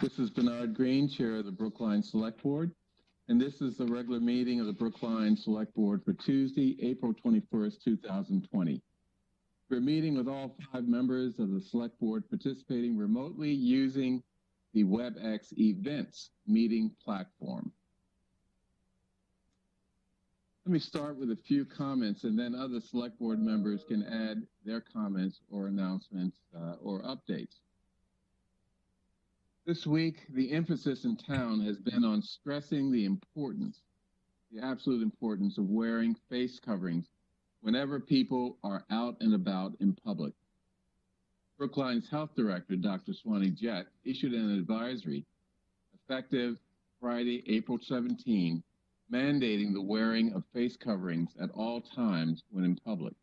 This is Bernard Greene, Chair of the Brookline Select Board, and this is the regular meeting of the Brookline Select Board for Tuesday, April 21st, 2020. We're meeting with all five members of the Select Board participating remotely using the WebEx Events meeting platform. Let me start with a few comments and then other select board members can add their comments or announcements uh, or updates. This week, the emphasis in town has been on stressing the importance, the absolute importance of wearing face coverings whenever people are out and about in public. Brookline's health director, Dr. Swannie Jett, issued an advisory effective Friday, April 17, mandating the wearing of face coverings at all times when in public.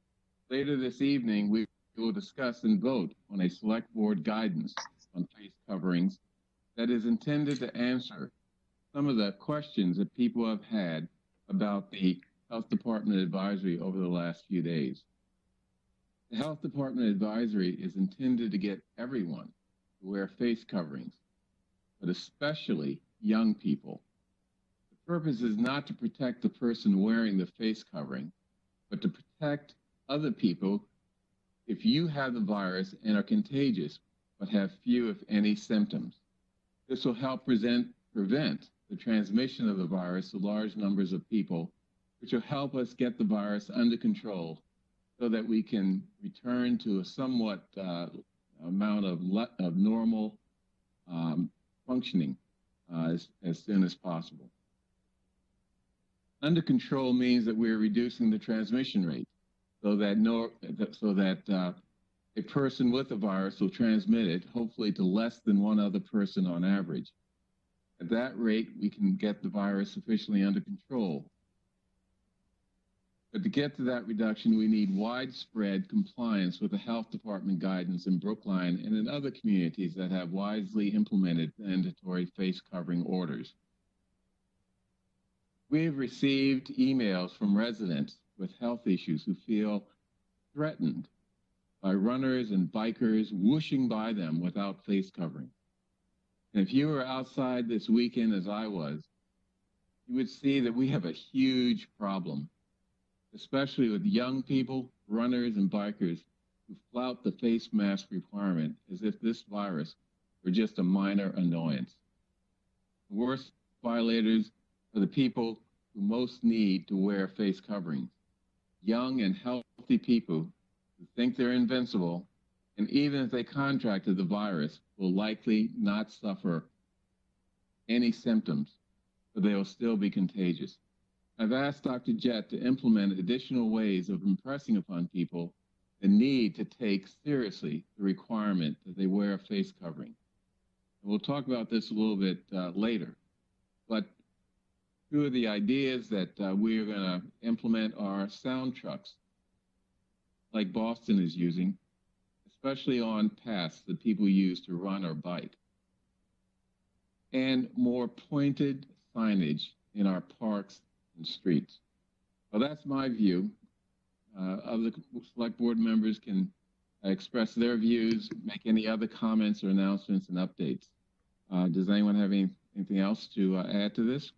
Later this evening, we will discuss and vote on a select board guidance on face coverings that is intended to answer some of the questions that people have had about the Health Department advisory over the last few days. The Health Department advisory is intended to get everyone to wear face coverings, but especially young people The purpose is not to protect the person wearing the face covering, but to protect other people if you have the virus and are contagious but have few, if any, symptoms. This will help present, prevent the transmission of the virus to large numbers of people, which will help us get the virus under control so that we can return to a somewhat uh, amount of, of normal um, functioning uh, as, as soon as possible. Under control means that we're reducing the transmission rate so that no, so that uh, a person with the virus will transmit it, hopefully to less than one other person on average. At that rate, we can get the virus sufficiently under control. But to get to that reduction, we need widespread compliance with the health department guidance in Brookline and in other communities that have wisely implemented mandatory face covering orders. We have received emails from residents with health issues who feel threatened by runners and bikers whooshing by them without face covering. And if you were outside this weekend as I was, you would see that we have a huge problem, especially with young people, runners, and bikers who flout the face mask requirement as if this virus were just a minor annoyance. The worst violators are the people who most need to wear face coverings. Young and healthy people think they're invincible, and even if they contracted the virus, will likely not suffer any symptoms, but they will still be contagious. I've asked Dr. Jett to implement additional ways of impressing upon people the need to take seriously the requirement that they wear a face covering. And we'll talk about this a little bit uh, later. But Two of the ideas that uh, we are going to implement are sound trucks, like Boston is using, especially on paths that people use to run or bike, and more pointed signage in our parks and streets. Well, that's my view. Uh, other select board members can express their views, make any other comments or announcements and updates. Uh, does anyone have any, anything else to uh, add to this?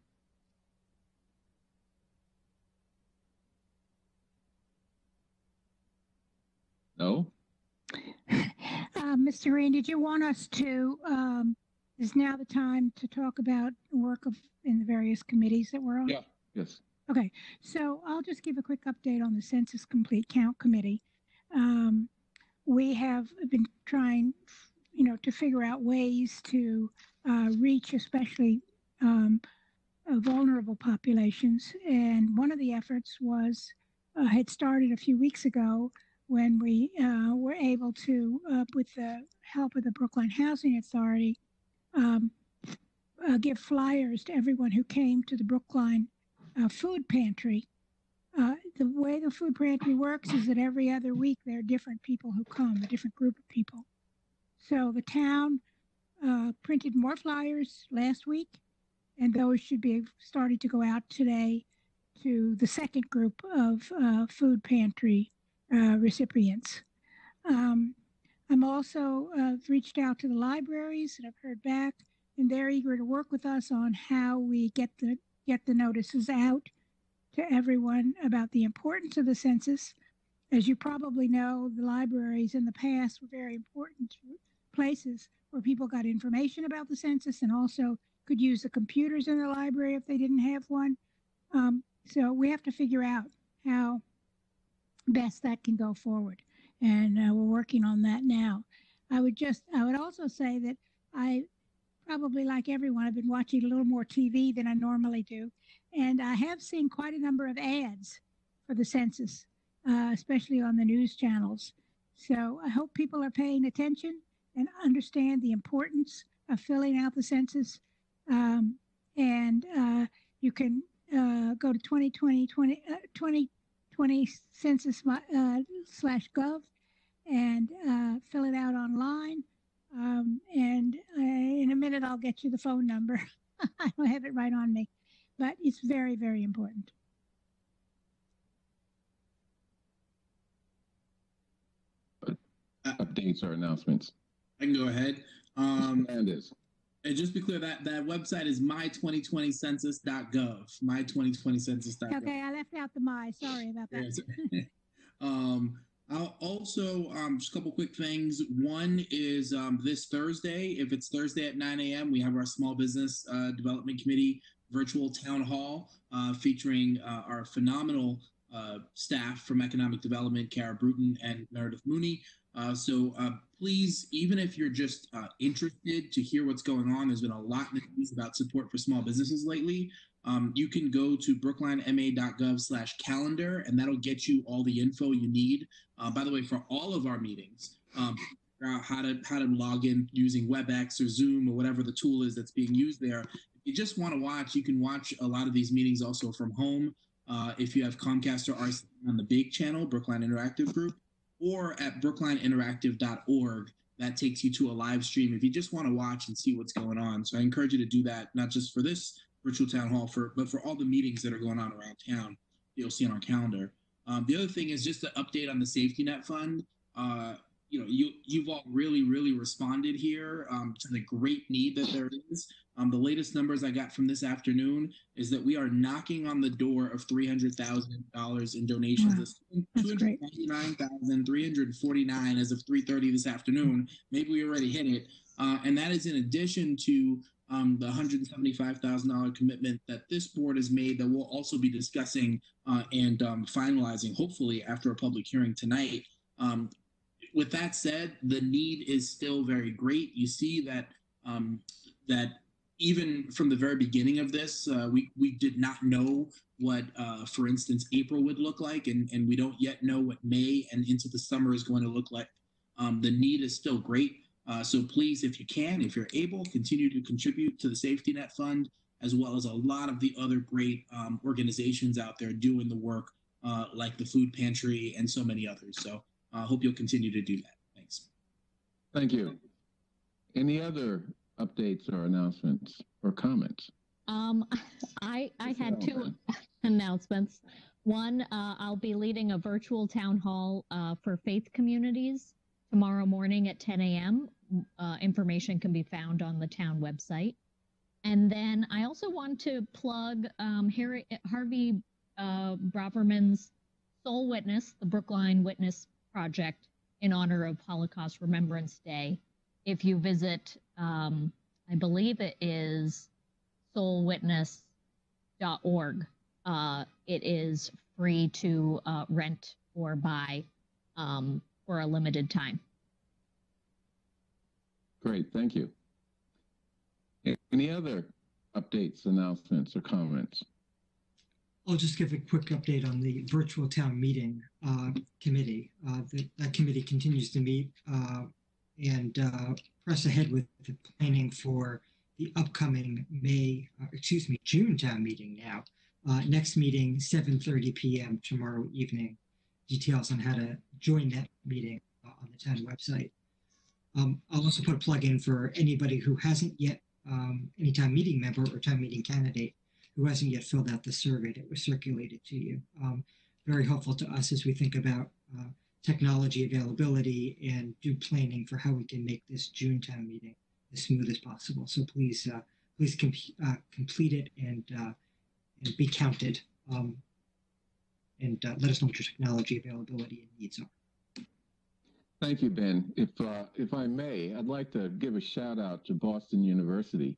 No? Uh, Mr. Greene, did you want us to, um, is now the time to talk about work of, in the various committees that we're on? Yeah, yes. Okay, so I'll just give a quick update on the Census Complete Count Committee. Um, we have been trying, you know, to figure out ways to uh, reach especially um, uh, vulnerable populations. And one of the efforts was, uh, had started a few weeks ago when we uh, were able to, uh, with the help of the Brookline Housing Authority, um, uh, give flyers to everyone who came to the Brookline uh, food pantry. Uh, the way the food pantry works is that every other week there are different people who come, a different group of people. So the town uh, printed more flyers last week, and those should be starting to go out today to the second group of food pantry uh, recipients. Um, I'm also uh, reached out to the libraries and I've heard back. and they're eager to work with us on how we get the get the notices out to everyone about the importance of the census. As you probably know, the libraries in the past were very important places where people got information about the census and also could use the computers in the library if they didn't have one. Um, so we have to figure out how best that can go forward. And uh, we're working on that now. I would just, I would also say that I probably like everyone, I've been watching a little more TV than I normally do. And I have seen quite a number of ads for the census, uh, especially on the news channels. So I hope people are paying attention and understand the importance of filling out the census. Um, and uh, you can uh, go to 2020, 20, uh, 2020 census uh, slash gov and uh, fill it out online. Um, and uh, in a minute, I'll get you the phone number. I don't have it right on me, but it's very, very important. Updates or announcements. I can go ahead. Um, Fernandez. And just be clear that that website is my2020census.gov. My2020census.gov. Okay, I left out the my. Sorry about that. Um, I'll also um, just a couple quick things. One is um, this Thursday. If it's Thursday at 9 a.m., we have our Small Business uh, Development Committee virtual town hall uh, featuring uh, our phenomenal uh, staff from Economic Development, Kara Brewton and Meredith Mooney. Uh, so uh, please, even if you're just uh, interested to hear what's going on, there's been a lot in the news about support for small businesses lately. Um, you can go to brooklinema.gov slash calendar, and that'll get you all the info you need. Uh, by the way, for all of our meetings, um, how to how to log in using WebEx or Zoom or whatever the tool is that's being used there. If you just want to watch, you can watch a lot of these meetings also from home. Uh, if you have Comcast or RCN on the big channel, Brookline Interactive Group, or at brooklineinteractive.org. That takes you to a live stream if you just want to watch and see what's going on. So I encourage you to do that, not just for this virtual town hall, for but for all the meetings that are going on around town. You'll see on our calendar. Um, the other thing is just an update on the safety net fund. Uh, you know, you you've all really really responded here um, to the great need that there is. Um, the latest numbers I got from this afternoon is that we are knocking on the door of three hundred thousand dollars in donations. Wow. Two hundred ninety-nine thousand three hundred forty-nine as of three thirty this afternoon. Maybe we already hit it, uh, and that is in addition to um, the $175,000 commitment that this board has made that we'll also be discussing uh, and um, finalizing, hopefully, after a public hearing tonight. Um, with that said, the need is still very great. You see that um, that even from the very beginning of this, uh, we we did not know what, uh, for instance, April would look like, and and we don't yet know what May and into the summer is going to look like. Um, the need is still great. Uh, so please, if you can, if you're able, continue to contribute to the safety net fund, as well as a lot of the other great um, organizations out there doing the work, uh, like the food pantry and so many others. So I uh, hope you'll continue to do that. Thanks. Thank you. Any other updates or announcements or comments? Um, I I had two announcements. One, uh, I'll be leading a virtual town hall uh, for faith communities tomorrow morning at 10 a.m. Uh, information can be found on the town website. And then I also want to plug um, Harry, Harvey uh, Braverman's Soul Witness, the Brookline Witness Project, in honor of Holocaust Remembrance Day. If you visit, um, I believe it is soulwitness.org, uh, it is free to uh, rent or buy um, for a limited time. Great, thank you. Any other updates, announcements, or comments? I'll just give a quick update on the virtual town meeting uh, committee. Uh, the, that committee continues to meet uh, and uh, press ahead with the planning for the upcoming May, uh, excuse me, June town meeting now. Uh, next meeting, 7.30 p.m. tomorrow evening. Details on how to join that meeting on the town website. Um, I'll also put a plug in for anybody who hasn't yet, um, any town meeting member or town meeting candidate who hasn't yet filled out the survey that was circulated to you. Um, very helpful to us as we think about uh, technology availability and do planning for how we can make this June town meeting as smooth as possible. So please, uh, please com- uh, complete it and uh, and be counted. Um, and uh, let us know what your technology availability and needs are. Thank you, Ben. If uh, if I may, I'd like to give a shout out to Boston University,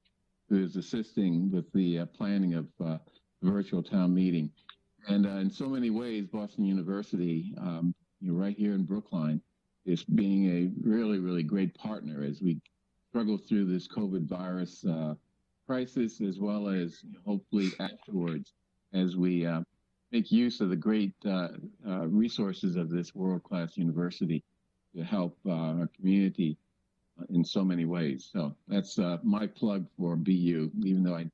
who is assisting with the uh, planning of the virtual town meeting. And in so many ways, Boston University, um, you right here in Brookline, is being a really, really great partner as we struggle through this COVID virus uh, crisis, as well as hopefully afterwards, as we uh, make use of the great uh, uh, resources of this world-class university to help uh, our community in so many ways. So that's uh, my plug for BU, even though I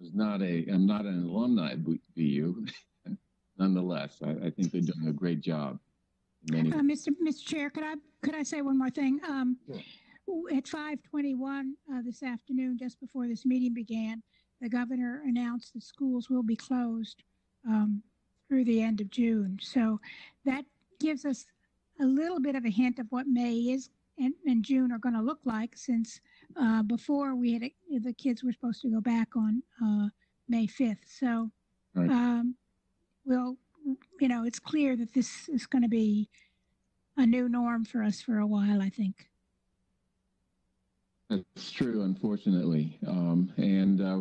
was not a, I'm not an alumni of BU. Nonetheless, I, I think they're doing a great job. In many Uh, Mr. Mr. Chair, could I, could I say one more thing? Um, Sure. at five twenty-one, uh, this afternoon, just before this meeting began, the governor announced that schools will be closed, um, through the end of June. So that gives us a little bit of a hint of what May is and, and June are going to look like since, uh, before we had, the kids were supposed to go back on, uh, May fifth. So, Right. um, we'll, you know, it's clear that this is going to be a new norm for us for a while, I think. That's true, unfortunately. Um, and uh,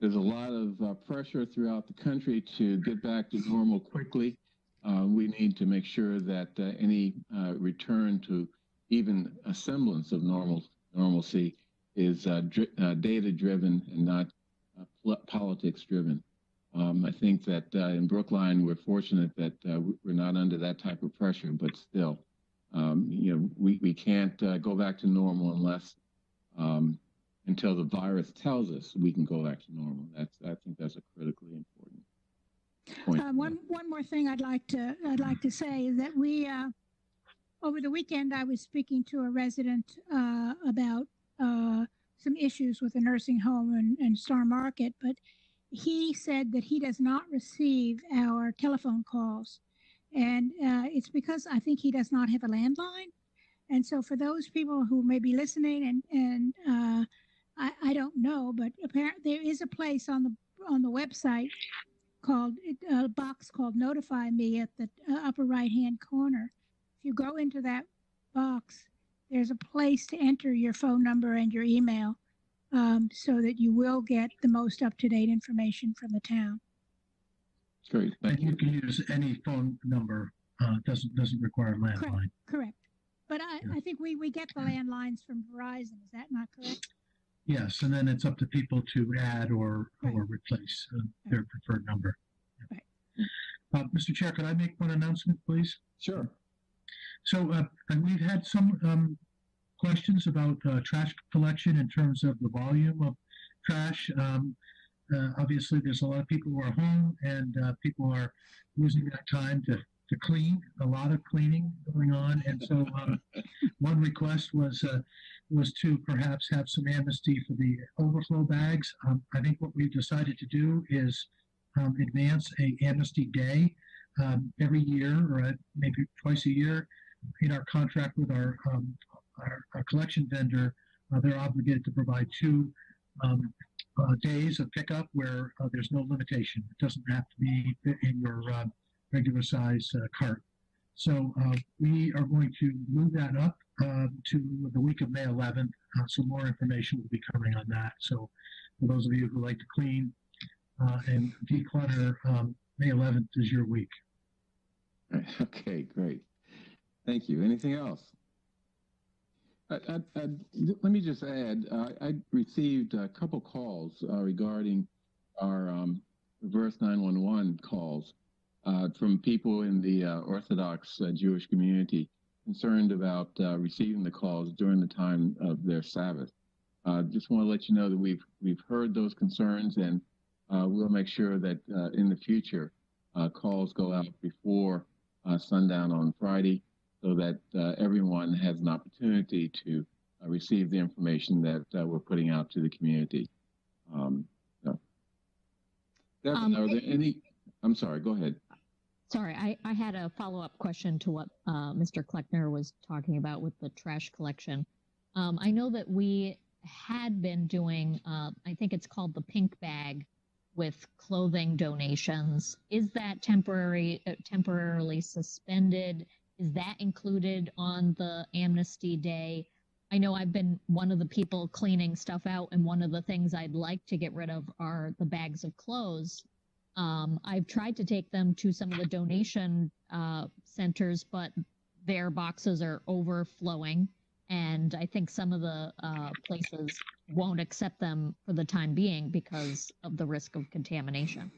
there's a lot of uh, pressure throughout the country to get back to normal quickly. Uh, we need to make sure that uh, any uh, return to even a semblance of normal normalcy is uh, dri- data driven and not pol- politics driven. Um, I think that uh, in Brookline, we're fortunate that uh, we're not under that type of pressure, but still, um, you know, we, we can't uh, go back to normal unless um, until the virus tells us we can go back to normal. That's I think that's a critically important point. Uh, one one more thing I'd like to I'd like to say is that we uh, over the weekend I was speaking to a resident uh, about some issues with a nursing home and, and Star Market, but he said that he does not receive our telephone calls, and uh, it's because I think he does not have a landline. And so, for those people who may be listening, and and uh, I, I don't know, but apparently there is a place on the on the website called a box called notify me at the uh, upper right hand corner. If you go into that box there's a place to enter your phone number and your email um, so that you will get the most up-to-date information from the town Great, And you. you can use any phone number, uh, doesn't, doesn't require a landline. correct but I, Yeah. I think we, we get the landlines from verizon is that not correct Yes, and then it's up to people to add or, Right. or replace uh, their preferred number. Right. Uh, Mr. Chair, could I make one announcement, please? Sure. So, uh, and we've had some, um, questions about, uh, trash collection in terms of the volume of trash. Um, uh, obviously, there's a lot of people who are home and, uh, people are using that time to, to clean, a lot of cleaning going on. And so, um, one request was, uh, was to perhaps have some amnesty for the overflow bags. Um, I think what we've decided to do is, um, advance a amnesty day, um, every year or uh, maybe twice a year in our contract with our, um, our, our collection vendor, uh, they're obligated to provide two um, uh, days of pickup where uh, there's no limitation. It doesn't have to be in your regular size cart. So we are going to move that up um, to the week of May 11th. Uh, so more information will be coming on that. So for those of you who like to clean and declutter, um, May 11th is your week. Okay, great. Thank you. Anything else? I, I, I, let me just add, uh, I received a couple calls uh, regarding our um, reverse 911 calls uh, from people in the uh, Orthodox uh, Jewish community concerned about uh, receiving the calls during the time of their Sabbath. Just want to let you know that we've we've heard those concerns, and we'll make sure that in the future calls go out before sundown on Friday, so that uh, everyone has an opportunity to uh, receive the information that uh, we're putting out to the community. Um, so. Devin, Um, are there any? I'm sorry. Go ahead. Sorry, I, I had a follow-up question to what uh, Mr. Kleckner was talking about with the trash collection. Um, I know that we had been doing, uh, I think it's called the pink bag with clothing donations. Is that temporary, uh, temporarily suspended? Is that included on the amnesty day? I know I've been one of the people cleaning stuff out, and one of the things I'd like to get rid of are the bags of clothes. Um, I've tried to take them to some of the donation uh, centers, but their boxes are overflowing. And I think some of the uh, places won't accept them for the time being because of the risk of contamination.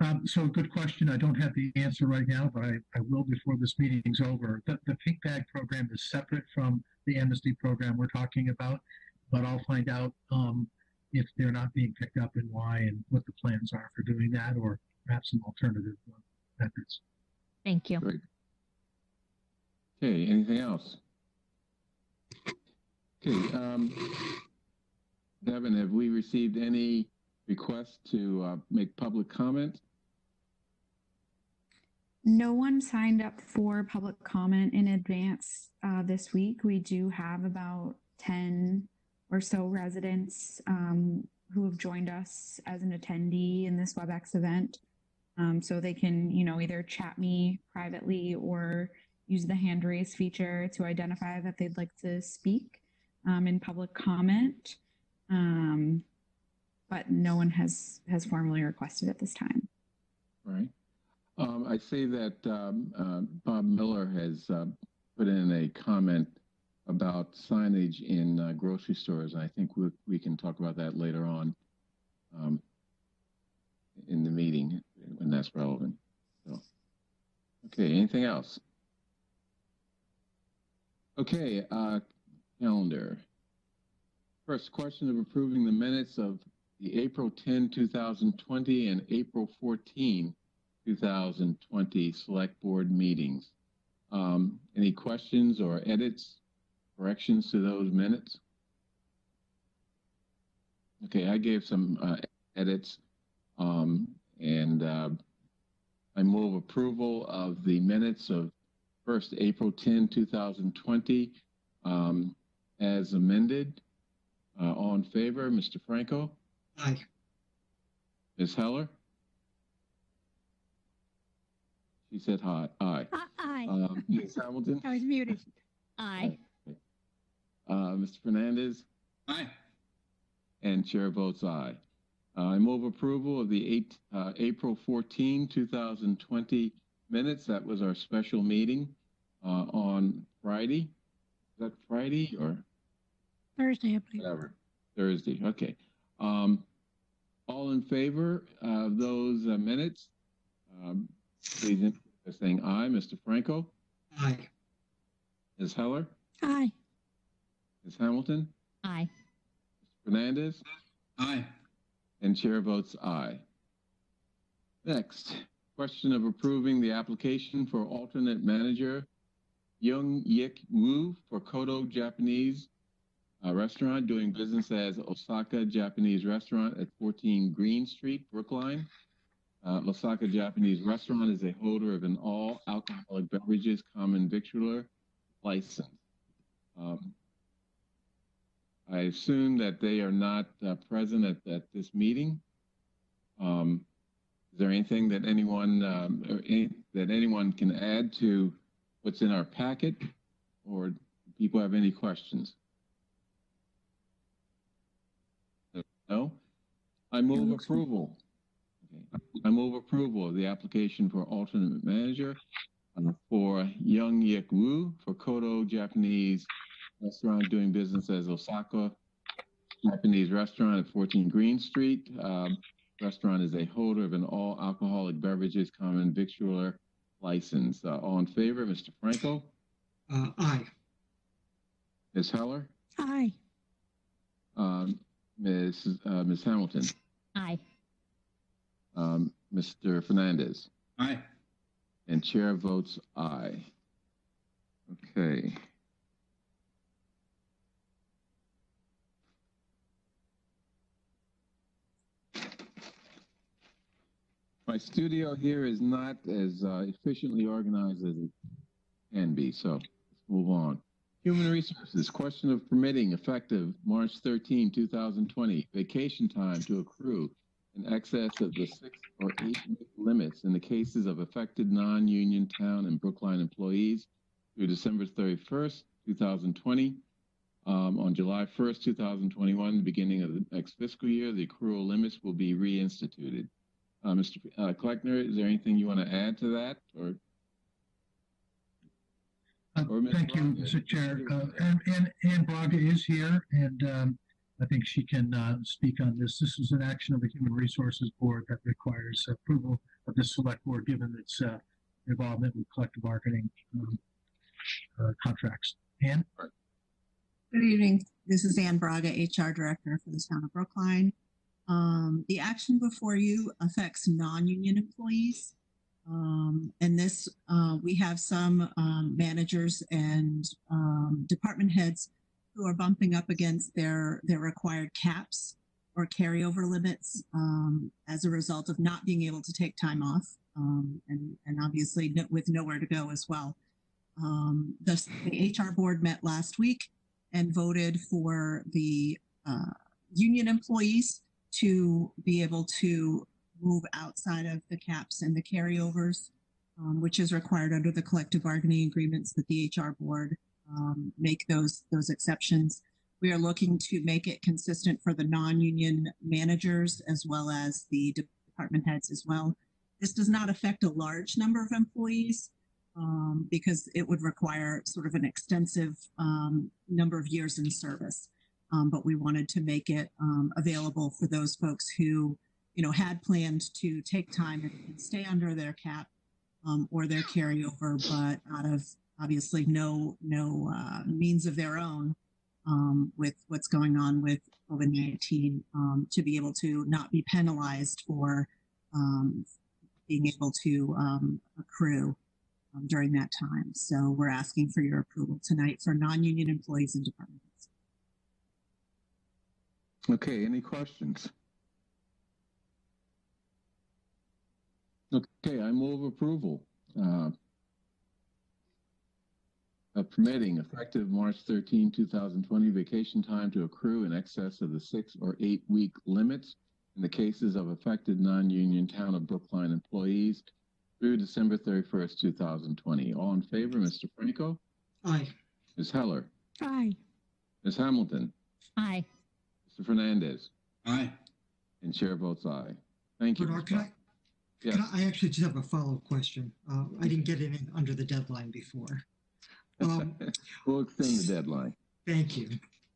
Um, so good question. I don't have the answer right now, but I, I will before this meeting's over. The, the pink bag program is separate from the amnesty program we're talking about, but I'll find out um, if they're not being picked up and why and what the plans are for doing that or perhaps some alternative uh, methods. Thank you. Great. Okay, anything else? Okay, um, Devin, have we received any requests to uh, make public comment? No one signed up for public comment in advance uh, this week. We do have about 10 or so residents um, who have joined us as an attendee in this WebEx event. Um, so they can, you know, either chat me privately or use the hand raise feature to identify that they'd like to speak um, in public comment. Um, but no one has has formally requested at this time. Right. Um, I see that um, uh, Bob Miller has uh, put in a comment about signage in uh, grocery stores, I think we, we can talk about that later on um, in the meeting when that's relevant. So, okay, anything else? Okay, uh, calendar. First question of approving the minutes of the April 10, 2020 and April 14, 2020 select board meetings. Um, any questions or edits, corrections to those minutes? Okay, I gave some uh, edits um, and uh, I move approval of the minutes of first April 10, 2020 um, as amended. Uh, all in favor, Mr. Franco? Aye. Ms. Heller? She said hi, aye. Uh, Aye. Um, Ms. Hamilton? I was muted. Aye. Uh, Mr. Fernandez? Aye. And chair votes aye. Uh, I move approval of the eight, uh, April 14, 2020 minutes. That was our special meeting uh, on Friday. Is that Friday or? Thursday, I believe. Whatever. Thursday. Okay. Um, all in favor of those uh, minutes? Um, please indicate by saying aye. Mr. Franco, Aye. Ms. Heller, Aye. Ms. Hamilton, Aye. Ms. Fernandez, Aye. and chair votes aye. Next, question of approving the application for alternate manager Young Yik Wu for Kodo Japanese uh, restaurant doing business as Osaka Japanese Restaurant at 14 Green Street, Brookline. Uh, Osaka Japanese Restaurant is a holder of an all alcoholic beverages common victualler license. Um, I assume that they are not uh, present at, at this meeting. Um, is there anything that anyone um, any, that anyone can add to what's in our packet, or people have any questions? No? I move approval. Okay. I move approval of the application for alternate manager uh, for Young Yik Woo for Kodo Japanese Restaurant doing business as Osaka Japanese Restaurant at 14 Green Street. Um, restaurant is a holder of an all alcoholic beverages common victualler license. Uh, all in favor, Mr. Franco, Uh, aye. Ms. Heller, Aye. um, Ms. Uh, Ms. Hamilton, Aye. um, Mr. Fernandez, Aye. and chair votes aye. Okay. My studio here is not as uh, efficiently organized as it can be, so let's move on. Human Resources, question of permitting effective March 13, 2020, vacation time to accrue in excess of the six or eight week limits in the cases of affected non-union town and Brookline employees through December 31st, 2020. Um, on July 1st, 2021, the beginning of the next fiscal year, the accrual limits will be reinstituted. Uh, Mr. Uh, Kleckner, is there anything you want to add to that or? Uh, Or Ms. Thank you, Braga. Mr. Chair. Uh, And, and Ann Braga is here, and um, I think she can uh, speak on this. This is an action of the Human Resources Board that requires approval of the Select Board, given its uh, involvement with collective bargaining um, uh, contracts. Ann? Good evening. This is Ann Braga, HR Director for the Town of Brookline. Um, the action before you affects non-union employees. Um, and this, uh, we have some, um, managers and, um, department heads who are bumping up against their, their required caps or carryover limits, um, as a result of not being able to take time off. Um, and, and obviously no- with nowhere to go as well. Um, the, the HR board met last week and voted for the uh, union employees to be able to move outside of the caps and the carryovers, um, which is required under the collective bargaining agreements that the HR board um, make those those exceptions. We are looking to make it consistent for the non-union managers as well as the department heads as well. This does not affect a large number of employees um, because it would require sort of an extensive um, number of years in service. Um, but we wanted to make it um, available for those folks who, you know, had planned to take time and, stay under their cap um, or their carryover, but out of obviously no no uh, means of their own um, with what's going on with COVID nineteen, um, to be able to not be penalized for um, being able to um, accrue um, during that time. So we're asking for your approval tonight for non-union employees and departments. Okay, any questions? Okay, I move approval. uh, Of permitting effective March 13, 2020 vacation time to accrue in excess of the six or eight week limits in the cases of affected non-union town of Brookline employees through December 31st, 2020. All in favor, Mr. Franco? Aye. Ms. Heller? Aye. Ms. Hamilton? Aye. Mr. Fernandez? Aye. And chair votes aye. Thank you. Bernard, can I, I, actually just have a follow-up question. Uh, I didn't get it in under the deadline before. Um, We'll extend the deadline. Thank you.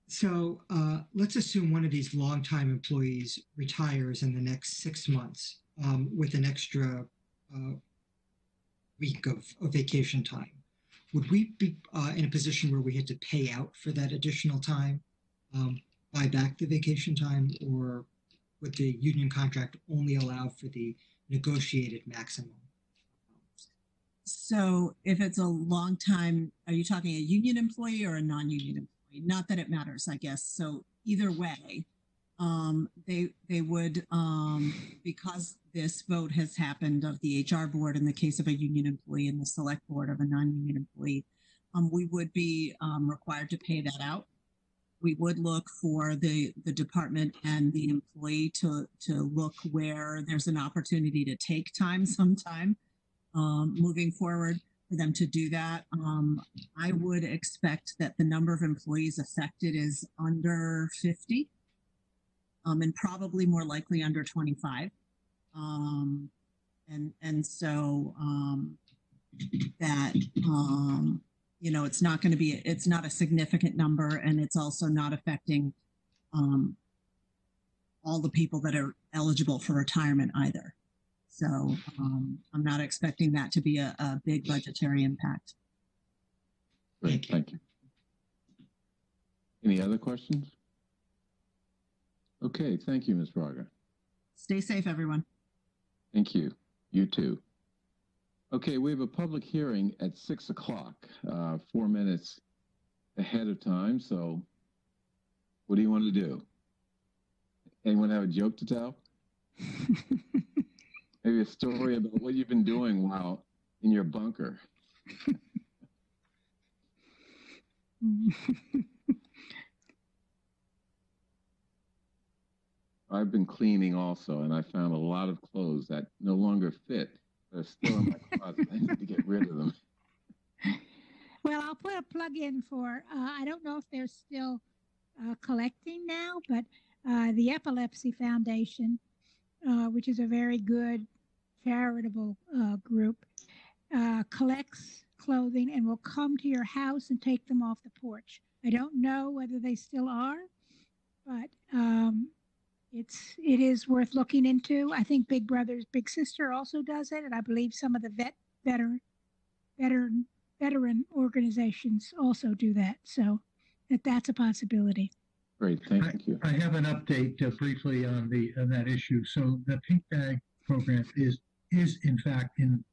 So uh, let's assume one of these longtime employees retires in the next six months um, with an extra uh, week of, of vacation time. Would we be uh, in a position where we had to pay out for that additional time, um, buy back the vacation time, or would the union contract only allow for the negotiated maximum? So if it's a long time, are you talking a union employee or a non-union employee? Not that it matters, I guess. So either way, um, they they would um, because this vote has happened of the HR board in the case of a union employee and the select board of a non-union employee, um, we would be um, required to pay that out. We would look for the the department and the employee to to look where there's an opportunity to take time sometime um, moving forward for them to do that. Um, I would expect that the number of employees affected is under 50 um, and probably more likely under 25. Um, and, and so um, that, um, you know, it's not going to be, it's not a significant number and it's also not affecting um, all the people that are eligible for retirement either. So um, I'm not expecting that to be a, a big budgetary impact. Great, Thank you. thank you. Any other questions? Okay, thank you, Ms. Braga. Stay safe, everyone. Thank you. You too. Okay, we have a public hearing at six o'clock, uh, four minutes ahead of time. So what do you want to do? Anyone have a joke to tell? Maybe a story about what you've been doing while in your bunker. I've been cleaning also, and I found a lot of clothes that no longer fit. They're still in my closet. I need to get rid of them. Well, I'll put a plug in for, uh, I don't know if they're still uh, collecting now, but uh, the Epilepsy Foundation, uh, which is a very good charitable uh, group, uh, collects clothing and will come to your house and take them off the porch. I don't know whether they still are, but um, it's it is worth looking into. I think Big Brothers Big Sister also does it, and I believe some of the vet veteran veteran veteran organizations also do that. So that that's a possibility. Great, thank you. I have an update uh, briefly on the on that issue. So the pink bag program is is in fact in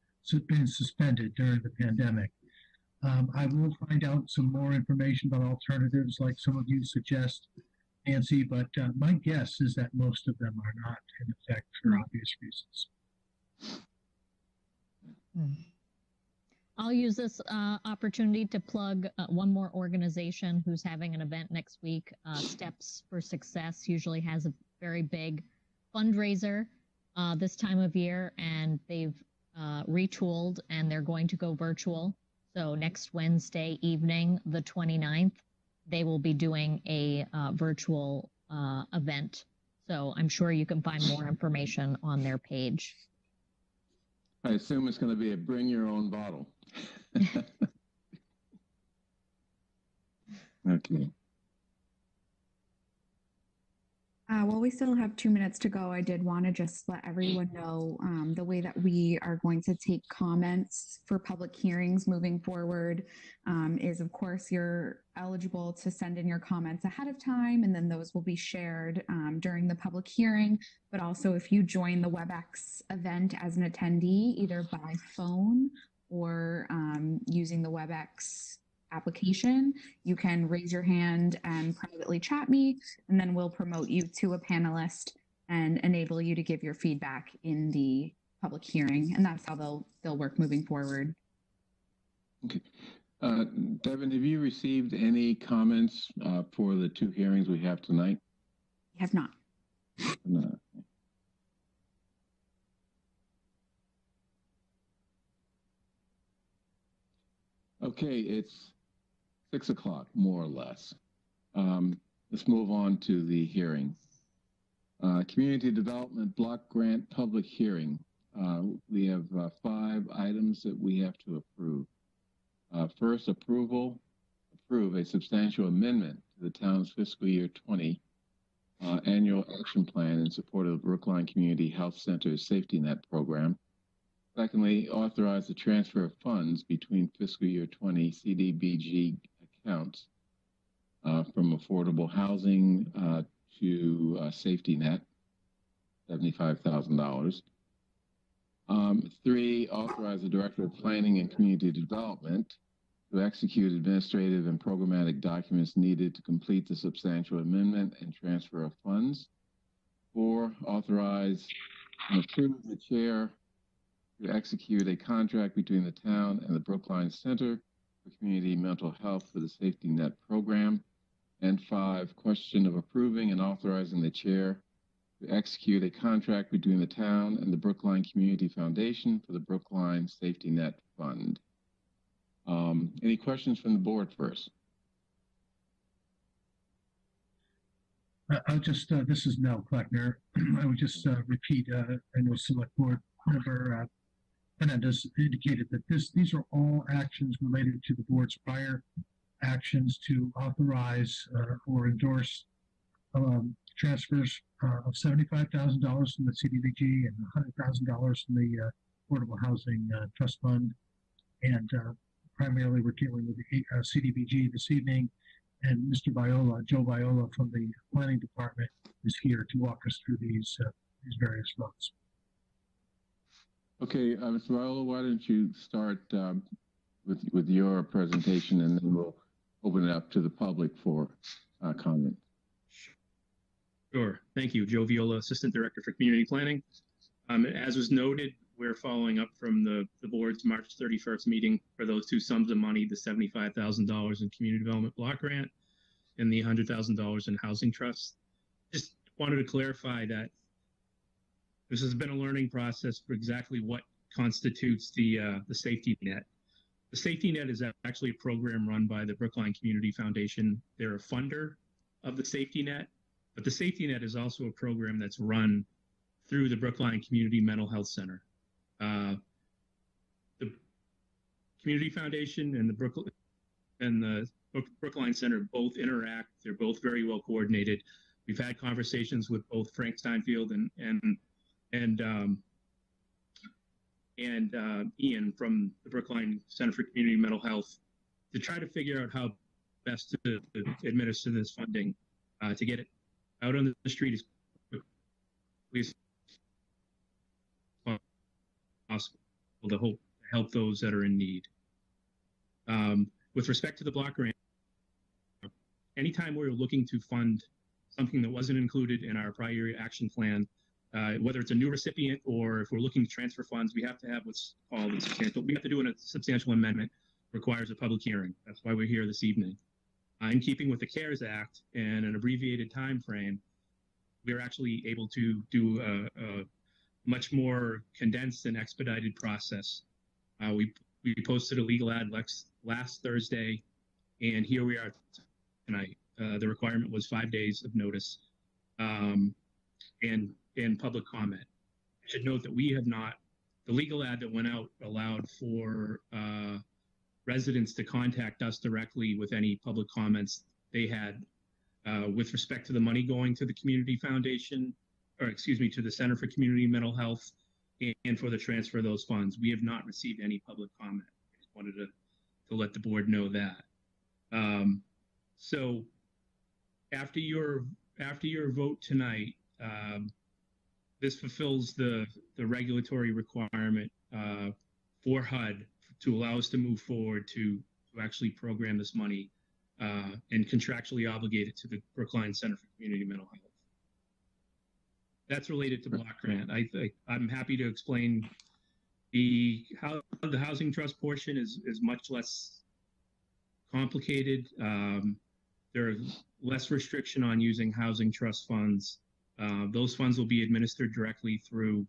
been suspended during the pandemic. Um, I will find out some more information about alternatives, like some of you suggest, Nancy. But uh, my guess is that most of them are not in effect for obvious reasons. I'll use this uh, opportunity to plug uh, one more organization who's having an event next week. Uh, Steps for Success usually has a very big fundraiser uh, this time of year, and they've uh, retooled and they're going to go virtual. So next Wednesday evening, the 29th, they will be doing a uh, virtual uh, event. So I'm sure you can find more information on their page. I assume it's going to be a bring your own bottle. okay. Uh, while we still have two minutes to go, I did want to just let everyone know um, the way that we are going to take comments for public hearings moving forward um, is, of course, you're eligible to send in your comments ahead of time, and then those will be shared um, during the public hearing. But also, if you join the WebEx event as an attendee, either by phone or um, using the WebEx application, you can raise your hand and privately chat me, and then we'll promote you to a panelist and enable you to give your feedback in the public hearing. And that's how they'll they'll work moving forward. Uh, Devin, have you received any comments uh, for the two hearings we have tonight? We have not. No. Okay, it's six o'clock, more or less. Um, let's move on to the hearing. Uh, Community Development Block Grant Public Hearing. Uh, we have uh, five items that we have to approve. Uh, first, approval, approve a substantial amendment to the town's fiscal year 20 uh, annual action plan in support of the Brookline Community Health Center's safety net program. Secondly, authorize the transfer of funds between fiscal year 20 CDBG accounts uh, from affordable housing uh, to uh, safety net, $75,000. Um, three, authorize the Director of Planning and Community Development to execute administrative and programmatic documents needed to complete the substantial amendment and transfer of funds. Four, authorize and approve the chair to execute a contract between the town and the Brookline Center for Community Mental Health for the Safety Net Program. And five, question of approving and authorizing the chair to execute a contract between the town and the Brookline Community Foundation for the Brookline Safety Net Fund. Um, any questions from the board first? I'll just, uh, this is Mel Kleckner. I would just uh, repeat, uh, I know Select Board Member uh, Fernandez indicated that this, these are all actions related to the board's prior actions to authorize uh, or endorse um, transfers uh, of $75,000 from the CDBG and $100,000 from the uh, Affordable Housing uh, Trust Fund. And uh, primarily, we're dealing with the uh, CDBG this evening. And Mr. Viola, Joe Viola from the Planning Department, is here to walk us through these these various votes. Okay, uh, Mr. Viola, why don't you start um, with with your presentation, and then we'll open it up to the public for uh, comment. Sure. Thank you. Joe Viola, Assistant Director for Community Planning. Um, as was noted, we're following up from the, the board's March 31st meeting for those two sums of money, the $75,000 in community development block grant and the $100,000 in housing trust. Just wanted to clarify that this has been a learning process for exactly what constitutes the, uh, the safety net. The safety net is actually a program run by the Brookline Community Foundation. They're a funder of the safety net, but the safety net is also a program that's run through the Brookline Community Mental Health Center. Uh, the Community Foundation and the Brookline and the Brookline Center both interact. They're both very well coordinated. We've had conversations with both Frank Steinfield and and and um, and uh, Ian from the Brookline Center for Community Mental Health to try to figure out how best to, to administer this funding uh, to get it out on the street as possible to hope help those that are in need. Um, with respect to the block grant, anytime we're looking to fund something that wasn't included in our prior action plan, uh, whether it's a new recipient or if we're looking to transfer funds, we have to have what's called a substantial. We have to do a substantial amendment. Requires a public hearing. That's why we're here this evening. Uh, in keeping with the CARES Act and an abbreviated time frame, we're actually able to do a, a much more condensed and expedited process. Uh, we we posted a legal ad last, last Thursday, and here we are tonight. Uh, the requirement was five days of notice um, and and public comment. I should note that we have not. The legal ad that went out allowed for uh, residents to contact us directly with any public comments they had uh, with respect to the money going to the community foundation, or excuse me, to the Center for Community Mental Health, and, and for the transfer of those funds. We have not received any public comment. I just wanted to to let the board know that. Um, so after your after your vote tonight, um, this fulfills the the regulatory requirement uh, for HUD to allow us to move forward to to actually program this money uh, and contractually obligate it to the Brookline Center for Community Mental Health. That's related to block grant. I, I I'm happy to explain the how the housing trust portion is is much less complicated. Um, less restriction on using housing trust funds. Uh, those funds will be administered directly through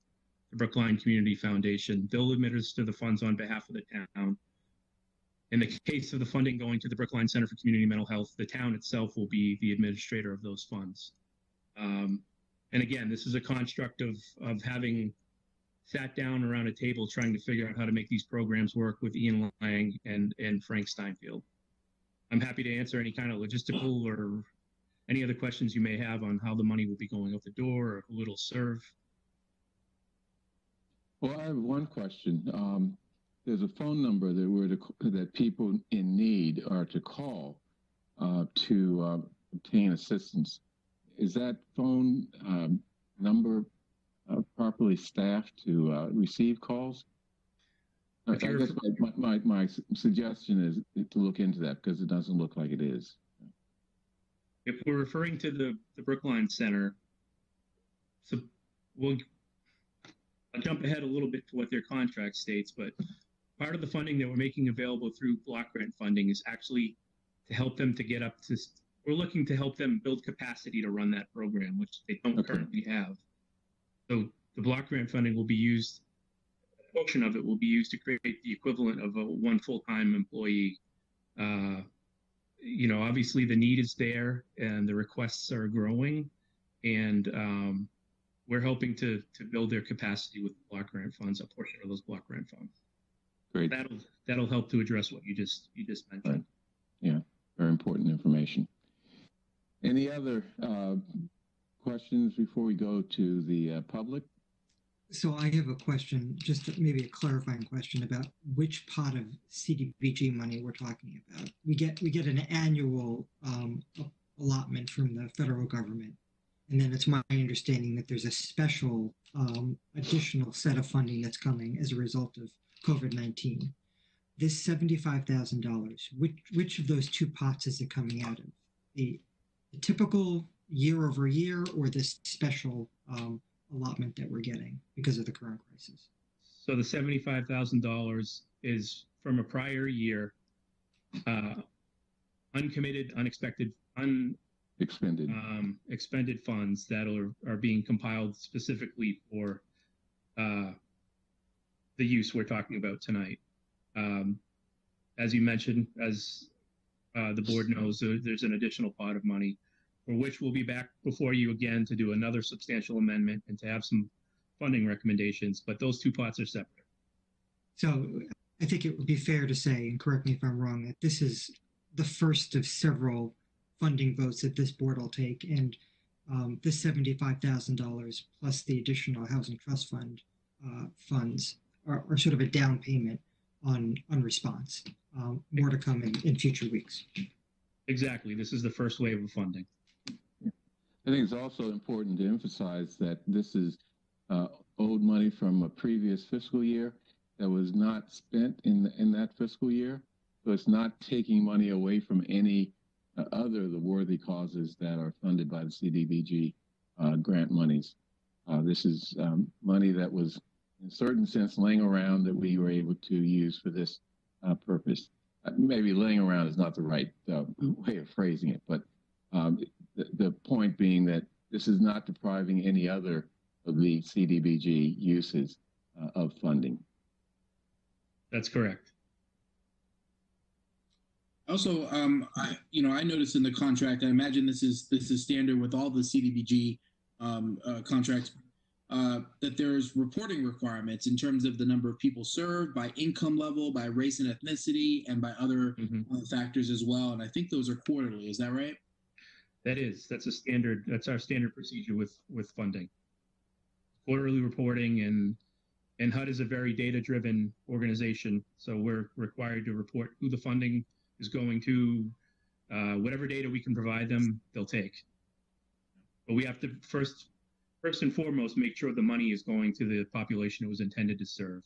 the Brookline Community Foundation. They'll administer the funds on behalf of the town. In the case of the funding going to the Brookline Center for Community Mental Health, the town itself will be the administrator of those funds. Um, and again, this is a construct of, of having sat down around a table trying to figure out how to make these programs work with Ian Lang and, and Frank Steinfield. I'm happy to answer any kind of logistical or any other questions you may have on how the money will be going out the door or who it'll serve. Well, I have one question. Um, there's a phone number that we're to, that people in need are to call uh, to uh, obtain assistance. Is that phone um, number uh, properly staffed to uh, receive calls? I If you're- my, my, my suggestion is to look into that because it doesn't look like it is. If we're referring to the, the Brookline Center, so we'll I'll jump ahead a little bit to what their contract states, but part of the funding that we're making available through block grant funding is actually to help them to get up to we're looking to help them build capacity to run that program, which they don't Okay. currently have. So the block grant funding will be used, a portion of it will be used to create the equivalent of a one full-time employee. Uh, you know, obviously the need is there and the requests are growing, and um, we're helping to to build their capacity with block grant funds, a portion of those block grant funds. Great, That'll that'll help to address what you just you just mentioned. Yeah, very important information. Any other uh, questions before we go to the uh, public? So I have a question, just maybe a clarifying question about which pot of CDBG money we're talking about. We get we get an annual um, allotment from the federal government, and then it's my understanding that there's a special um, additional set of funding that's coming as a result of COVID nineteen. This seventy-five thousand dollars, which which of those two pots is it coming out of? The, the typical year over year, or this special um, allotment that we're getting because of the current crisis. So the seventy-five thousand dollars is from a prior year, uh, uncommitted, unexpected, un, Expended. um, expended funds that are, are being compiled specifically for uh, the use we're talking about tonight. Um, as you mentioned, as uh, the board knows, there, there's an additional pot of money for which we'll be back before you again to do another substantial amendment and to have some funding recommendations. But those two pots are separate. So I think it would be fair to say, and correct me if I'm wrong, that this is the first of several funding votes that this board will take. And um, this $75,000 plus the additional housing trust fund uh, funds are, are sort of a down payment on, on response. Um, more to come in, in future weeks. Exactly. This is the first wave of funding. I think it's also important to emphasize that this is uh, owed money from a previous fiscal year that was not spent in in that fiscal year. So it's not taking money away from any uh, other the worthy causes that are funded by the CDBG uh, grant monies. Uh, this is um, money that was, in a certain sense, laying around that we were able to use for this uh, purpose. Uh, maybe laying around is not the right way of phrasing it, but um, the, the point being that this is not depriving any other of the CDBG uses uh, of funding. That's correct. Also, um, I, you know, I noticed in the contract. I imagine this is this is standard with all the CDBG um, uh, contracts. Uh, that there's reporting requirements in terms of the number of people served by income level, by race and ethnicity, and by other Mhm. uh, factors as well. And I think those are quarterly. Is that right? That is, that's a standard, that's our standard procedure with, with funding. Quarterly reporting and, and HUD is a very data-driven organization. So we're required to report who the funding is going to, uh, whatever data we can provide them, they'll take. But we have to first, first and foremost, make sure the money is going to the population it was intended to serve.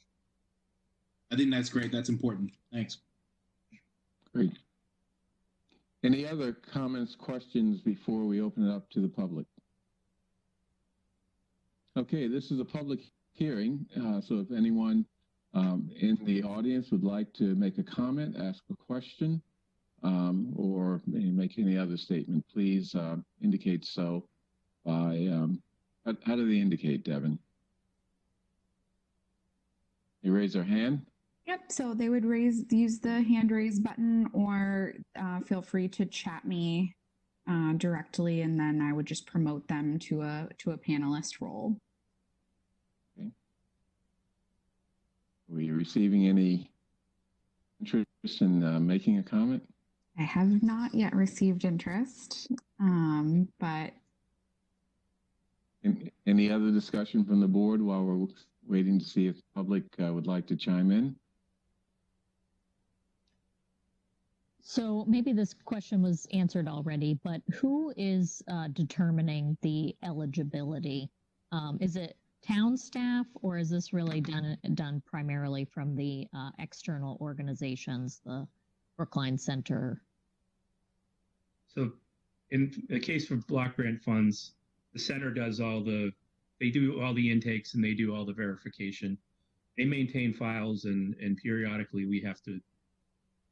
I think that's great. That's important. Thanks. Great. Any other comments, questions before we open it up to the public? Okay, this is a public hearing, uh, so if anyone um, in the audience would like to make a comment, ask a question, um, or make any other statement, please uh, indicate so by, um, how, how do they indicate, Devin? You raise their hand? Yep. So they would raise use the hand raise button, or uh, feel free to chat me uh, directly, and then I would just promote them to a to a panelist role. Are you receiving any interest in uh, making a comment? I have not yet received interest, um, but An- Any other discussion from the board while we're waiting to see if the public uh, would like to chime in? So maybe this question was answered already, but who is uh, determining the eligibility? Um, is it town staff, or is this really done done primarily from the uh, external organizations, the Brookline Center? So in the case of block grant funds, the center does all the, they do all the intakes and they do all the verification. They maintain files and, and periodically we have to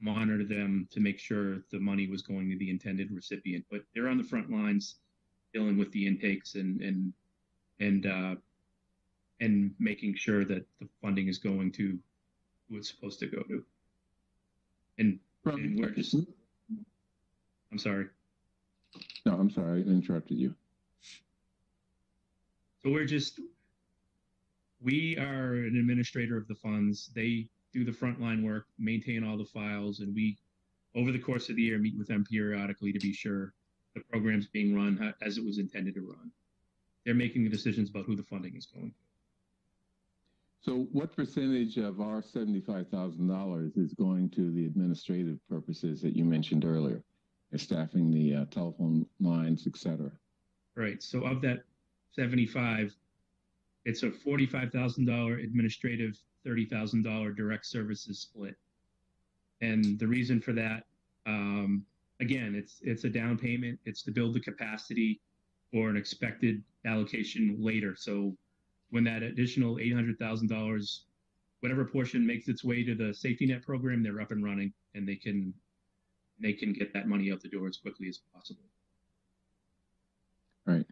monitor them to make sure the money was going to the intended recipient. But they're on the front lines dealing with the intakes and, and, and, uh, and making sure that the funding is going to who it's supposed to go to. And, and we're just, I'm sorry. No, I'm sorry, I interrupted you. So we're just, we are an administrator of the funds. They do the frontline work, maintain all the files, and we, over the course of the year, meet with them periodically to be sure the program's being run as it was intended to run. They're making the decisions about who the funding is going to. So what percentage of our seventy-five thousand dollars is going to the administrative purposes that you mentioned earlier? Staffing the uh, telephone lines, et cetera? Right. So of that 75, it's a $45,000 administrative, $30,000 direct services split. And the reason for that, um, again, it's it's a down payment. It's to build the capacity for an expected allocation later. So when that additional $800,000 whatever portion makes its way to the safety net program, they're up and running and they can they can get that money out the door as quickly as possible. Right.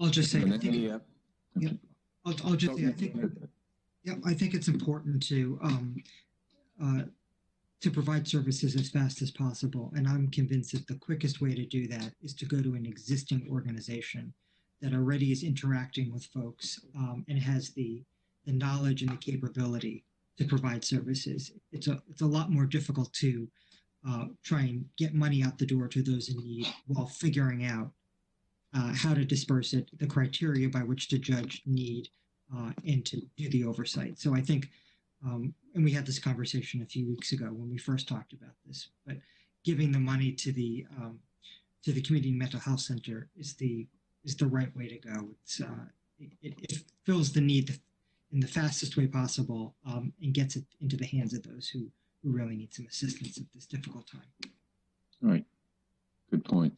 I'll, just say, I think, uh, Yep. I'll, I'll just say, I think, Yep, I think it's important to um, uh, to provide services as fast as possible, and I'm convinced that the quickest way to do that is to go to an existing organization that already is interacting with folks um, and has the the knowledge and the capability to provide services. It's a it's a lot more difficult to uh, try and get money out the door to those in need while figuring out uh, how to disperse it, the criteria by which to judge need, uh, and to do the oversight. So I think, um, and we had this conversation a few weeks ago when we first talked about this, but giving the money to the um, to the community mental health center is the is the right way to go. It's uh, it, it fills the need in the fastest way possible um, and gets it into the hands of those who who really need some assistance at this difficult time. Right. Good point.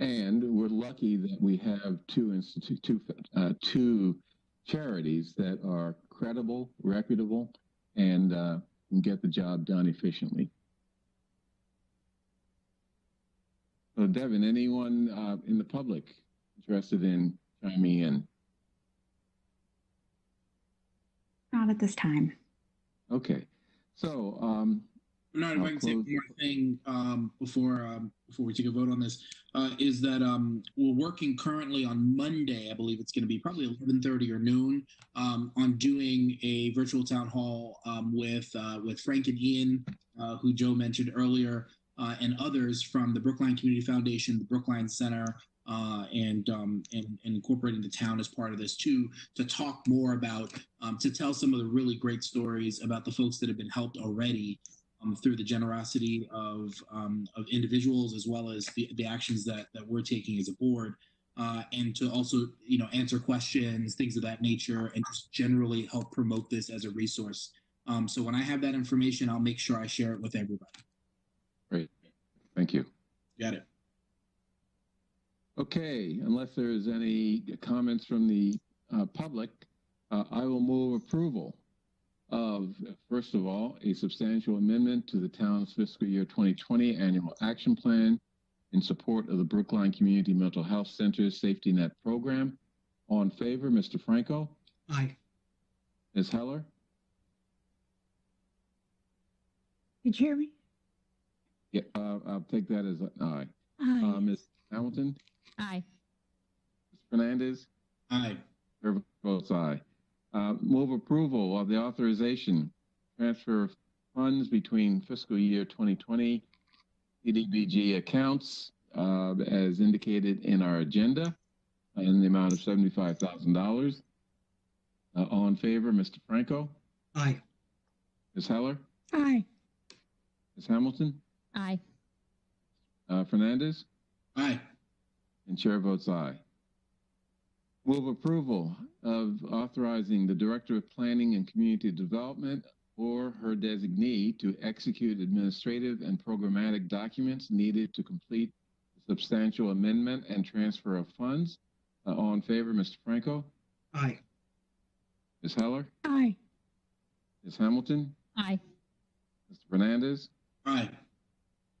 And we're lucky that we have two institute, two, uh, two charities that are credible, reputable, and uh, can get the job done efficiently. So, Devin, anyone uh, in the public interested in chiming in? Not at this time. Okay. So, um, Bernard, if I can say one more thing um, before um, before we take a vote on this, uh, is that um, we're working currently on Monday. I believe it's going to be probably eleven thirty or noon um, on doing a virtual town hall um, with uh, with Frank and Ian, uh, who Joe mentioned earlier, uh, and others from the Brookline Community Foundation, the Brookline Center, uh, and, um, and and incorporating the town as part of this too, to talk more about, um, to tell some of the really great stories about the folks that have been helped already um, through the generosity of um, of individuals as well as the, the actions that that we're taking as a board, uh, and to also you know answer questions, things of that nature, and just generally help promote this as a resource. Um, so when I have that information, I'll make sure I share it with everybody. great. Thank you. Got it. Okay, unless there's any comments from the uh, public, uh, I will move approval of, first of all, a substantial amendment to the town's fiscal year 2020 annual action plan in support of the Brookline Community Mental Health Center's Safety Net program. All in favor, Mr. Franco? Aye. Ms. Heller? Did you hear me? Yeah, uh, I'll take that as an aye. Aye. Uh, Ms. Hamilton? Aye. Ms. Fernandez? Aye. Chair votes aye. Uh, move approval of the authorization transfer of funds between fiscal year 2020 CDBG accounts uh, as indicated in our agenda in the amount of $75,000. Uh, all in favor, Mr. Franco? Aye. Ms. Heller? Aye. Ms. Hamilton? Aye. Uh, Fernandez? Aye. And chair votes aye. Move approval of authorizing the Director of Planning and Community Development or her designee to execute administrative and programmatic documents needed to complete substantial amendment and transfer of funds. Uh, all in favor, Mr. Franco? Aye. Ms. Heller? Aye. Ms. Hamilton? Aye. Mr. Fernandez? Aye.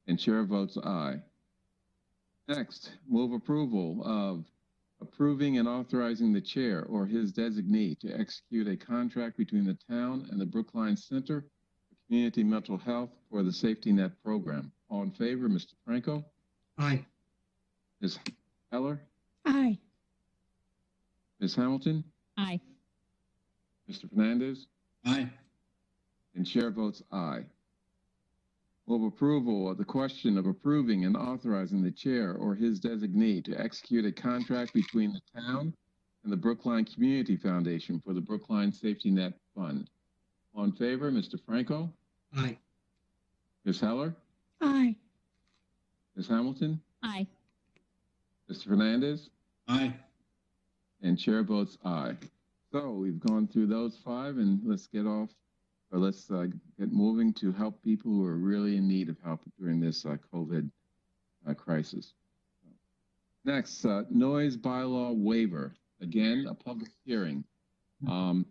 And chair votes aye. Next, move approval of approving and authorizing the chair or his designee to execute a contract between the town and the Brookline Center for Community Mental Health for the Safety Net Program. All in favor, Mr. Franco? Aye. Ms. Heller? Aye. Ms. Hamilton? Aye. Mr. Fernandez? Aye. And chair votes aye. Move approval of the question of approving and authorizing the chair or his designee to execute a contract between the town and the Brookline Community Foundation for the Brookline Safety Net Fund. All in favor, Mr. Franco? Aye. Ms. Heller? Aye. Ms. Hamilton? Aye. Mr. Fernandez? Aye. And chair votes aye. So we've gone through those five and let's get off, or let's uh, get moving to help people who are really in need of help during this uh, COVID uh, crisis. Next, uh, noise bylaw waiver. again, a public hearing. Um,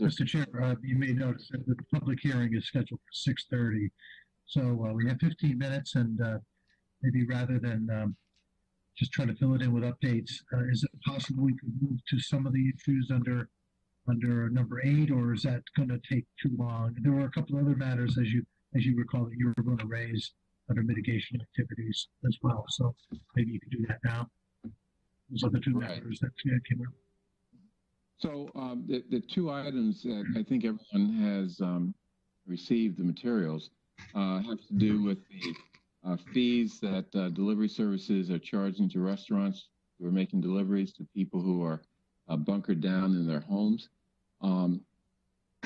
Mr. Chair, uh, you may notice that the public hearing is scheduled for six thirty. So, uh, we have fifteen minutes and, maybe rather than, um, just try to fill it in with updates, is it possible we could move to some of the issues under, under number eight, or is that gonna take too long? There were a couple other matters, as you, as you recall, that you were gonna raise under mitigation activities as well, so maybe you could do that now. Those are the two Right. matters that came up. So um, the, the two items that I think everyone has um, received the materials uh, have to do with the uh, fees that uh, delivery services are charging to restaurants who are making deliveries to people who are uh, bunkered down in their homes. Um,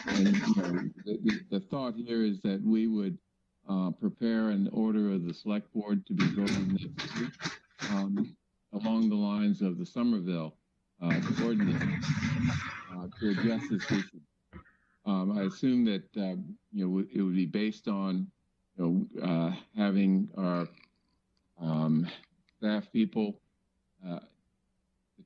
and you know, the, the, thought here is that we would uh, prepare an order of the select board to be voted next um, along the lines of the Somerville uh, ordinance uh, to address this issue. Um, I assume that uh, you know it would be based on you know uh, having our um, staff people uh,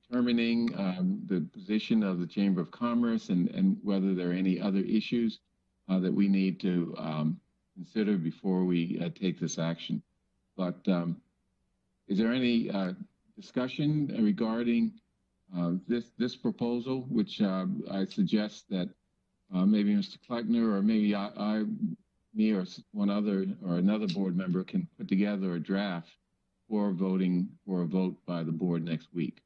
determining um, the position of the Chamber of Commerce and and whether there are any other issues uh, that we need to um, consider before we uh, take this action. But um, is there any uh, discussion regarding uh, this this proposal, which uh, I suggest that uh, maybe Mr. Kleckner or maybe I, I, me or one other or another board member can put together a draft for voting for a vote by the board next week.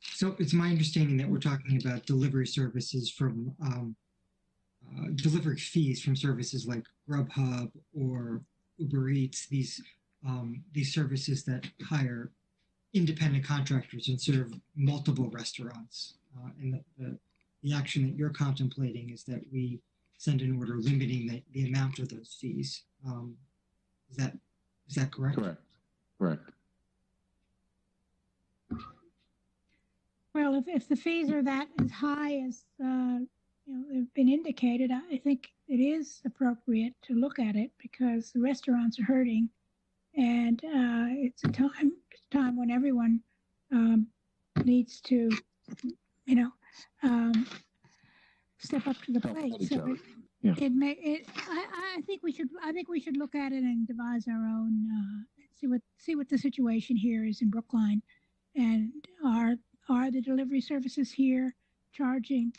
So it's my understanding that we're talking about delivery services from um, uh, delivery fees from services like Grubhub or Uber Eats. These um, these services that hire independent contractors and serve multiple restaurants. Uh, and the, the the action that you're contemplating is that we send an order limiting the, the amount of those fees. Um, is that is that correct? Correct. Correct. Well, if, if the fees are that as high as, uh, you know, have been indicated, I I think it is appropriate to look at it because the restaurants are hurting. And, uh, it's a time, time when everyone, um, needs to, you know, um, step up to the plate. So it- Yeah. It may, it, I, I think we should, I think we should look at it and devise our own, uh, see what, see what the situation here is in Brookline. And are, are the delivery services here charging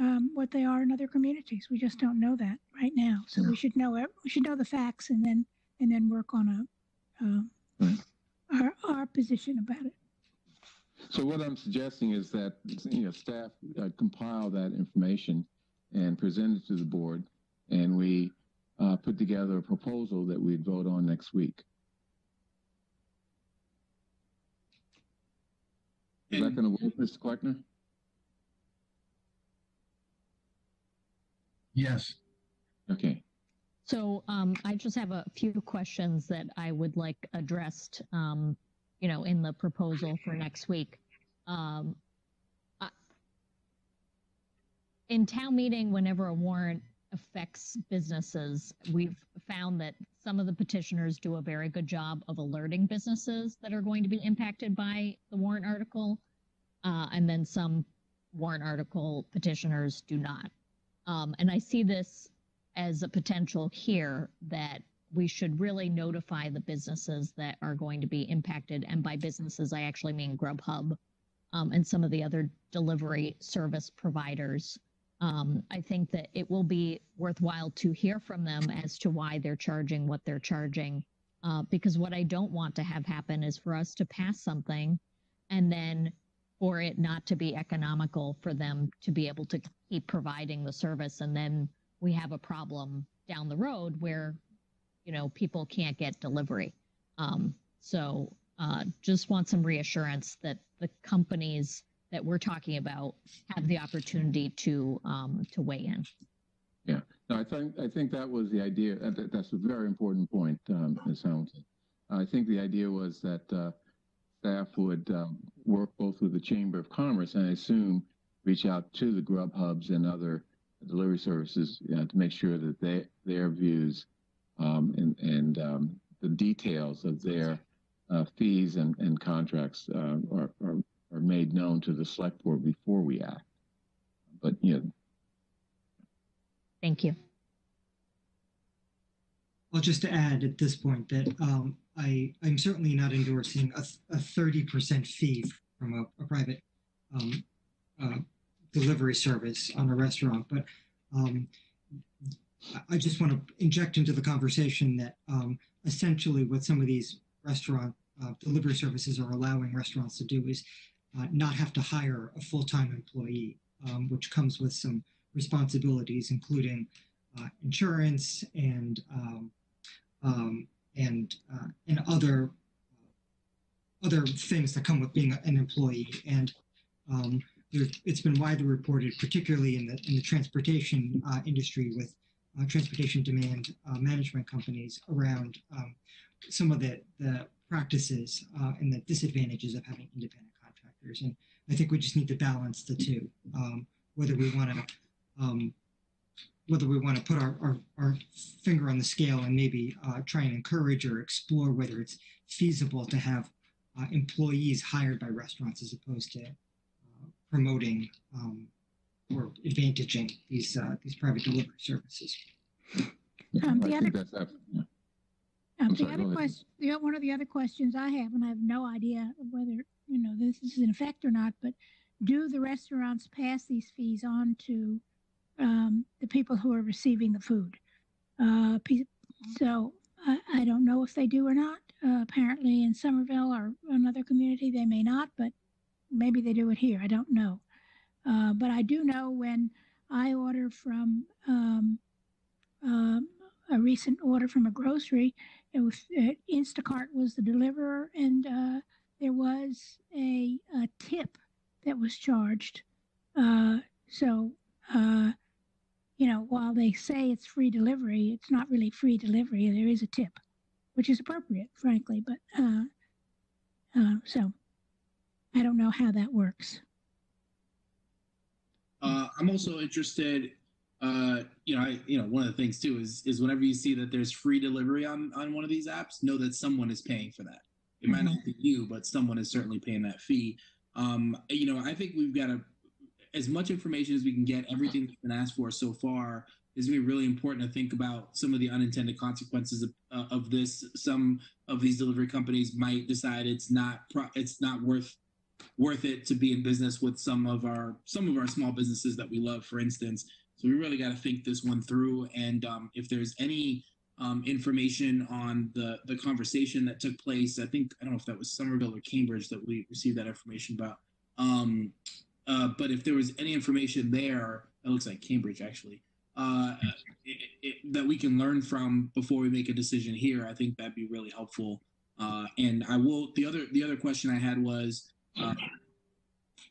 um, what they are in other communities? We just don't know that right now. So we should know it. We should know the facts and then and then work on a um, Right. our our position about it. So what I'm suggesting is that you know staff uh, compile that information and present it to the board, and we uh, put together a proposal that we'd vote on next week. Is that And- going to work, Mr. Kleckner? Yes. Okay. So um, I just have a few questions that I would like addressed, um, you know, in the proposal for next week. Um, I- in town meeting, whenever a warrant affects businesses, we've found that some of the petitioners do a very good job of alerting businesses that are going to be impacted by the warrant article, uh, and then some warrant article petitioners do not. Um, and I see this as a potential here that we should really notify the businesses that are going to be impacted. And by businesses, I actually mean Grubhub um, and some of the other delivery service providers. Um, I think that it will be worthwhile to hear from them as to why they're charging what they're charging. Uh, because what I don't want to have happen is for us to pass something and then for it not to be economical for them to be able to keep providing the service and then we have a problem down the road where you know people can't get delivery um, so uh, just want some reassurance that the companies that we're talking about have the opportunity to um, to weigh in Yeah, No, I think I think that was the idea. That's a very important point, um, Ms. Hamilton. I think the idea was that uh, staff would um, work both with the Chamber of Commerce and I assume reach out to the Grub Hubs and other delivery services you know, to make sure that they their views um, and and um, the details of their uh, fees and, and contracts uh, are, are are made known to the select board before we act. But, you know, Thank you. Well, just to add at this point that um, I, I'm certainly not endorsing a, a 30% fee from a, a private um, uh, delivery service on a restaurant, but um, I- just want to inject into the conversation that um, essentially what some of these restaurant uh, delivery services are allowing restaurants to do is uh, not have to hire a full-time employee, um, which comes with some responsibilities, including uh, insurance and um, um, and uh, and other other things that come with being an employee. And um, it's been widely reported, particularly in the in the transportation uh, industry, with uh, transportation demand uh, management companies around um, some of the the practices uh, and the disadvantages of having independent contractors. And I think we just need to balance the two, um, whether we want to um, whether we want to put our, our, our finger on the scale and maybe uh, try and encourage or explore whether it's feasible to have uh, employees hired by restaurants as opposed to uh, promoting um, or advantaging these uh, these private delivery services. Um, the other- think that's, ab- yeah. Um, the sorry, other question, the, one of the other questions I have, and I have no idea whether, you know, this is in effect or not, but do the restaurants pass these fees on to, um, the people who are receiving the food? Uh, so I, I don't know if they do or not. Uh, apparently in Somerville or another community, they may not, but maybe they do it here. I don't know. Uh, but I do know when I order from, um, um, a recent order from a grocery, it was Instacart was the deliverer, and uh, there was a, a tip that was charged. Uh, so, uh, you know, while they say it's free delivery, it's not really free delivery. There is a tip, which is appropriate, frankly. But uh, uh, so, I don't know how that works. Uh, I'm also interested. Uh, you know, I, you know, one of the things too is is whenever you see that there's free delivery on on one of these apps, know that someone is paying for that. It might not be you, but someone is certainly paying that fee. Um, you know, I think we've got to as much information as we can get. Everything that's been asked for so far is going to be really important to think about some of the unintended consequences of, uh, of this. Some of these delivery companies might decide it's not pro- it's not worth worth it to be in business with some of our some of our small businesses that we love for instance so we really got to think this one through and um, if there's any um, information on the the conversation that took place i think i don't know if that was somerville or cambridge that we received that information about um, uh, but if there was any information there it looks like cambridge actually uh, it, it, that we can learn from before we make a decision here i think that'd be really helpful uh, and i will the other the other question i had was uh,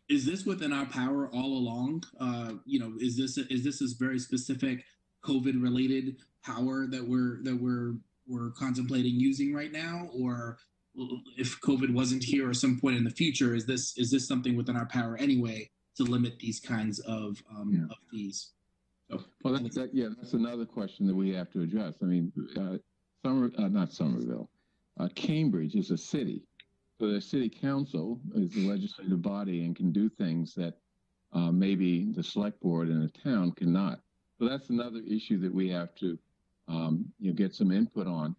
is this within our power all along? Uh, you know, is this is this this very specific COVID related power that we're that we're we're contemplating using right now, or if COVID wasn't here or some point in the future, is this is this something within our power anyway to limit these kinds of um, Yeah. of fees? So, Well, that's, that, yeah, that's another question that we have to address. I mean, uh, Summer, uh, not Somerville, uh, Cambridge is a city. So the city council is the legislative body and can do things that uh, maybe the select board in a town cannot. So that's another issue that we have to, um, you know, get some input on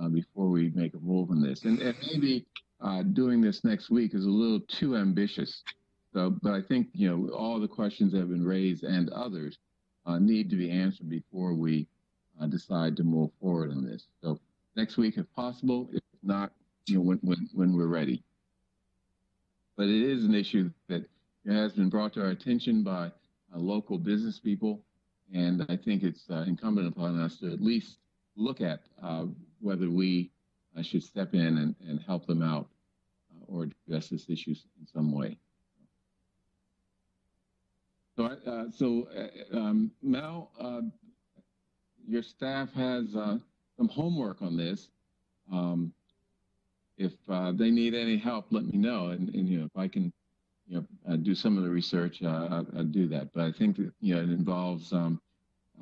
uh, before we make a move on this. And, and maybe uh, doing this next week is a little too ambitious. So, but I think you know all the questions that have been raised and others uh, need to be answered before we uh, decide to move forward on this. So next week, if possible. If not, you know, when when, when we're ready. But it is an issue that has been brought to our attention by uh, local business people, and I think it's uh, incumbent upon us to at least look at whether we uh, should step in and, and help them out uh, or address this issue in some way. So, uh, so uh, um, Mel, uh, your staff has uh, some homework on this. Um, if they need any help, let me know, and, and you know if I can, you know, do some of the research, I'll, I'll do that. But I think that you know it involves um,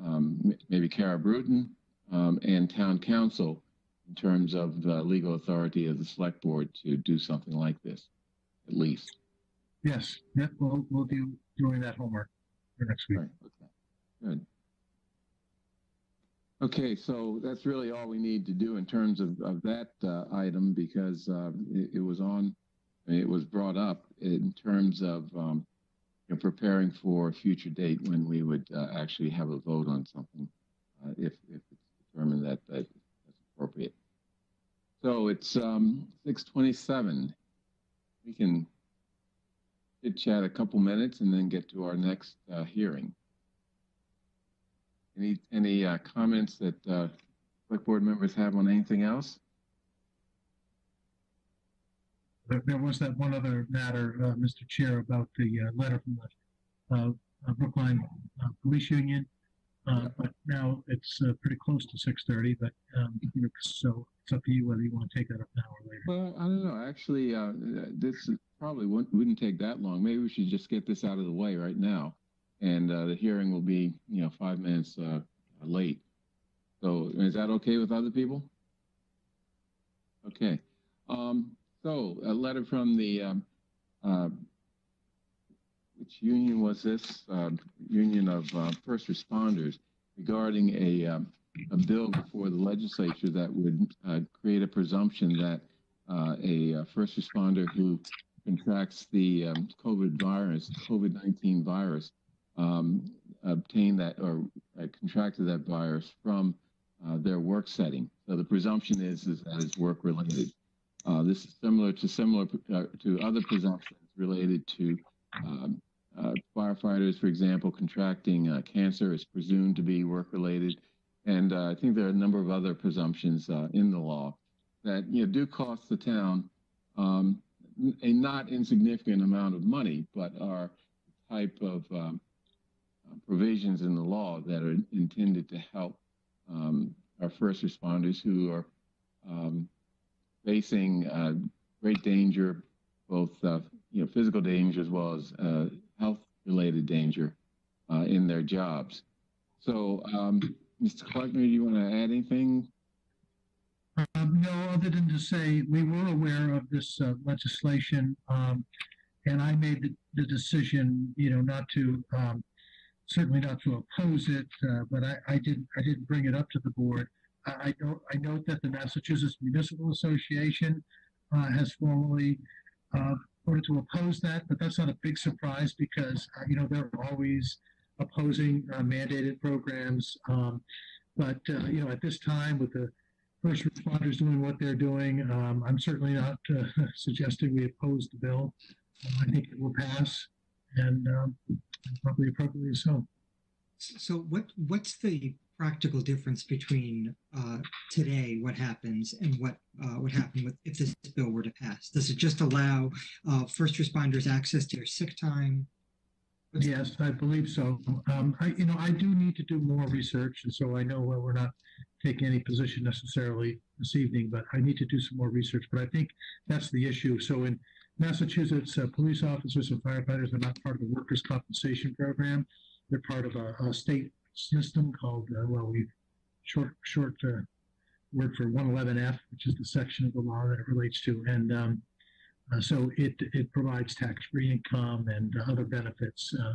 um, maybe Kara Brewton um, and Town Counsel in terms of the legal authority of the Select Board to do something like this, at least. Yes, yep, we'll, we'll do, doing that homework for next week. Right, okay, good. Okay, so that's really all we need to do in terms of, of that uh, item because uh, it, it was on, it was brought up in terms of um, you know, preparing for a future date when we would uh, actually have a vote on something uh, if, if it's determined that, that appropriate. So it's um, 627. We can chit chat a couple minutes and then get to our next uh, hearing. Any any uh, comments that uh, select board members have on anything else? There, was that one other matter, uh, Mr. Chair, about the uh, letter from the uh, uh, Brookline Police Union. Uh, but now it's uh, pretty close to 6:30. But um, you know, so it's up to you whether you want to take that up now or later. Well, I don't know. Actually, uh, this probably wouldn't, wouldn't take that long. Maybe we should just get this out of the way right now, and uh, the hearing will be you know five minutes uh, late. So is that okay with other people? Okay. Um, so a letter from the um, uh, which union was this? Uh, union of uh, First Responders regarding a um, a bill before the legislature that would uh, create a presumption that uh, a, uh first responder who contracts the um, COVID virus, COVID 19 virus, um, obtained that or uh, contracted that virus from their work setting. So the presumption is, is that it's work related. Uh, this is similar to similar to other presumptions related to um, uh, firefighters, for example, contracting uh, cancer is presumed to be work related. And uh, I think there are a number of other presumptions uh, in the law that you know do cost the town um, a not insignificant amount of money, but are type of um, provisions in the law that are intended to help um, our first responders who are um, facing uh, great danger, both uh, you know physical danger as well as uh, health-related danger uh, in their jobs. So, um, Mr. Kleckner, do you want to add anything? Um, no, other than to say we were aware of this uh, legislation, um, and I made the, the, decision, you know, not to um, certainly not to oppose it, uh, but I, I didn't I didn't bring it up to the board. I, I know I note that the Massachusetts Municipal Association uh, has formally voted to oppose that, but that's not a big surprise because uh, you know they're always opposing uh, mandated programs. Um, but uh, you know, at this time, with the first responders doing what they're doing, um, I'm certainly not uh, suggesting we oppose the bill. I think it will pass, and um, probably appropriately so. So what what's the practical difference between uh, today, what happens, and what uh, would happen with if this bill were to pass? Does it just allow uh, first responders access to their sick time? Yes, I believe so. Um, I, you know, I do need to do more research, and so I know well, we're not taking any position necessarily this evening, but I need to do some more research. But I think that's the issue. So in Massachusetts, uh, police officers and firefighters are not part of the workers' compensation program. They're part of a, a state system called, uh, well, we short short uh, word for 111F, which is the section of the law that it relates to, and um, uh, so it it provides tax-free income and uh, other benefits uh,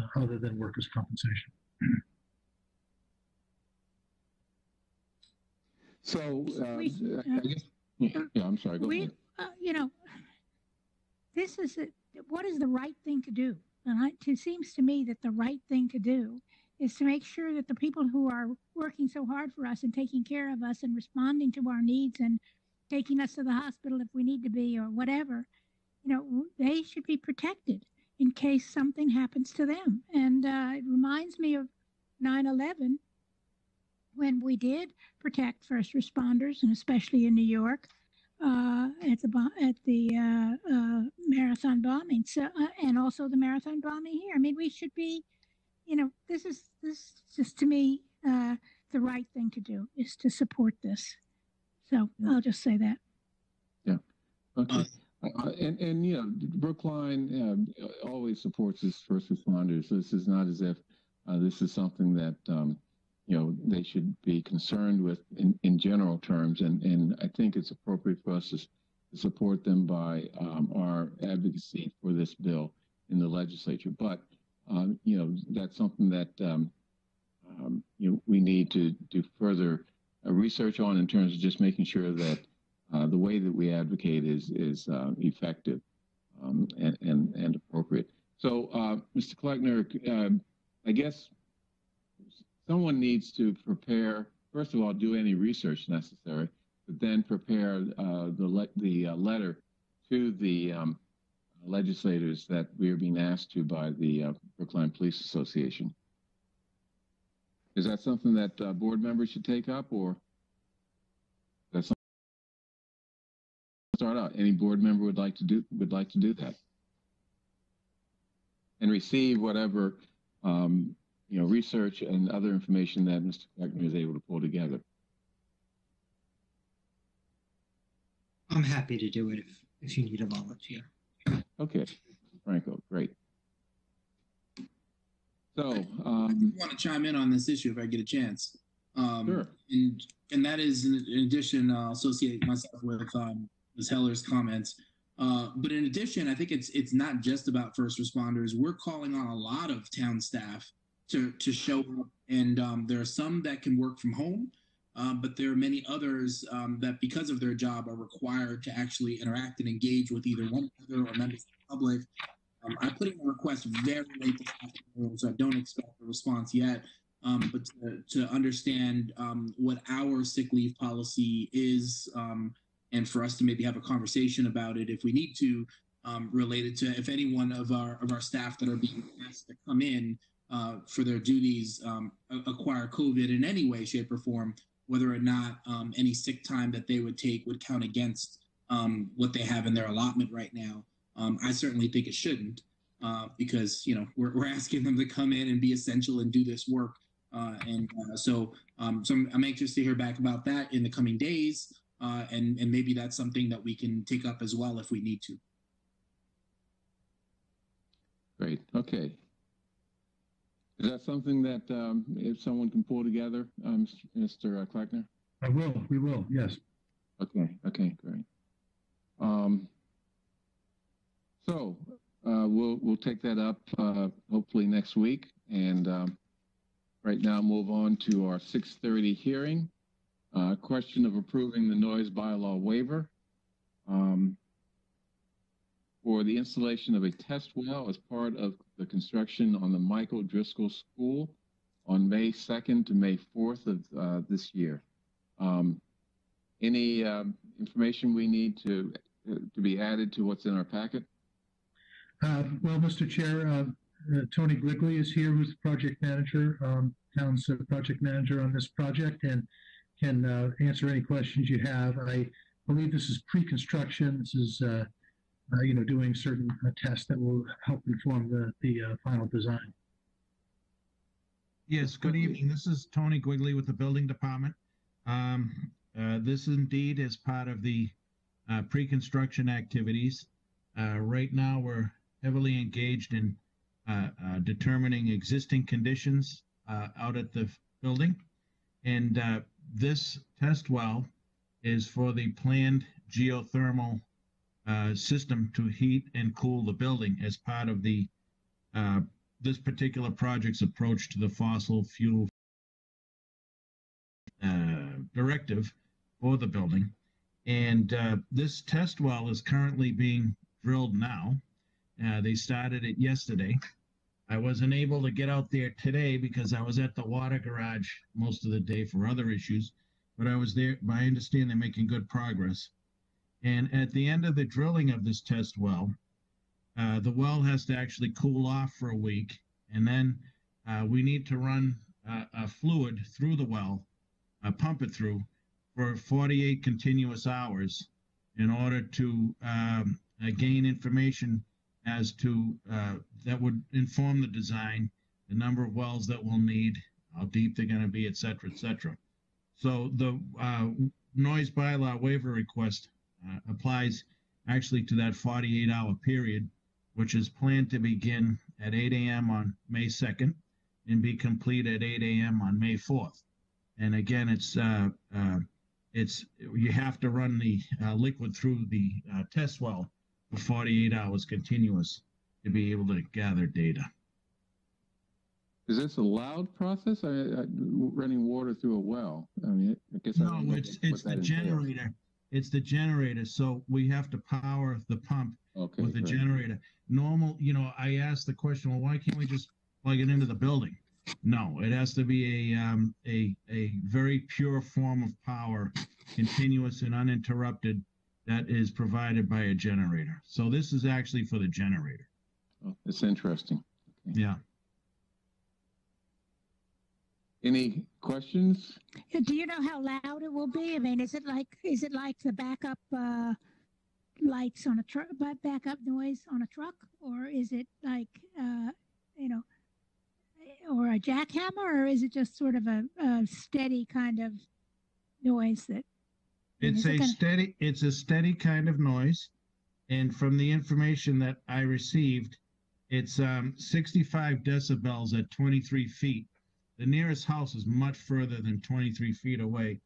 uh, other than workers' compensation. So, uh, We- I guess, yeah, yeah, I'm sorry. Go we, ahead. uh, you know, this is a, what is the right thing to do? And it seems to me that the right thing to do is to make sure that the people who are working so hard for us and taking care of us and responding to our needs and taking us to the hospital if we need to be or whatever, you know, they should be protected in case something happens to them. And uh, it reminds me of 9 11 when we did protect first responders, and especially in New York uh, at the at the uh, uh, marathon bombing. So, uh, and also the marathon bombing here. I mean, we should be, you know, this is this is just to me uh, the right thing to do is to support this. So I'll just say that. Yeah. Okay. Uh, and, and, you know, Brookline uh, always supports its first responders. This is not as if uh, this is something that, um, you know, they should be concerned with in, in general terms. And, and I think it's appropriate for us to, to support them by um, our advocacy for this bill in the legislature. But um, you know that's something that um, um, you know we need to do further uh, research on in terms of just making sure that uh, the way that we advocate is is uh, effective um, and, and and appropriate. So, uh, Mr. Kleckner, um, I guess someone needs to prepare. First of all, do any research necessary, but then prepare uh, the le- the uh, letter to the um, legislators that we are being asked to by the uh, Brookline Police Association. Is that something that uh, board members should take up, or that's start out? Any board member would like to do would like to do that, and receive whatever um, you know research and other information that Mr. Beckman is able to pull together. I'm happy to do it if, if you need a volunteer. Okay, Franco, great. So, I um, want to chime in on this issue if I get a chance. Um, Sure. And and that is in, in addition, uh, associate myself with um, Ms. Heller's comments. Uh, but in addition, I think it's it's not just about first responders. We're calling on a lot of town staff to to show up, and um, there are some that can work from home, um, but there are many others um, that, because of their job, are required to actually interact and engage with either one another or members of the public. Um, I put in a request very late this afternoon, so I don't expect a response yet. Um, but to, to understand um, what our sick leave policy is, um, and for us to maybe have a conversation about it if we need to, related to if any one of our of our staff that are being asked to come in uh, for their duties acquire COVID in any way, shape, or form, whether or not um, any sick time that they would take would count against um, what they have in their allotment right now. Um, I certainly think it shouldn't, uh, because you know we're, we're asking them to come in and be essential and do this work. Uh, and uh, so, um, so I'm, I'm anxious to hear back about that in the coming days, uh, and and maybe that's something that we can take up as well if we need to. great, okay. Is that something that um, if someone can pull together, um, Mr. Kleckner? I will, we will, yes. Okay, okay, great. Um, so uh, we'll we'll take that up uh, hopefully next week, and um, right now move on to our 6:30 hearing. Uh, question of approving the noise bylaw waiver um, for the installation of a test well as part of the construction on the Michael Driscoll School on May 2nd to May 4th of uh, this year. Um, any um, information we need to uh, to be added to what's in our packet? Uh, well, Mr. Chair, uh, uh, Tony Quigley is here, who's the project manager, um, town's project manager on this project, and can answer any questions you have. I believe this is pre-construction. This is, you know, doing certain uh, tests that will help inform the the uh, final design. Yes, good evening. This is Tony Quigley with the Building Department. Um, uh, this indeed is part of the uh, pre-construction activities. Uh, right now, we're heavily engaged in uh, uh, determining existing conditions uh, out at the building. And uh, this test well is for the planned geothermal uh, system to heat and cool the building as part of the uh, this particular project's approach to the fossil fuel uh, directive for the building. And uh, this test well is currently being drilled now. Uh, they started it yesterday. I wasn't able to get out there today because I was at the water garage most of the day for other issues, but I was there. I understand they're making good progress. And at the end of the drilling of this test well, uh, the well has to actually cool off for a week, and then uh, we need to run uh, a fluid through the well, uh, pump it through for 48 continuous hours in order to um, uh, gain information as to uh, that would inform the design, the number of wells that we'll need, how deep they're going to be, et cetera, et cetera. So the noise bylaw waiver request uh, applies actually to that 48 hour period, which is planned to begin at 8 a.m. on May 2nd and be complete at 8 a.m. on May 4th. And again, it's uh, uh, it's you have to run the uh, liquid through the uh, test well for 48 hours continuous to be able to gather data. Is this a loud process? I, I, running water through a well? I mean, I guess No, don't it's it's the entails. generator. It's the generator. So we have to power the pump Okay. with the great. generator. Normal, you know, I asked the question, well, why can't we just plug it into the building? No, it has to be a um, a a very pure form of power, continuous and uninterrupted, that is provided by a generator. So this is actually for the generator. Oh, it's interesting. Yeah. Any questions? Do you know how loud it will be? I mean, is it like is it like the backup uh, lights on a truck, but backup noise on a truck, or is it like uh, you know, or a jackhammer, or is it just sort of a, a steady kind of noise that? It's is it a gonna- steady, it's a steady kind of noise. And from the information that I received, it's um, 65 decibels at 23 feet. The nearest house is much further than 23 feet away.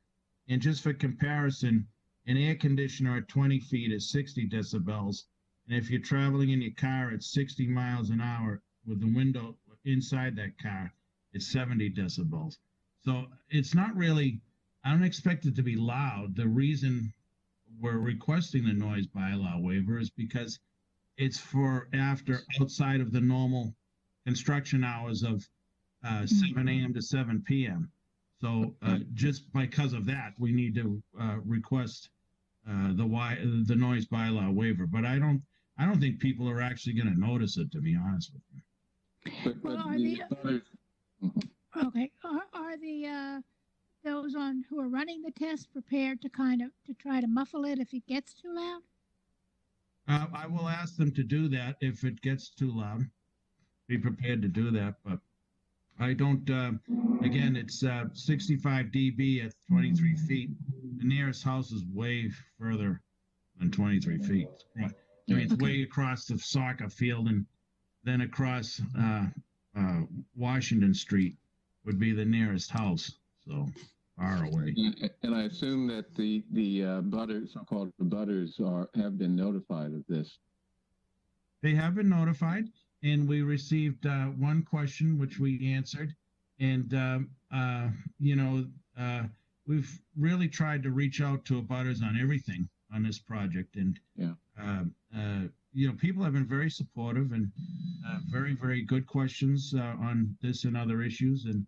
And just for comparison, an air conditioner at 20 feet is 60 decibels. And if you're traveling in your car at 60 miles an hour with the window inside that car, it's 70 decibels. So it's not really, I don't expect it to be loud. The reason we're requesting the noise bylaw waiver is because it's for after outside of the normal construction hours of uh, 7 a.m. to 7 p.m. So uh, just because of that, we need to uh, request uh, the why the noise bylaw waiver. But I don't I don't think people are actually going to notice it. To be honest with you. But, Well, are the the- butters- Okay, are, are the uh, those on who are running the test prepared to kind of to try to muffle it if it gets too loud? Uh, I will ask them to do that if it gets too loud. Be prepared to do that, but I don't. Uh, again, it's uh, 65 dB at 23 feet. The nearest house is way further than 23 feet. Right. I mean, it's way across the soccer field, and then across uh, uh, Washington Street would be the nearest house. So far away. And- And I assume that the, the uh, butters, so-called the butters are, have been notified of this. They have been notified, and we received uh, one question which we answered. And, um, uh, you know, uh, we've really tried to reach out to abutters on everything on this project. And, Yeah. um, uh, you know, people have been very supportive and uh, very, very good questions uh, on this and other issues. And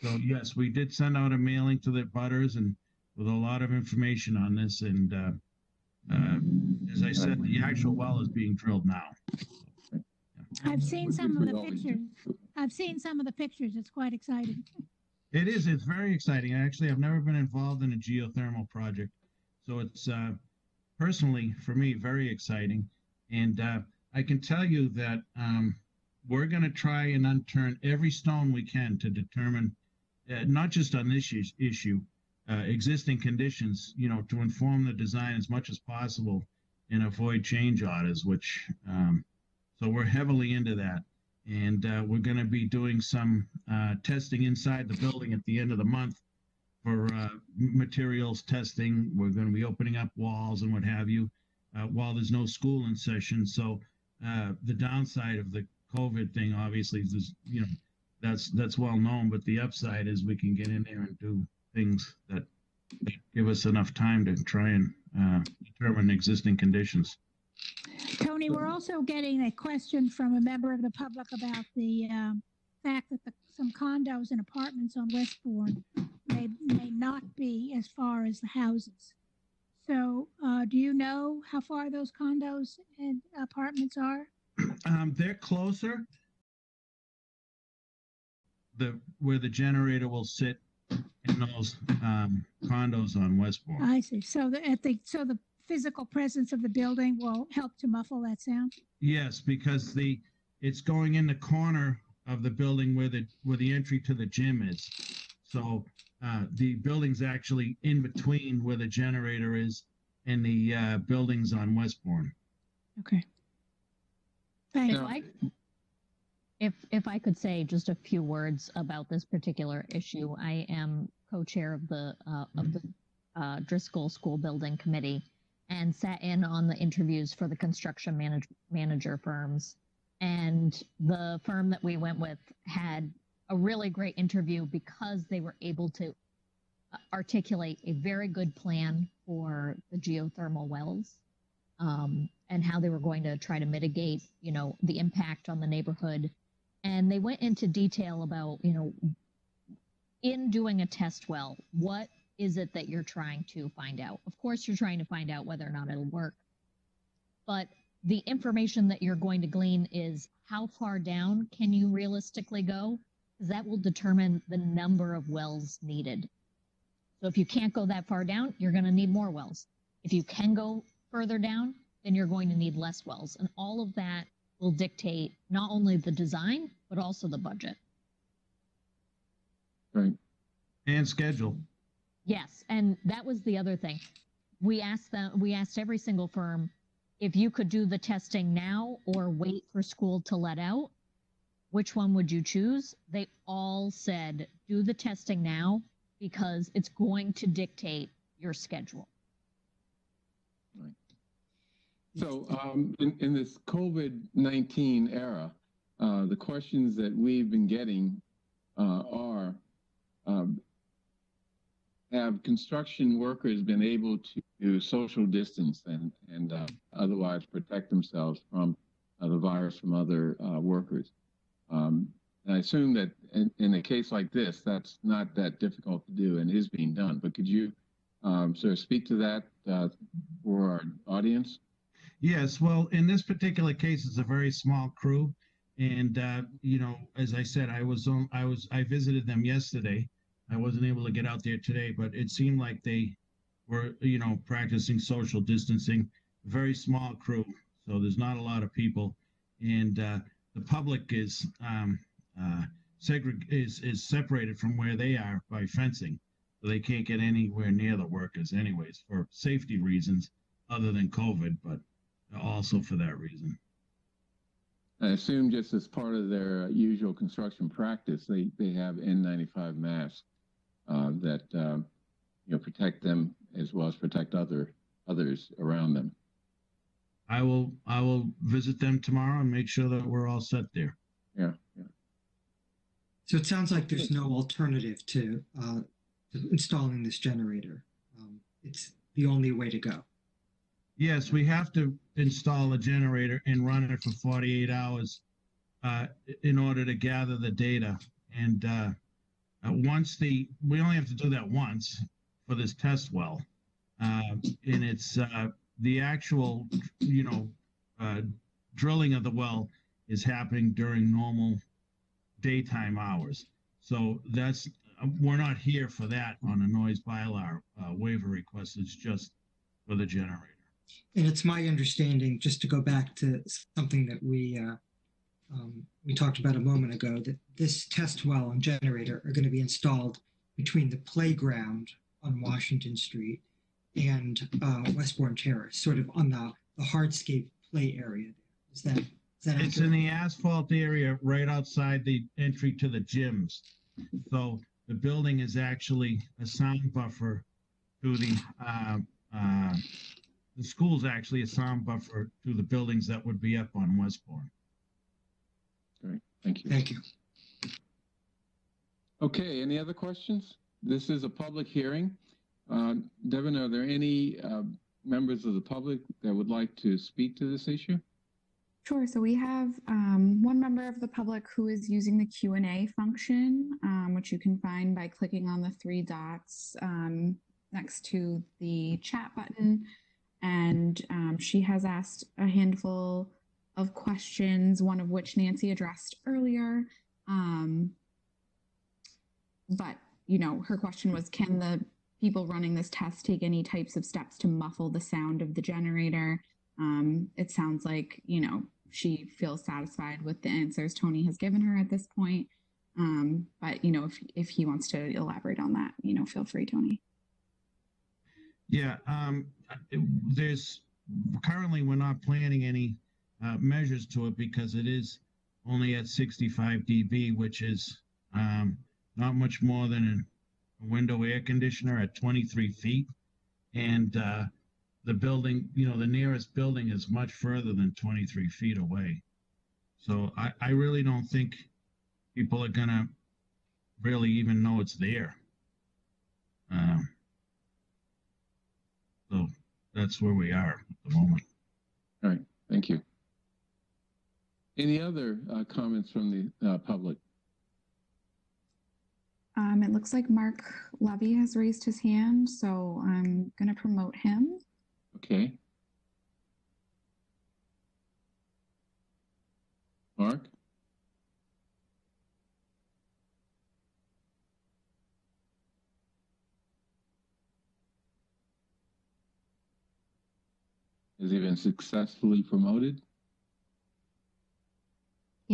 so, yes, we did send out a mailing to the abutters and with a lot of information on this. And uh, uh, as I said, the actual well is being drilled now. I've seen some of the pictures. I've seen some of the pictures. It's quite exciting. It is. It's very exciting. Actually, I've never been involved in a geothermal project, so it's uh, personally for me very exciting. And uh, I can tell you that um, we're going to try and unturn every stone we can to determine, uh, not just on this is- issue, uh, existing conditions. You know, to inform the design as much as possible and avoid change orders. Which, um, so we're heavily into that and uh, we're going to be doing some uh, testing inside the building at the end of the month for uh, materials testing. We're going to be opening up walls and what have you uh, while there's no school in session. So uh, the downside of the COVID thing, obviously, is you know that's that's well known. But the upside is we can get in there and do things that give us enough time to try and uh, determine existing conditions. Tony, we're also getting a question from a member of the public about the um, fact that the, some condos and apartments on Westbourne may may not be as far as the houses. So, uh, do you know how far those condos and apartments are? Um, they're closer. The where the generator will sit in those um, condos on Westbourne. I see. So the at the so the physical presence of the building will help to muffle that sound. Yes, because the it's going in the corner of the building where the where the entry to the gym is. So uh, the building's actually in between where the generator is and the uh, buildings on Westbourne. Okay. Thanks. If I, if if I could say just a few words about this particular issue, I am co-chair of the uh, of the uh, Driscoll School Building Committee and sat in on the interviews for the construction manage- manager firms. And the firm that we went with had a really great interview because they were able to uh, articulate a very good plan for the geothermal wells um, and how they were going to try to mitigate, you know, the impact on the neighborhood. And they went into detail about, you know, in doing a test well, what is it that you're trying to find out? Of course, you're trying to find out whether or not it'll work. But the information that you're going to glean is how far down can you realistically go? Because that will determine the number of wells needed. So if you can't go that far down, you're going to need more wells. If you can go further down, then you're going to need less wells. And all of that will dictate not only the design, but also the budget. Right. And schedule. Yes, and that was the other thing. We asked them, we asked every single firm if you could do the testing now or wait for school to let out, which one would you choose? They all said, do the testing now because it's going to dictate your schedule. So, um, in, in this COVID 19 era, uh, the questions that we've been getting uh, are um, Have construction workers been able to social distance and, and uh, otherwise protect themselves from uh, the virus from other uh, workers? Um, and I assume that in, in a case like this, that's not that difficult to do and is being done. But could you um, sort of speak to that uh, for our audience? Yes, well, in this particular case, it's a very small crew, and uh, you know, as I said, I was on, I was, I visited them yesterday. I wasn't able to get out there today, but it seemed like they were, you know, practicing social distancing. Very small crew, so there's not a lot of people, and uh, the public is um, uh, segreg- is is separated from where they are by fencing, so they can't get anywhere near the workers, anyways, for safety reasons, other than COVID, but also for that reason. I assume just as part of their usual construction practice, they, they have N95 masks uh, that uh, you know protect them as well as protect other others around them. I will I will visit them tomorrow and make sure that we're all set there. Yeah, yeah. So it sounds like there's no alternative to, uh, to installing this generator. Um, it's the only way to go. Yes, we have to install a generator and run it for 48 hours uh, in order to gather the data. And uh, uh, once the, we only have to do that once for this test well. Uh, and it's uh, the actual, you know, uh, drilling of the well is happening during normal daytime hours. So that's, we're not here for that on a noise bylaw waiver request. It's just for the generator. And it's my understanding, just to go back to something that we uh, um, we talked about a moment ago, that this test well and generator are going to be installed between the playground on Washington Street and uh, Westbourne Terrace, sort of on the, the hardscape play area. Is that is that It's in the asphalt area right outside the entry to the gyms. So the building is actually a sound buffer to the uh, uh, the school's actually a sound buffer to the buildings that would be up on Westbourne. Great, thank you. Thank you. Okay, any other questions? This is a public hearing. Uh, Devin, are there any uh, members of the public that would like to speak to this issue? Sure. So we have um, one member of the public who is using the Q and A function, um, which you can find by clicking on the three dots um, next to the chat button. And um, she has asked a handful of questions, one of which Nancy addressed earlier. Um, but, you know, her question was Can the people running this test take any types of steps to muffle the sound of the generator? Um, it sounds like, you know, she feels satisfied with the answers Tony has given her at this point. Um, but, you know, if, if he wants to elaborate on that, you know, feel free, Tony. Yeah, um, there's, currently, we're not planning any uh, measures to it because it is only at 65 dB, which is um, not much more than a window air conditioner at 23 feet. And uh, the building, you know, the nearest building is much further than 23 feet away. So I, I really don't think people are gonna really even know it's there. Um, so that's where we are at the moment. All right, thank you. Any other uh, comments from the uh, public? Um, it looks like Mark Levy has raised his hand, so I'm going to promote him. Okay. Mark? Has he been successfully promoted?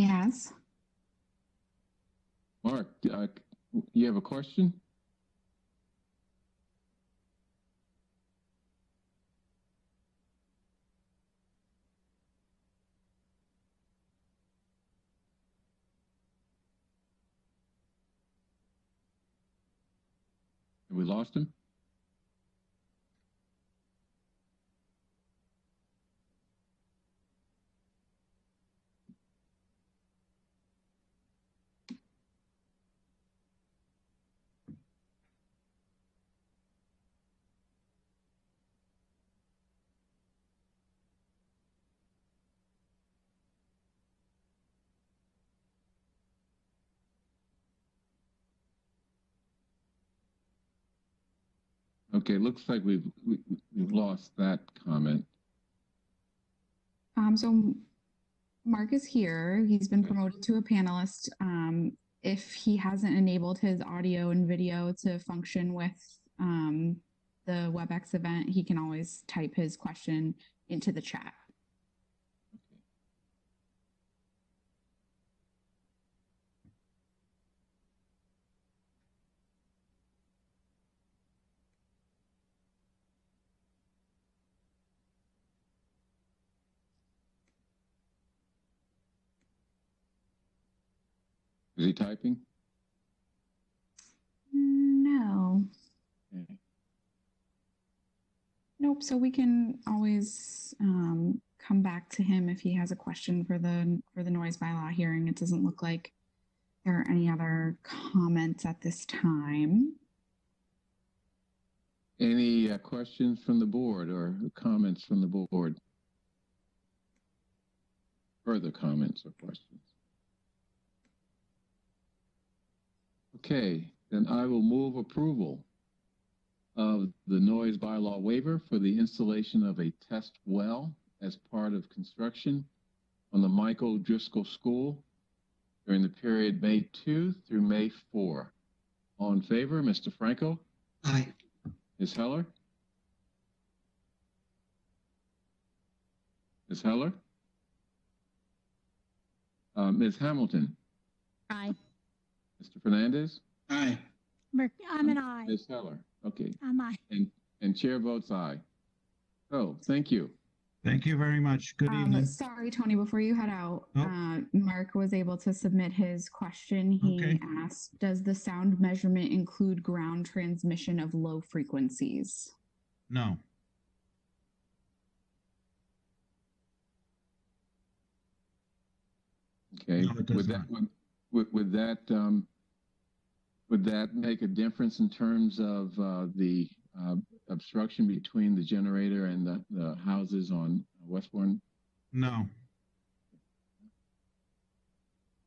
Has. Mark, uh, you have a question? We lost him? Okay, looks like we've we, we've lost that comment. Um, so Mark is here. He's been promoted to a panelist. Um, if he hasn't enabled his audio and video to function with um, the WebEx event, he can always type his question into the chat. Is he typing? No. Okay. Nope. So we can always um, come back to him if he has a question for the for the noise bylaw hearing. It doesn't look like there are any other comments at this time. Any uh, questions from the board or comments from the board? Further comments or questions? Okay, then I will move approval of the noise bylaw waiver for the installation of a test well as part of construction on the Michael Driscoll School during the period May 2 through May 4. All in favor, Mr. Franco? Aye. Ms. Heller? Ms. Heller? Uh, Ms. Hamilton? Aye. Mr. Fernandez? Aye. Merc- I'm an aye. Ms. Heller? Okay, I'm aye. and, and chair votes aye. Oh, thank you. Thank you very much. Good Um, evening. sorry, Tony, before you head out, Oh. uh, Mark was able to submit his question. He Okay. asked, does the sound measurement include ground transmission of low frequencies? No, Okay, No, it would that, not. Would, would, that, um, would that make a difference in terms of, uh, the, uh, obstruction between the generator and the, the houses on Westbourne? no.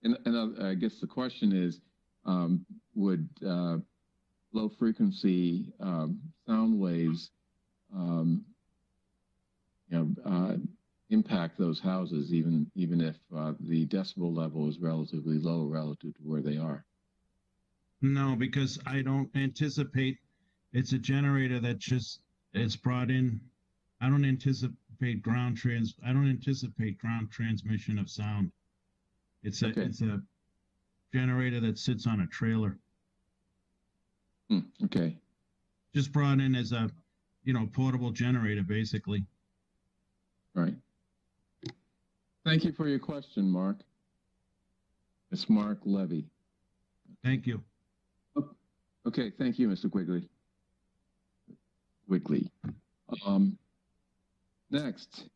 And, and uh, I guess the question is, um, would, uh, low frequency, um, sound waves, um, you know, uh, impact those houses even, even if, uh, the decibel level is relatively low relative to where they are? No, because I don't anticipate, it's a generator that just, it's brought in. I don't anticipate ground trans, I don't anticipate ground transmission of sound. It's a, Okay. it's a generator that sits on a trailer, Hmm, okay, just brought in as a, you know, portable generator, basically. right. Thank you for your question, Mark. It's Mark Levy. Thank you. Okay, thank you, Mr. Quigley. quickly. Um, next,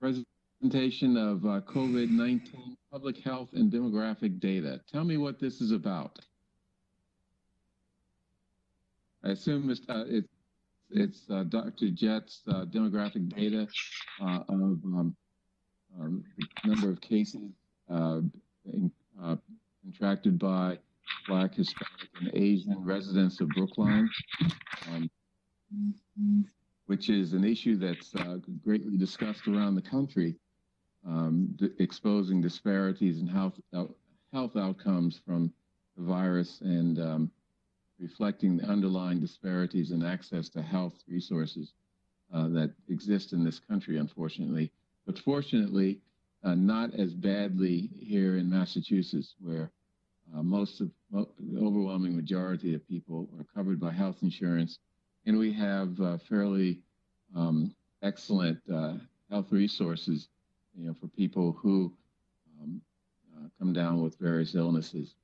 presentation of uh, COVID-19 public health and demographic data. Tell me what this is about. I assume it's, uh, it's, it's uh, Dr. Jett's uh, demographic data uh, of um, um, the number of cases uh, in, uh, contracted by Black, Hispanic, and Asian residents of Brookline, um, which is an issue that's uh, greatly discussed around the country, um, exposing disparities in health out- health outcomes from the virus and um, reflecting the underlying disparities in access to health resources uh, that exist in this country, unfortunately. But fortunately, uh, not as badly here in Massachusetts, where uh, most of the overwhelming majority of people are covered by health insurance, and we have uh, fairly um, excellent uh, health resources, you know, for people who um, uh, come down with various illnesses,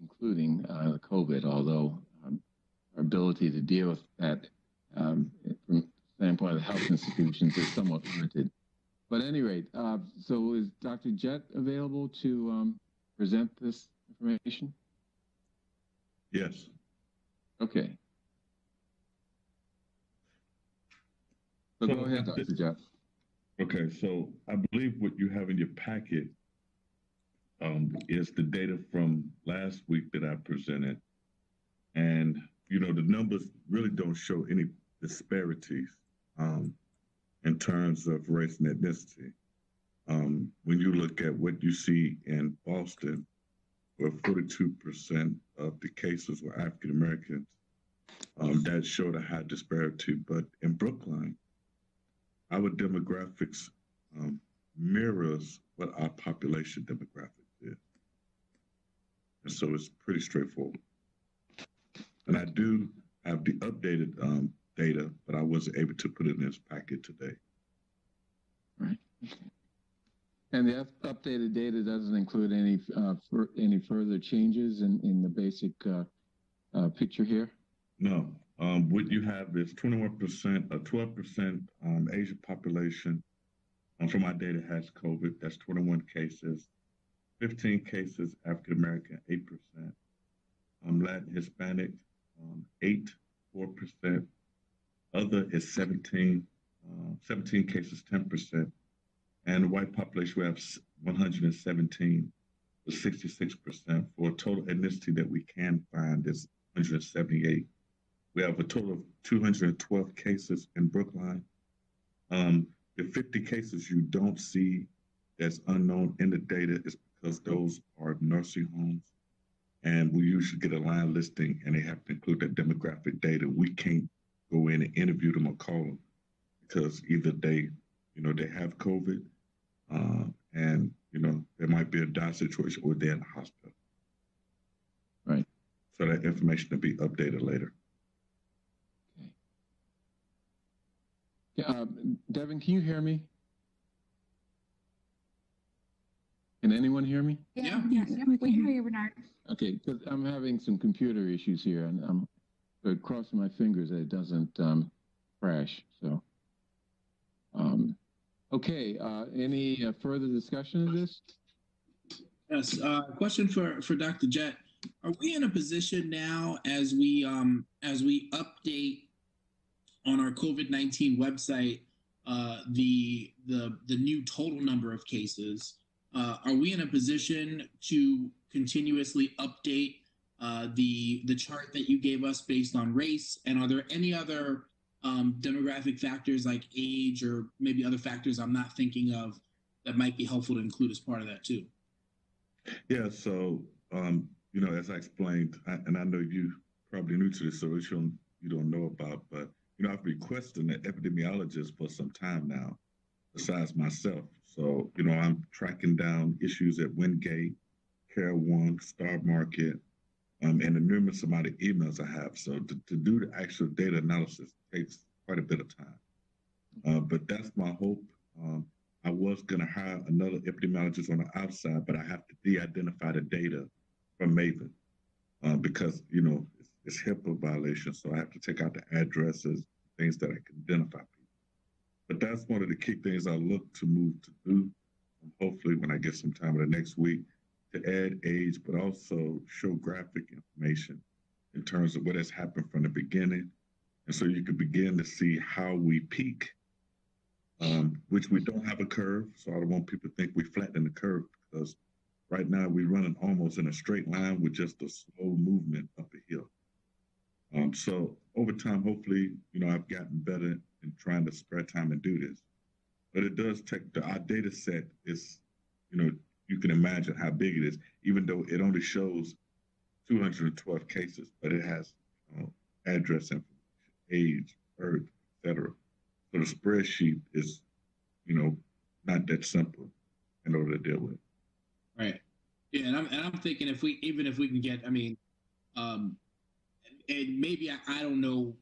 including uh, COVID. Although um, our ability to deal with that um, from the standpoint of the health institutions is somewhat limited. But at any rate, uh, so is Dr. Jett available to um, present this information? Yes. Okay. So go ahead, Dr. Jett. Okay, so I believe what you have in your packet um, is the data from last week that I presented. And, you know, the numbers really don't show any disparities um, in terms of race and ethnicity. Um, when you look at what you see in Boston, where 42% of the cases were African Americans, um, that showed a high disparity. But in Brookline, our demographics um, mirrors what our population demographics is. And so it's pretty straightforward. And I do have the updated um, data, but I wasn't able to put it in this packet today. Right. And the up- updated data doesn't include any uh, any further changes in, in the basic uh, uh, picture here. No, um, what you have is 21%, a 12% um, Asian population um, from our data has COVID. That's 21 cases. 15 cases African American, 8%. Um, Latin Hispanic, um, 8, 4%. Other is 17, uh, 17 cases, 10%. And the white population, we have s- 117 66% for a total ethnicity that we can find is 178. We have a total of 212 cases in Brookline. Um, the 50 cases you don't see that's unknown in the data is because those are nursing homes. And we usually get a line listing and they have to include that demographic data. We can't go in and interview them or call them because either they, you know, they have COVID uh, and, you know, there might be a dire situation or they're in the hospital. Right. So that information will be updated later. Yeah, uh, Devin, can you hear me? Can anyone hear me? Yeah. Yes, Yep, we we can hear hear you, Bernard. Okay, because I'm having some computer issues here, and I'm uh, crossing my fingers that it doesn't um, crash. So, um, okay. Uh, any uh, further discussion of this? Yes. Uh, question for for Dr. Jett. Are we in a position now, as we um, as we update on our COVID nineteen website, uh, the the the new total number of cases? Uh, are we in a position to continuously update uh, the the chart that you gave us based on race? And are there any other um, demographic factors like age or maybe other factors I'm not thinking of that might be helpful to include as part of that too? Yeah, so um, you know, as I explained, I, and I know you probably new to this, so it's you don't know about, but you know, I've been requesting an epidemiologist for some time now, besides myself. So you know, I'm tracking down issues at Wingate, Care One, Star Market, um, and the numerous amount of emails I have. So to, to do the actual data analysis takes quite a bit of time. Uh, but that's my hope. Um, I was going to hire another epidemiologist on the outside, but I have to de-identify the data from Maven uh, because you know it's, it's HIPAA violation. So I have to take out the addresses, things that I can identify people. But that's one of the key things I look to move to do. Hopefully, when I get some time in the next week, to add age, but also show graphic information in terms of what has happened from the beginning. And so you can begin to see how we peak, um, which we don't have a curve. So I don't want people to think we flatten the curve because right now we're running almost in a straight line with just a slow movement up a hill. Um, so over time, hopefully, you know, I've gotten better in trying to spare time and do this. But it does take the our data set is, you know, you can imagine how big it is, even though it only shows 212 cases, but it has you know, address information, age, birth, etc. So the spreadsheet is, you know, not that simple in order to deal with. Right. Yeah, and I'm and I'm thinking if we even if we can get, I mean, um, and maybe I, I don't know,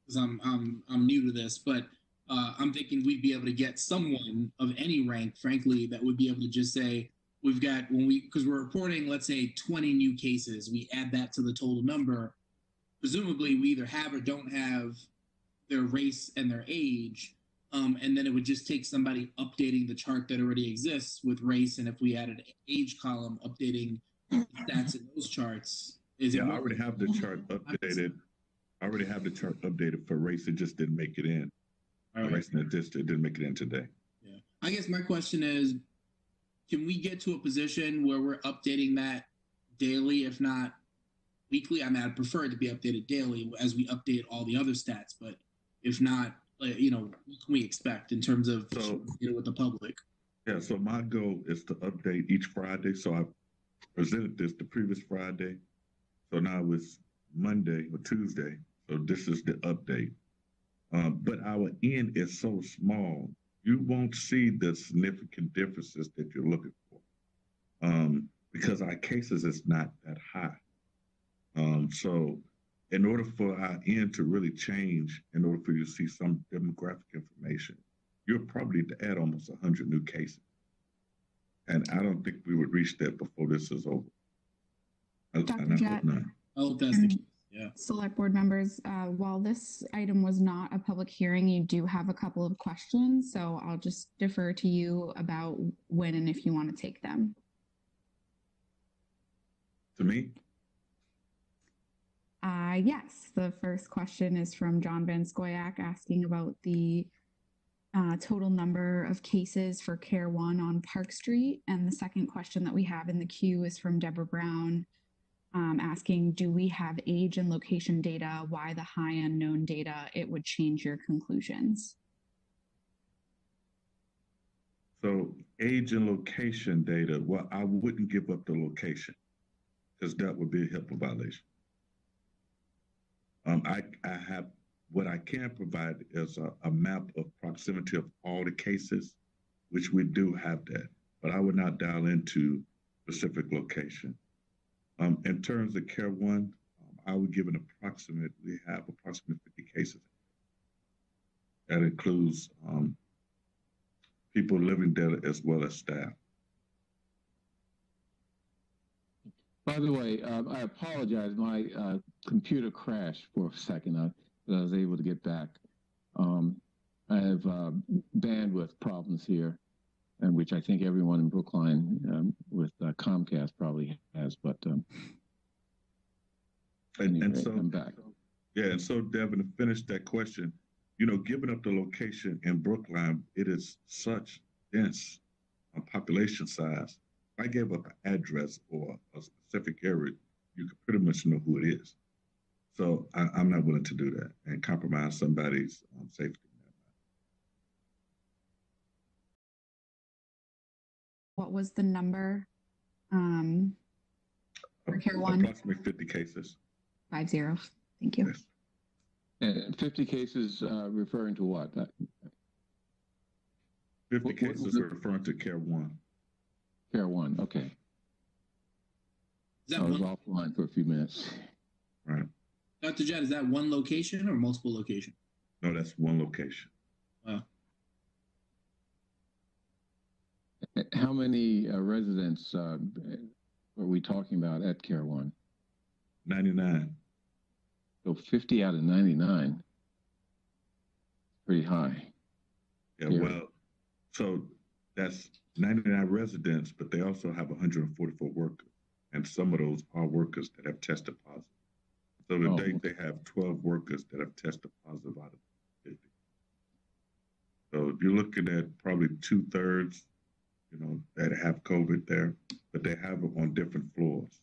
because I'm I'm I'm new to this, but uh, I'm thinking we'd be able to get someone of any rank, frankly, that would be able to just say we've got when we because we're reporting, let's say, 20 new cases, we add that to the total number. Presumably, we either have or don't have their race and their age. Um, and then it would just take somebody updating the chart that already exists with race, and if we added an age column, updating stats in those charts. Is yeah, it I already have the chart updated. I already have the chart updated for race. It just didn't make it in. All right. In the district didn't make it in today. Yeah. I guess my question is, can we get to a position where we're updating that daily, if not weekly? I mean, I'd prefer it to be updated daily as we update all the other stats, but if not, you know, what can we expect in terms of So- dealing with the public? Yeah, so my goal is to update each Friday. So I presented this the previous Friday. So now it's Monday or Tuesday. So this is the update. Um, but our end is so small, you won't see the significant differences that you're looking for. Um, because our cases is not that high. Um, so in order for our end to really change, in order for you to see some demographic information, you'll probably need to add almost 100 new cases. And I don't think we would reach that before this is over. I- Dr. and I hope Jett. not. I hope that's the And- case. Yeah. Select board members, uh, while this item was not a public hearing, you do have a couple of questions, so I'll just defer to you about when and if you want to take them. To me, Uh, yes, the first question is from John VanScoyoc asking about the uh, total number of cases for Care One on Park Street. And the second question that we have in the queue is from Deborah Brown um, asking, do we have age and location data? Why the high unknown data? It would change your conclusions. so age and location data, well, I wouldn't give up the location because that would be a HIPAA violation. Um, I, I have, what I can provide is a, a map of proximity of all the cases, which we do have that, but I would not dial into specific location. Um, in terms of Care One, um, I would give an approximate, we have approximately 50 cases. That includes um, people living there as well as staff. By the way, uh, I apologize. My uh, computer crashed for a second, uh, but I was able to get back. Um, I have uh, bandwidth problems here, and which I think everyone in Brookline um, with uh, Comcast probably has. But um, And, and so, I'm back. yeah, and so Devin, to finish that question, you know, given up the location in Brookline, it is such dense uh, population size. If I gave up an address or a specific area, you could pretty much know who it is. So I, I'm not willing to do that and compromise somebody's um, safety. What was the number? Um, For Care One? Approximately 50 cases. five zero. Thank you. Yes. And 50 cases uh, referring to what? Uh, 50 What- what- cases are referring to Care One. Care One. Okay. Is I was one, offline for a few minutes. Right. Dr. Jett, is that one location or multiple locations? No, that's one location. How many uh, residents uh, are we talking about at Care One? 99. So 50 out of 99. pretty high. Yeah, well, so that's 99 residents, but they also have 144 workers. And some of those are workers that have tested positive. So Oh, today okay. they have 12 workers that have tested positive out of 50. So if you're looking at probably two thirds, you know, that have COVID there, but they have it on different floors.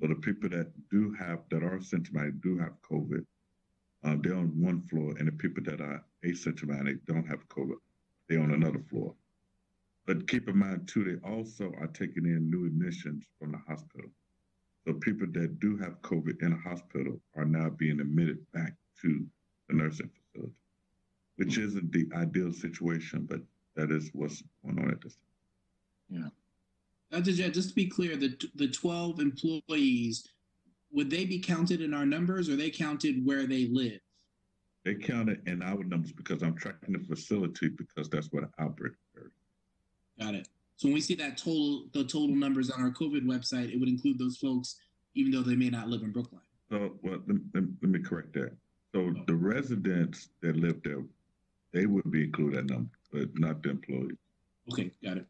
So the people that do have, that are symptomatic, do have COVID. Uh, they're on one floor, and the people that are asymptomatic don't have COVID. They're on another floor. But keep in mind too, they also are taking in new admissions from the hospital. So people that do have COVID in a hospital are now being admitted back to the nursing facility, which isn't the ideal situation, but that is what's going on at this time. Dr. Uh, Jett, just to be clear, the the 12 employees, would they be counted in our numbers or they counted where they live? They counted in our numbers because I'm tracking the facility because that's where the outbreak occurred. Got it. So when we see that total, the total numbers on our COVID website, it would include those folks, even though they may not live in Brookline. So, well, let, let, let me correct that. So the residents that live there, they would be included in that number, but not the employees. Okay, got it.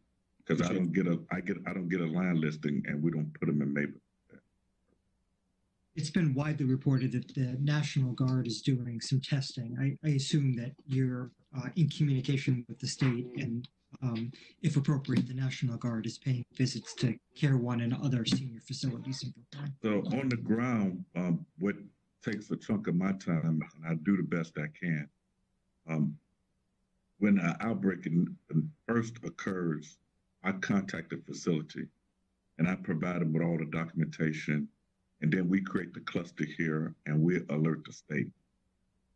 Because I don't get a, I get, I don't get a line listing, and we don't put them in Maple. It's been widely reported that the National Guard is doing some testing. I, I assume that you're uh, in communication with the state and um, if appropriate, the National Guard is paying visits to Care One and other senior facilities in Brookline. So on the ground, um, what takes a chunk of my time, and I do the best I can. Um, when an outbreak in, in first occurs, I contact the facility, and I provide them with all the documentation, and then we create the cluster here, and we alert the state.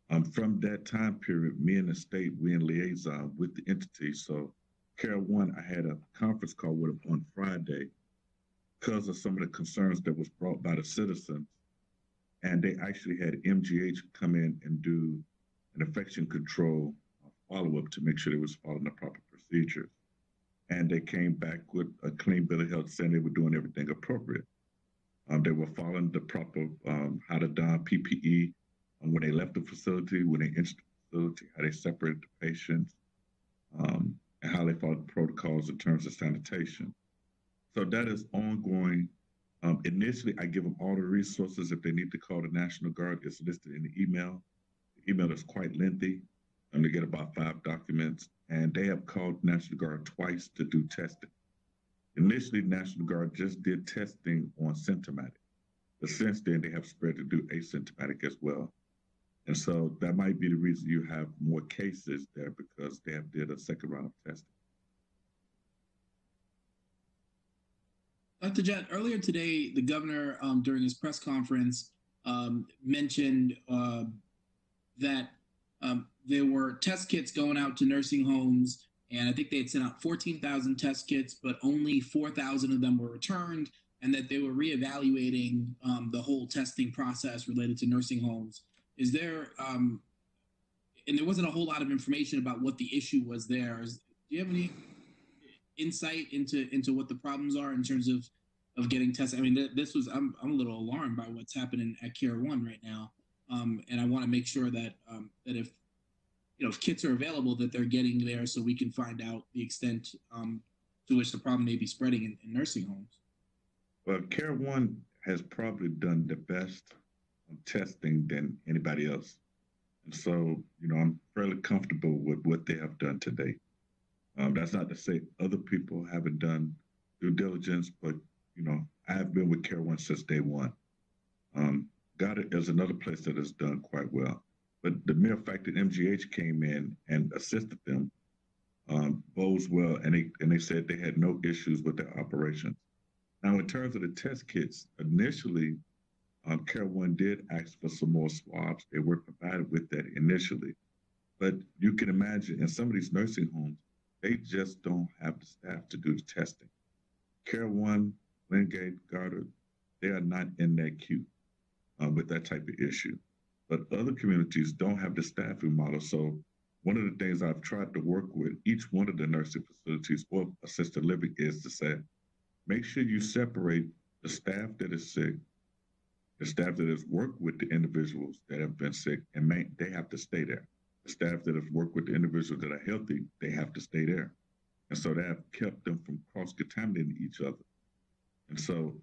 Um, from that time period, me and the state, we in liaison with the entity. So, Care One, I had a conference call with them on Friday because of some of the concerns that was brought by the citizens. And they actually had MGH come in and do an infection control follow up to make sure they was following the proper procedures. And they came back with a clean bill of health saying they were doing everything appropriate. Um, they were following the proper um, how to don PPE um, when they left the facility, when they entered the facility, how they separated the patients, um, and how they followed the protocols in terms of sanitation. So that is ongoing. Um, initially, I give them all the resources. If they need to call the National Guard, it's listed in the email. The email is quite lengthy, and they get about five documents. And they have called National Guard twice to do testing. Initially, National Guard just did testing on symptomatic, but since then they have spread to do asymptomatic as well. And so that might be the reason you have more cases there because they have did a second round of testing. Dr. Jett, earlier today, the governor, um, during his press conference, um, mentioned uh, that um, there were test kits going out to nursing homes, and I think they had sent out 14,000 test kits, but only 4,000 of them were returned, and that they were reevaluating um, the whole testing process related to nursing homes. Is there, um, and there wasn't a whole lot of information about what the issue was there. Is, do you have any insight into into what the problems are in terms of of getting tested? I mean, th- this was I'm I'm a little alarmed by what's happening at Care One right now, um, and I want to make sure that um, that if you know if kits are available, that they're getting there so we can find out the extent um, to which the problem may be spreading in, in nursing homes. Well, Care One has probably done the best testing than anybody else. And so, you know, I'm fairly comfortable with what they have done today. Um, that's not to say other people haven't done due diligence, but, you know, I have been with Care One since day one. Um, Goddard is another place that has done quite well. But the mere fact that MGH came in and assisted them um, bodes well, and they, and they said they had no issues with their operations. Now, in terms of the test kits, initially, um, Care One did ask for some more swabs. They were provided with that initially. But you can imagine in some of these nursing homes, they just don't have the staff to do the testing. Care One, Wingate, Goddard, they are not in that queue uh, with that type of issue. But other communities don't have the staffing model. So one of the things I've tried to work with each one of the nursing facilities or assisted living is to say, make sure you separate the staff that is sick, the staff that has worked with the individuals that have been sick, and may, they have to stay there. the staff that have worked with the individuals that are healthy, they have to stay there. And so that have kept them from cross contaminating each other. And so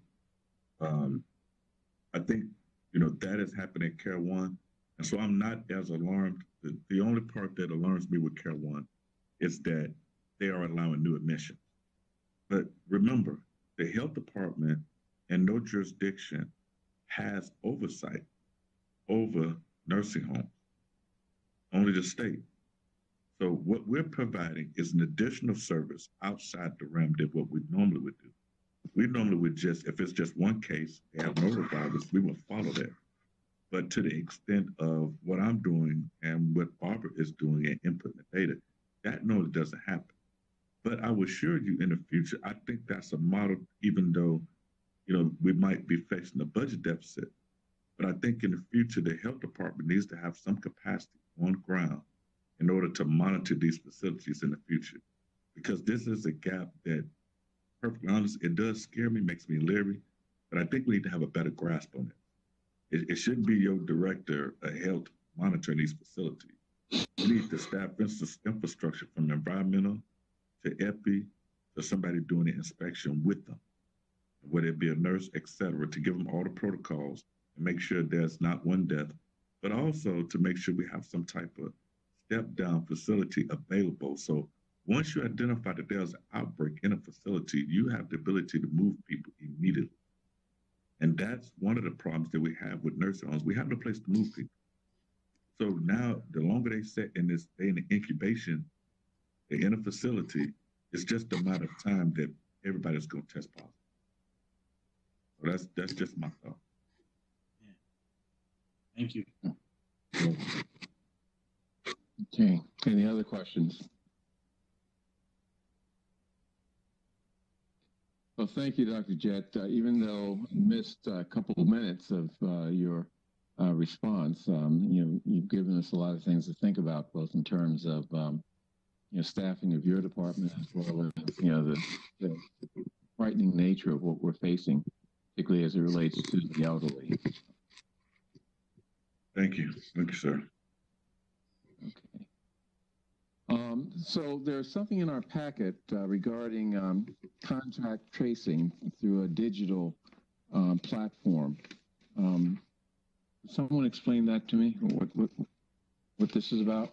um, I think, you know, that has happened at Care One. And so I'm not as alarmed. The, the only part that alarms me with Care One is that they are allowing new admissions. But remember, the health department and no jurisdiction has oversight over nursing homes, only the state. So what we're providing is an additional service outside the realm that what we normally would do. We normally would just, if it's just one case, they have notified us, we will follow that. But to the extent of what I'm doing and what Barbara is doing and inputting the data, that normally doesn't happen. But I will assure you in the future, I think that's a model, even though, you know, we might be facing a budget deficit. But I think in the future, the health department needs to have some capacity on ground in order to monitor these facilities in the future. Because this is a gap that, perfectly honest, it does scare me, makes me leery, but I think we need to have a better grasp on it. It, it shouldn't be your director of health monitoring these facilities. We need to staff infrastructure from environmental to EPI to somebody doing the inspection with them, whether it be a nurse, et cetera, to give them all the protocols and make sure there's not one death, but also to make sure we have some type of step down facility available. So once you identify that there's an outbreak in a facility, you have the ability to move people immediately. And that's one of the problems that we have with nursing homes. We have no place to move people. So now, the longer they sit in this, they in the incubation, they're in a facility, it's just a matter of time that everybody's going to test positive. So that's that's just my thought. Thank you. Okay, any other questions? Well, thank you, Dr. Jett. Uh, even though I missed a couple of minutes of uh, your uh, response, um, you know, you've given us a lot of things to think about, both in terms of, um, you know, staffing of your department as well as, you know, the, the frightening nature of what we're facing, particularly as it relates to the elderly. Thank you. Thank you, sir. Okay. Um, so there's something in our packet uh, regarding um, contact tracing through a digital um, platform. Um, someone explain that to me. What what what this is about?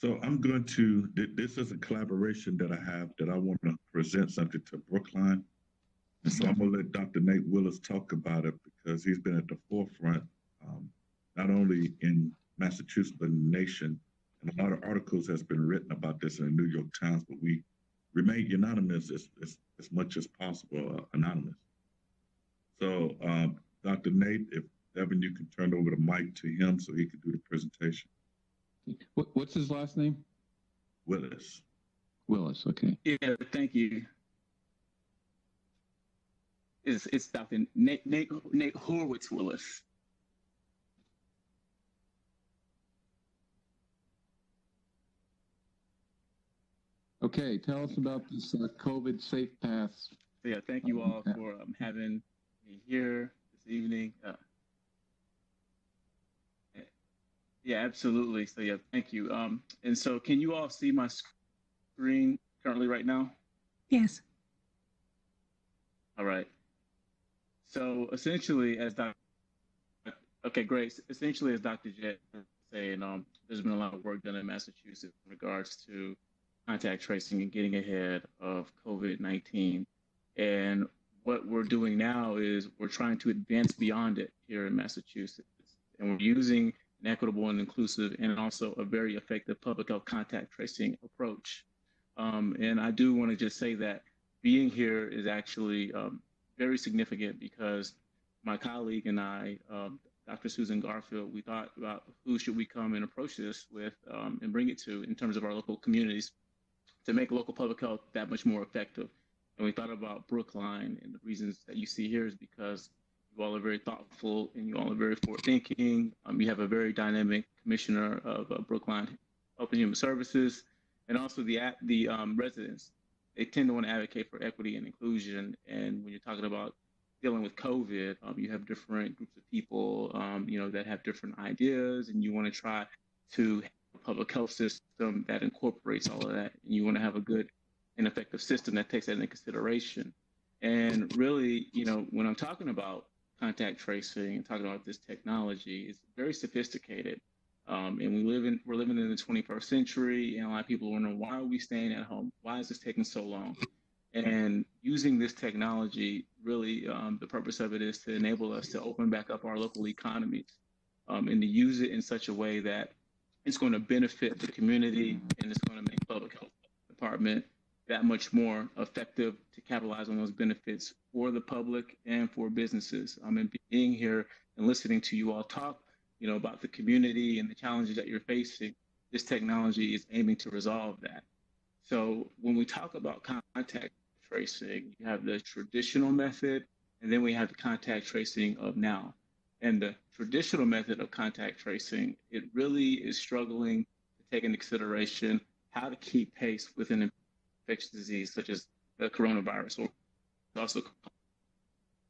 So I'm going to. This is a collaboration that I have that I want to present something to Brookline. And so I'm going to let Dr. Nate Willis talk about it because he's been at the forefront, um, not only in Massachusetts but in the nation and a lot of articles has been written about this in the New York Times, but we remain anonymous as, as, as much as possible, uh, anonymous. So, um, Dr. Nate, if Devin, you can turn over the mic to him so he can do the presentation. What's his last name? Willis. Willis, okay. Yeah, thank you. It's, it's Dr. Nate, Nate, Nate Horwitz Willis. Okay, tell us about this uh, COVID Safe Paths. So yeah, thank you all for um, having me here this evening. Uh, yeah, absolutely. So yeah, thank you. Um, and so can you all see my screen currently right now? Yes. All right. So essentially, as Dr. Okay, great. Essentially, as Dr. Jett saying, um, there's been a lot of work done in Massachusetts in regards to contact tracing and getting ahead of COVID 19. And what we're doing now is we're trying to advance beyond it here in Massachusetts. And we're using an equitable and inclusive and also a very effective public health contact tracing approach. Um, and I do want to just say that being here is actually um, very significant because my colleague and I, um, Dr. Susan Garfield, we thought about who should we come and approach this with um, and bring it to in terms of our local communities to make local public health that much more effective. And we thought about Brookline, and the reasons that you see here is because you all are very thoughtful and you all are very forward thinking. Um, you have a very dynamic commissioner of uh, Brookline Health and Human Services, and also the the um, residents. They tend to want to advocate for equity and inclusion. And when you're talking about dealing with COVID, um, you have different groups of people, um, you know, that have different ideas, and you want to try to public health system that incorporates all of that. And you want to have a good and effective system that takes that into consideration. And really, you know, when I'm talking about contact tracing and talking about this technology, it's very sophisticated. Um, and we live in we're living in the 21st century, and a lot of people wondering why are we staying at home? Why is this taking so long? And using this technology, really, um, the purpose of it is to enable us to open back up our local economies um, and to use it in such a way that it's going to benefit the community and it's going to make public health department that much more effective to capitalize on those benefits for the public and for businesses. Um, I mean, being here and listening to you all talk, you know, about the community and the challenges that you're facing, this technology is aiming to resolve that. So when we talk about contact tracing, you have the traditional method, and then we have the contact tracing of now. And the traditional method of contact tracing, it really is struggling to take into consideration how to keep pace with an infectious disease such as the coronavirus or also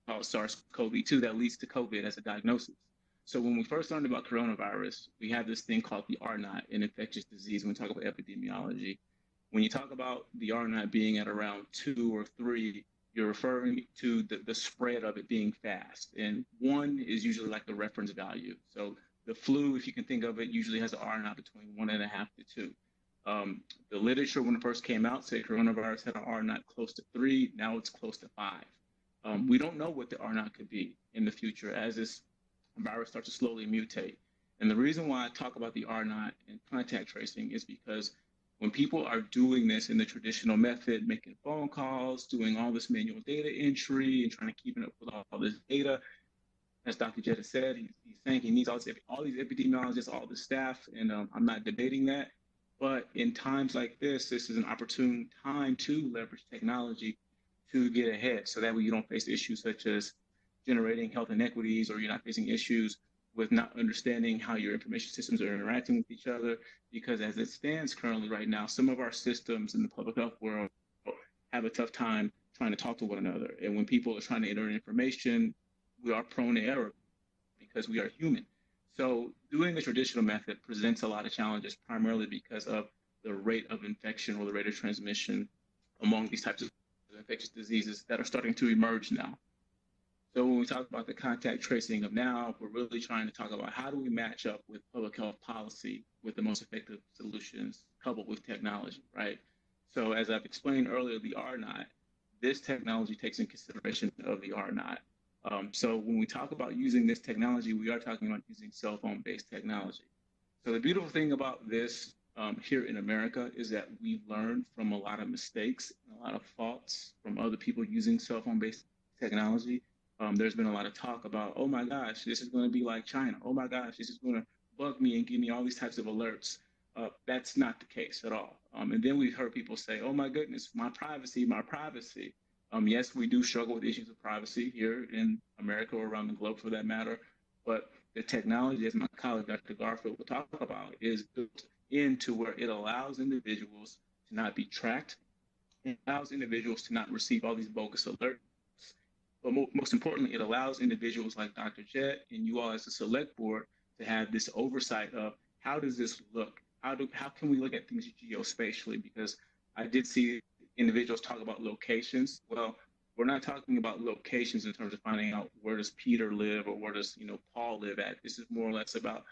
called SARS-CoV-2 that leads to COVID as a diagnosis. So when we first learned about coronavirus, we had this thing called the R naught in infectious disease when we talk about epidemiology. When you talk about the R naught being at around two or three, you're referring to the, the spread of it being fast. And one is usually like the reference value. So the flu, if you can think of it, usually has an R between one and a half to two. Um, the literature when it first came out said coronavirus had an R naught close to three. Now it's close to five. Um, we don't know what the R naught could be in the future as this virus starts to slowly mutate. And the reason why I talk about the R naught and contact tracing is because when people are doing this in the traditional method, making phone calls, doing all this manual data entry, and trying to keep up with all, all this data, as Dr. Jetta said, he's, he's, saying he needs all, this, all these epidemiologists, all the staff, and um, I'm not debating that. But in times like this, this is an opportune time to leverage technology to get ahead so that way you don't face issues such as generating health inequities or you're not facing issues with not understanding how your information systems are interacting with each other. Because as it stands currently right now, some of our systems in the public health world have a tough time trying to talk to one another. And when people are trying to enter information, we are prone to error because we are human. So doing the traditional method presents a lot of challenges, primarily because of the rate of infection or the rate of transmission among these types of infectious diseases that are starting to emerge now. So when we talk about the contact tracing of now, we're really trying to talk about how do we match up with public health policy with the most effective solutions coupled with technology, right? So as I've explained earlier, the R naught, this technology takes in consideration of the R naught. Um, so when we talk about using this technology, we are talking about using cell phone based technology. So the beautiful thing about this um, here in America is that we've learned from a lot of mistakes, a lot of faults from other people using cell phone based technology um, there's been a lot of talk about, oh my gosh, this is going to be like China. Oh my gosh, this is going to bug me and give me all these types of alerts. Uh, that's not the case at all. Um, and then we've heard people say, oh my goodness, my privacy, my privacy. Um, yes, we do struggle with issues of privacy here in America or around the globe for that matter. But the technology, as my colleague Dr. Garfield will talk about, is built into where it allows individuals to not be tracked, allows individuals to not receive all these bogus alerts but mo- most importantly, it allows individuals like Dr. Jett and you all as a select board to have this oversight of how does this look? How do how can we look at things geospatially? Because I did see individuals talk about locations. Well, we're not talking about locations in terms of finding out where does Peter live or where does you know Paul live at. This is more or less about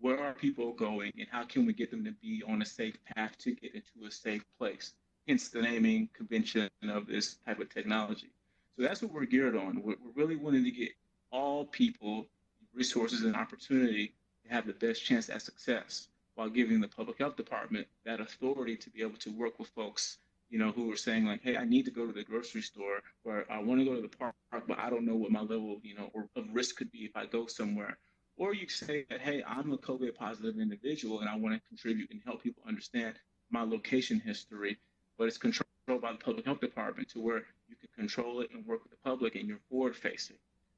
where are people going and how can we get them to be on a safe path to get into a safe place. Hence the naming convention of this type of technology. So that's what we're geared on. We're, we're really wanting to get all people resources and opportunity to have the best chance at success while giving the public health department that authority to be able to work with folks you know, who are saying like, "Hey, I need to go to the grocery store, or I want to go to the park, but I don't know what my level, you know, or of risk could be if I go somewhere." Or you say that, "Hey, I'm a COVID positive individual, and I want to contribute and help people understand my location history, but it's controlled by the public health department to where you can control it and work with the public and you're forward facing.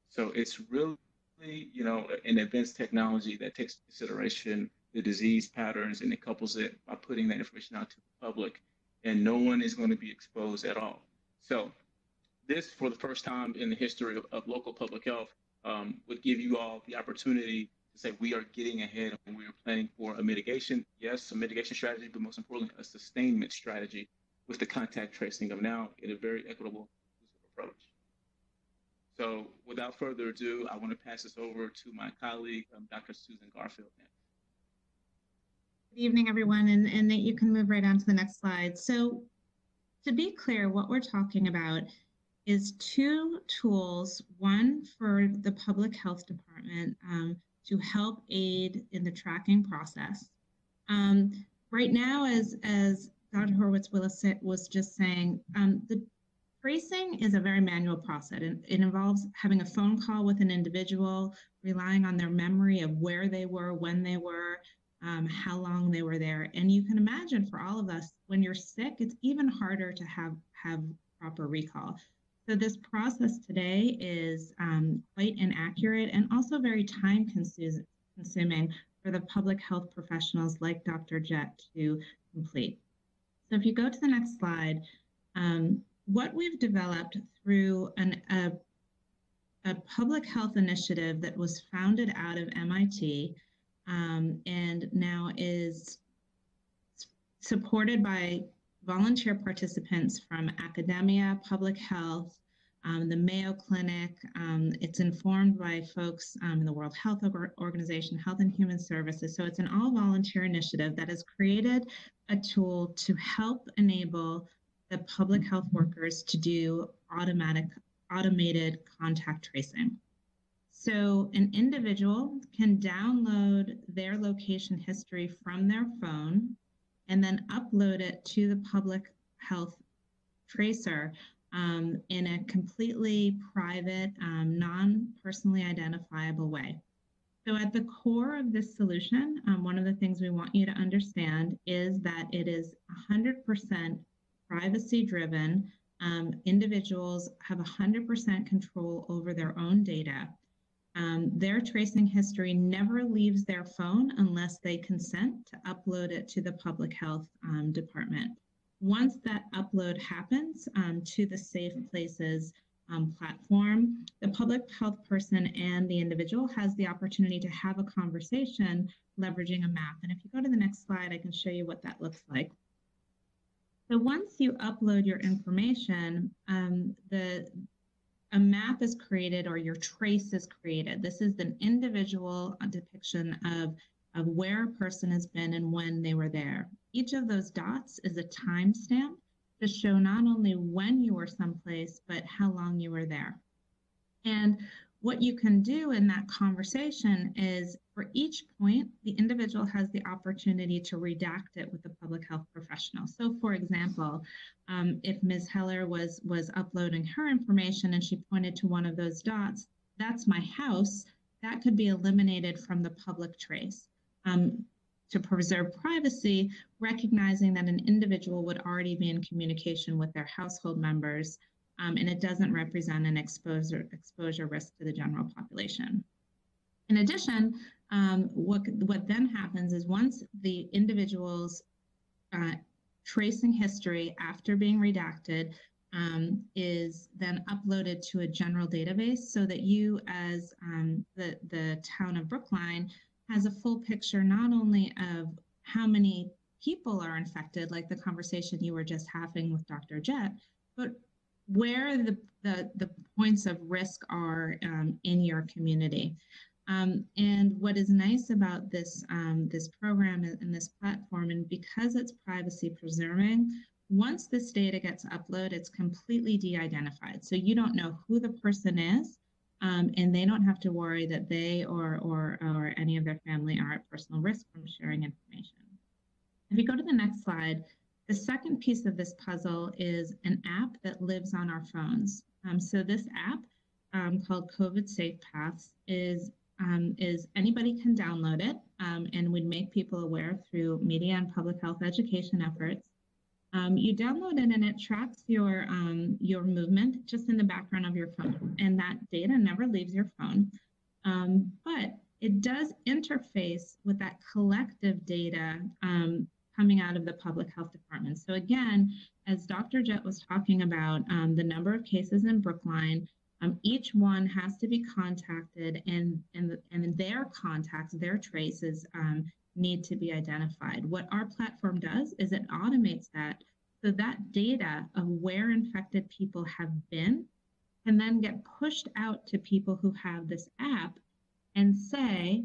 So it's really, you know, an advanced technology that takes consideration the disease patterns and it couples it by putting that information out to the public and no one is going to be exposed at all. So this, for the first time in the history of, of local public health, um, would give you all the opportunity to say we are getting ahead and we are planning for a mitigation, yes, a mitigation strategy, but most importantly, a sustainment strategy with the contact tracing of now in a very equitable approach. So without further ado, I want to pass this over to my colleague, um, Dr. Susan Garfield. Good evening, everyone, and, and that you can move right on to the next slide. So to be clear, what we're talking about is two tools, one for the public health department um, to help aid in the tracking process. Um, right now, as, as Dr. Horowitz was just saying, um, the tracing is a very manual process. It, it involves having a phone call with an individual, relying on their memory of where they were, when they were, um, how long they were there. And you can imagine for all of us, when you're sick, it's even harder to have, have proper recall. So this process today is um, quite inaccurate and also very time consuming for the public health professionals like Dr. Jett to complete. So if you go to the next slide, um, what we've developed through an, a, a public health initiative that was founded out of MIT um, and now is supported by volunteer participants from academia, public health, um, the Mayo Clinic. Um, it's informed by folks um, in the World Health Organization, Health and Human Services. So it's an all volunteer initiative that has created a tool to help enable the public health workers to do automatic automated contact tracing. So an individual can download their location history from their phone and then upload it to the public health tracer um, in a completely private, um, non-personally identifiable way. So at the core of this solution, um, one of the things we want you to understand is that it is 100% privacy driven. Um, individuals have 100% control over their own data. Um, their tracing history never leaves their phone unless they consent to upload it to the public health um, department. Once that upload happens um, to the Safe Places um, platform, the public health person and the individual has the opportunity to have a conversation leveraging a map. And if you go to the next slide, I can show you what that looks like. So once you upload your information, um, the a map is created or your trace is created. This is an individual depiction of, of where a person has been and when they were there. Each of those dots is a timestamp to show not only when you were someplace, but how long you were there. And what you can do in that conversation is for each point, the individual has the opportunity to redact it with the public health professional. So for example, um, if Ms. Heller was, was uploading her information and she pointed to one of those dots, that's my house, that could be eliminated from the public trace. Um, to preserve privacy, recognizing that an individual would already be in communication with their household members um, and it doesn't represent an exposure, exposure risk to the general population. In addition, um, what, what then happens is once the individual's uh, tracing history after being redacted um, is then uploaded to a general database so that you as um, the, the town of Brookline has a full picture not only of how many people are infected, like the conversation you were just having with Dr. Jett, but where the, the, the points of risk are um, in your community. Um, and what is nice about this um, this program and this platform, and because it's privacy preserving, once this data gets uploaded, it's completely de-identified. So you don't know who the person is, um, and they don't have to worry that they or or or any of their family are at personal risk from sharing information. If you go to the next slide, the second piece of this puzzle is an app that lives on our phones. Um, so this app um, called COVID Safe Paths is um, is anybody can download it, um, and we make people aware through media and public health education efforts. Um, you download it and it tracks your um, your movement just in the background of your phone, and that data never leaves your phone. but it does interface with that collective data um, coming out of the public health department. So again, as Dr. Jett was talking about um, the number of cases in Brookline, Um, each one has to be contacted, and and and their contacts, their traces, um, need to be identified. What our platform does is it automates that, so that data of where infected people have been can then get pushed out to people who have this app, and say,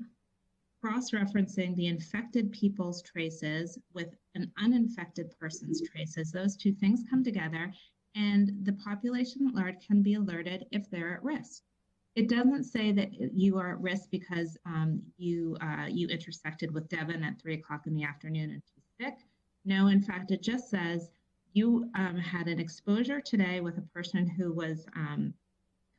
cross-referencing the infected people's traces with an uninfected person's traces. Those two things come together and the population at large can be alerted if they're at risk. It doesn't say that you are at risk because um, you uh, you intersected with Devin at three o'clock in the afternoon and she's sick. No, in fact, it just says you um, had an exposure today with a person who was um,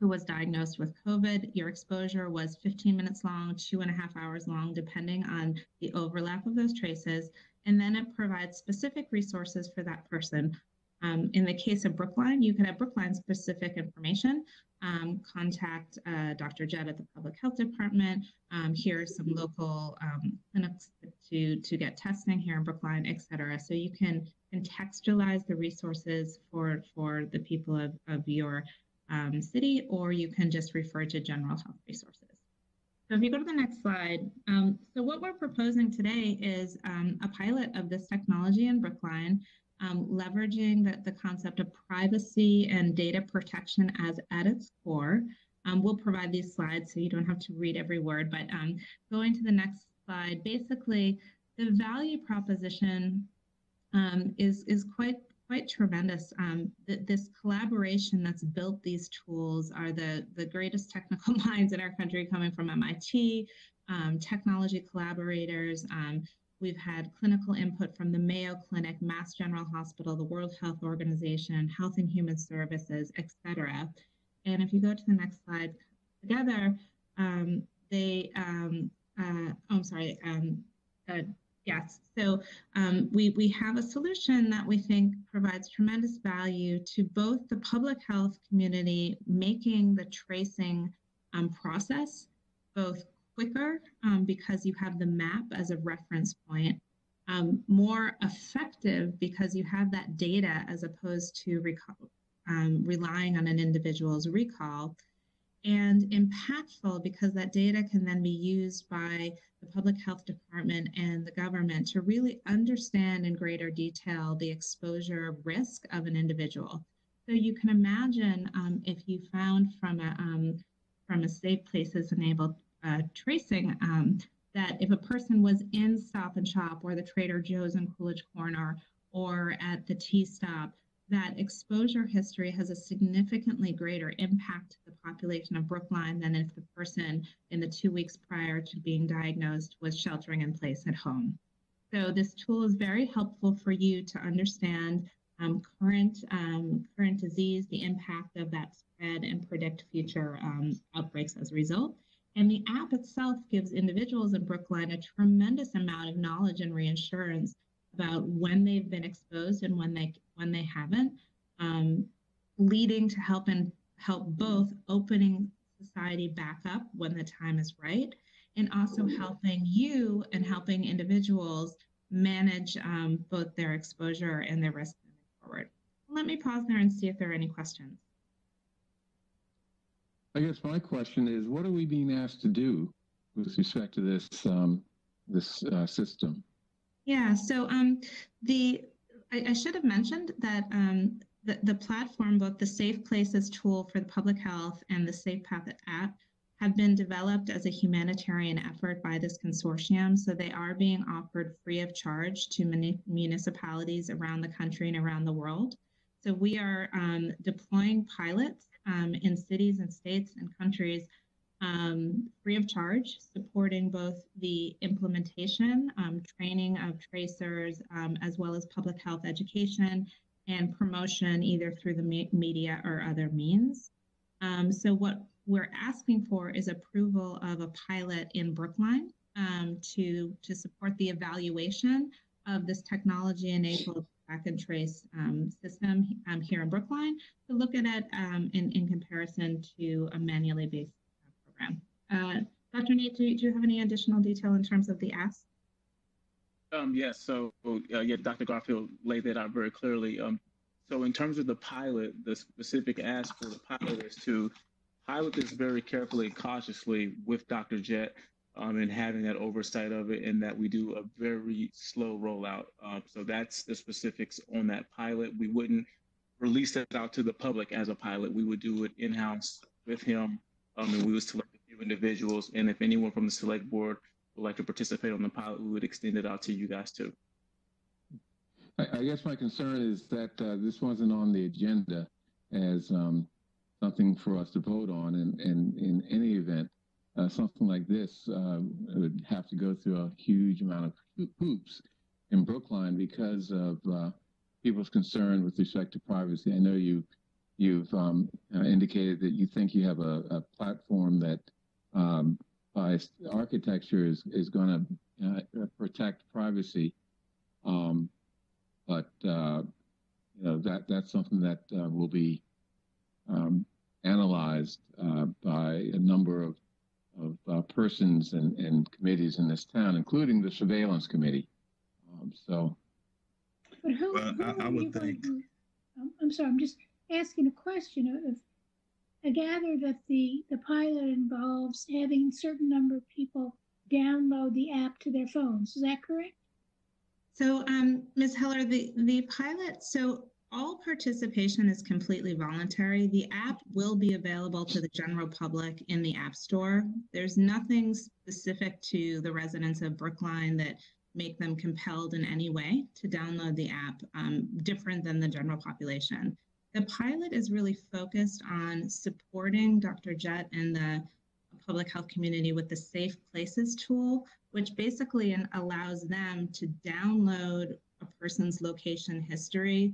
who was diagnosed with COVID. Your exposure was 15 minutes long, two and a half hours long, depending on the overlap of those traces. And then it provides specific resources for that person um, in the case of Brookline, you can have Brookline specific information. Um, contact uh, Dr. Jett at the Public Health Department. Um, here are some local um, clinics to, to get testing here in Brookline, et cetera. So you can contextualize the resources for, for the people of, of your um, city, or you can just refer to general health resources. So if you go to the next slide, um, so what we're proposing today is a pilot of this technology in Brookline um, leveraging the, the concept of privacy and data protection as at its core. Um, we'll provide these slides so you don't have to read every word, but um, going to the next slide, basically the value proposition um, is, is quite quite tremendous. Um, th- this collaboration that's built these tools are the, the greatest technical minds in our country coming from MIT, um, technology collaborators, um, We've had clinical input from the Mayo Clinic, Mass General Hospital, the World Health Organization, Health and Human Services, et cetera. And if you go to the next slide, together, um, they, um, uh, oh, I'm sorry, um, uh, yes. So um, we, we have a solution that we think provides tremendous value to both the public health community, making the tracing um, process both quicker um, because you have the map as a reference point, um, more effective because you have that data as opposed to recall, um, relying on an individual's recall, and impactful because that data can then be used by the public health department and the government to really understand in greater detail the exposure risk of an individual. So you can imagine um, if you found from a um, from a Safe Places enabled uh, tracing um, that if a person was in Stop and Shop or the Trader Joe's in Coolidge Corner or at the T Stop, that exposure history has a significantly greater impact to the population of Brookline than if the person in the two weeks prior to being diagnosed was sheltering in place at home. So this tool is very helpful for you to understand um, current um, current disease, the impact of that spread, and predict future um, outbreaks as a result. And the app itself gives individuals in Brookline a tremendous amount of knowledge and reassurance about when they've been exposed and when they when they haven't, um, leading to help and help both opening society back up when the time is right, and also helping you and helping individuals manage um, both their exposure and their risk moving forward. Let me pause there and see if there are any questions. I guess my question is, what are we being asked to do with respect to this um, this uh, system? Yeah, so um, the I, I, should have mentioned that um, the, the platform, both the Safe Places tool for the public health and the Safe Path app, have been developed as a humanitarian effort by this consortium. So they are being offered free of charge to muni- municipalities around the country and around the world. So we are um, deploying pilots um, in cities and states and countries um, free of charge, supporting both the implementation, um, training of tracers, um, as well as public health education and promotion either through the me- media or other means. Um, so, what we're asking for is approval of a pilot in Brookline um, to, to support the evaluation of this technology enabled track and trace um, system um, here in Brookline to look at it um, in, in comparison to a manually based program. Uh, Dr. Nate, do, do you have any additional detail in terms of the ask? Um, yes, so uh, yeah, Dr. Garfield laid that out very clearly. Um, so in terms of the pilot, the specific ask for the pilot is to pilot this very carefully cautiously with Dr. Jett um, and having that oversight of it, and that we do a very slow rollout. Um, so that's the specifics on that pilot. We wouldn't release that out to the public as a pilot. We would do it in house with him, um, and we would select a few individuals. And if anyone from the select board would like to participate on the pilot, we would extend it out to you guys too. I, guess my concern is that uh, this wasn't on the agenda as um, something for us to vote on, and in any event, uh, something like this uh, would have to go through a huge amount of hoops in Brookline because of uh, people's concern with respect to privacy. I know you you've um, uh, indicated that you think you have a, a platform that um, by architecture is is going to uh, protect privacy. Um, but uh, you know that that's something that will be um, analyzed by a number of of uh, persons and, and committees in this town, including the surveillance committee. Um, so, but who, Well, who I- I are would you think- to? I'm, I'm sorry, I'm just asking a question. Of, I gather that the the pilot involves having a certain number of people download the app to their phones. Is that correct? So, um, Ms. Heller, the, the pilot, so all participation is completely voluntary. The app will be available to the general public in the App Store. There's nothing specific to the residents of Brookline that make them compelled in any way to download the app, um, different than the general population. The pilot is really focused on supporting Dr. Jett and the public health community with the Safe Places tool, which basically allows them to download a person's location history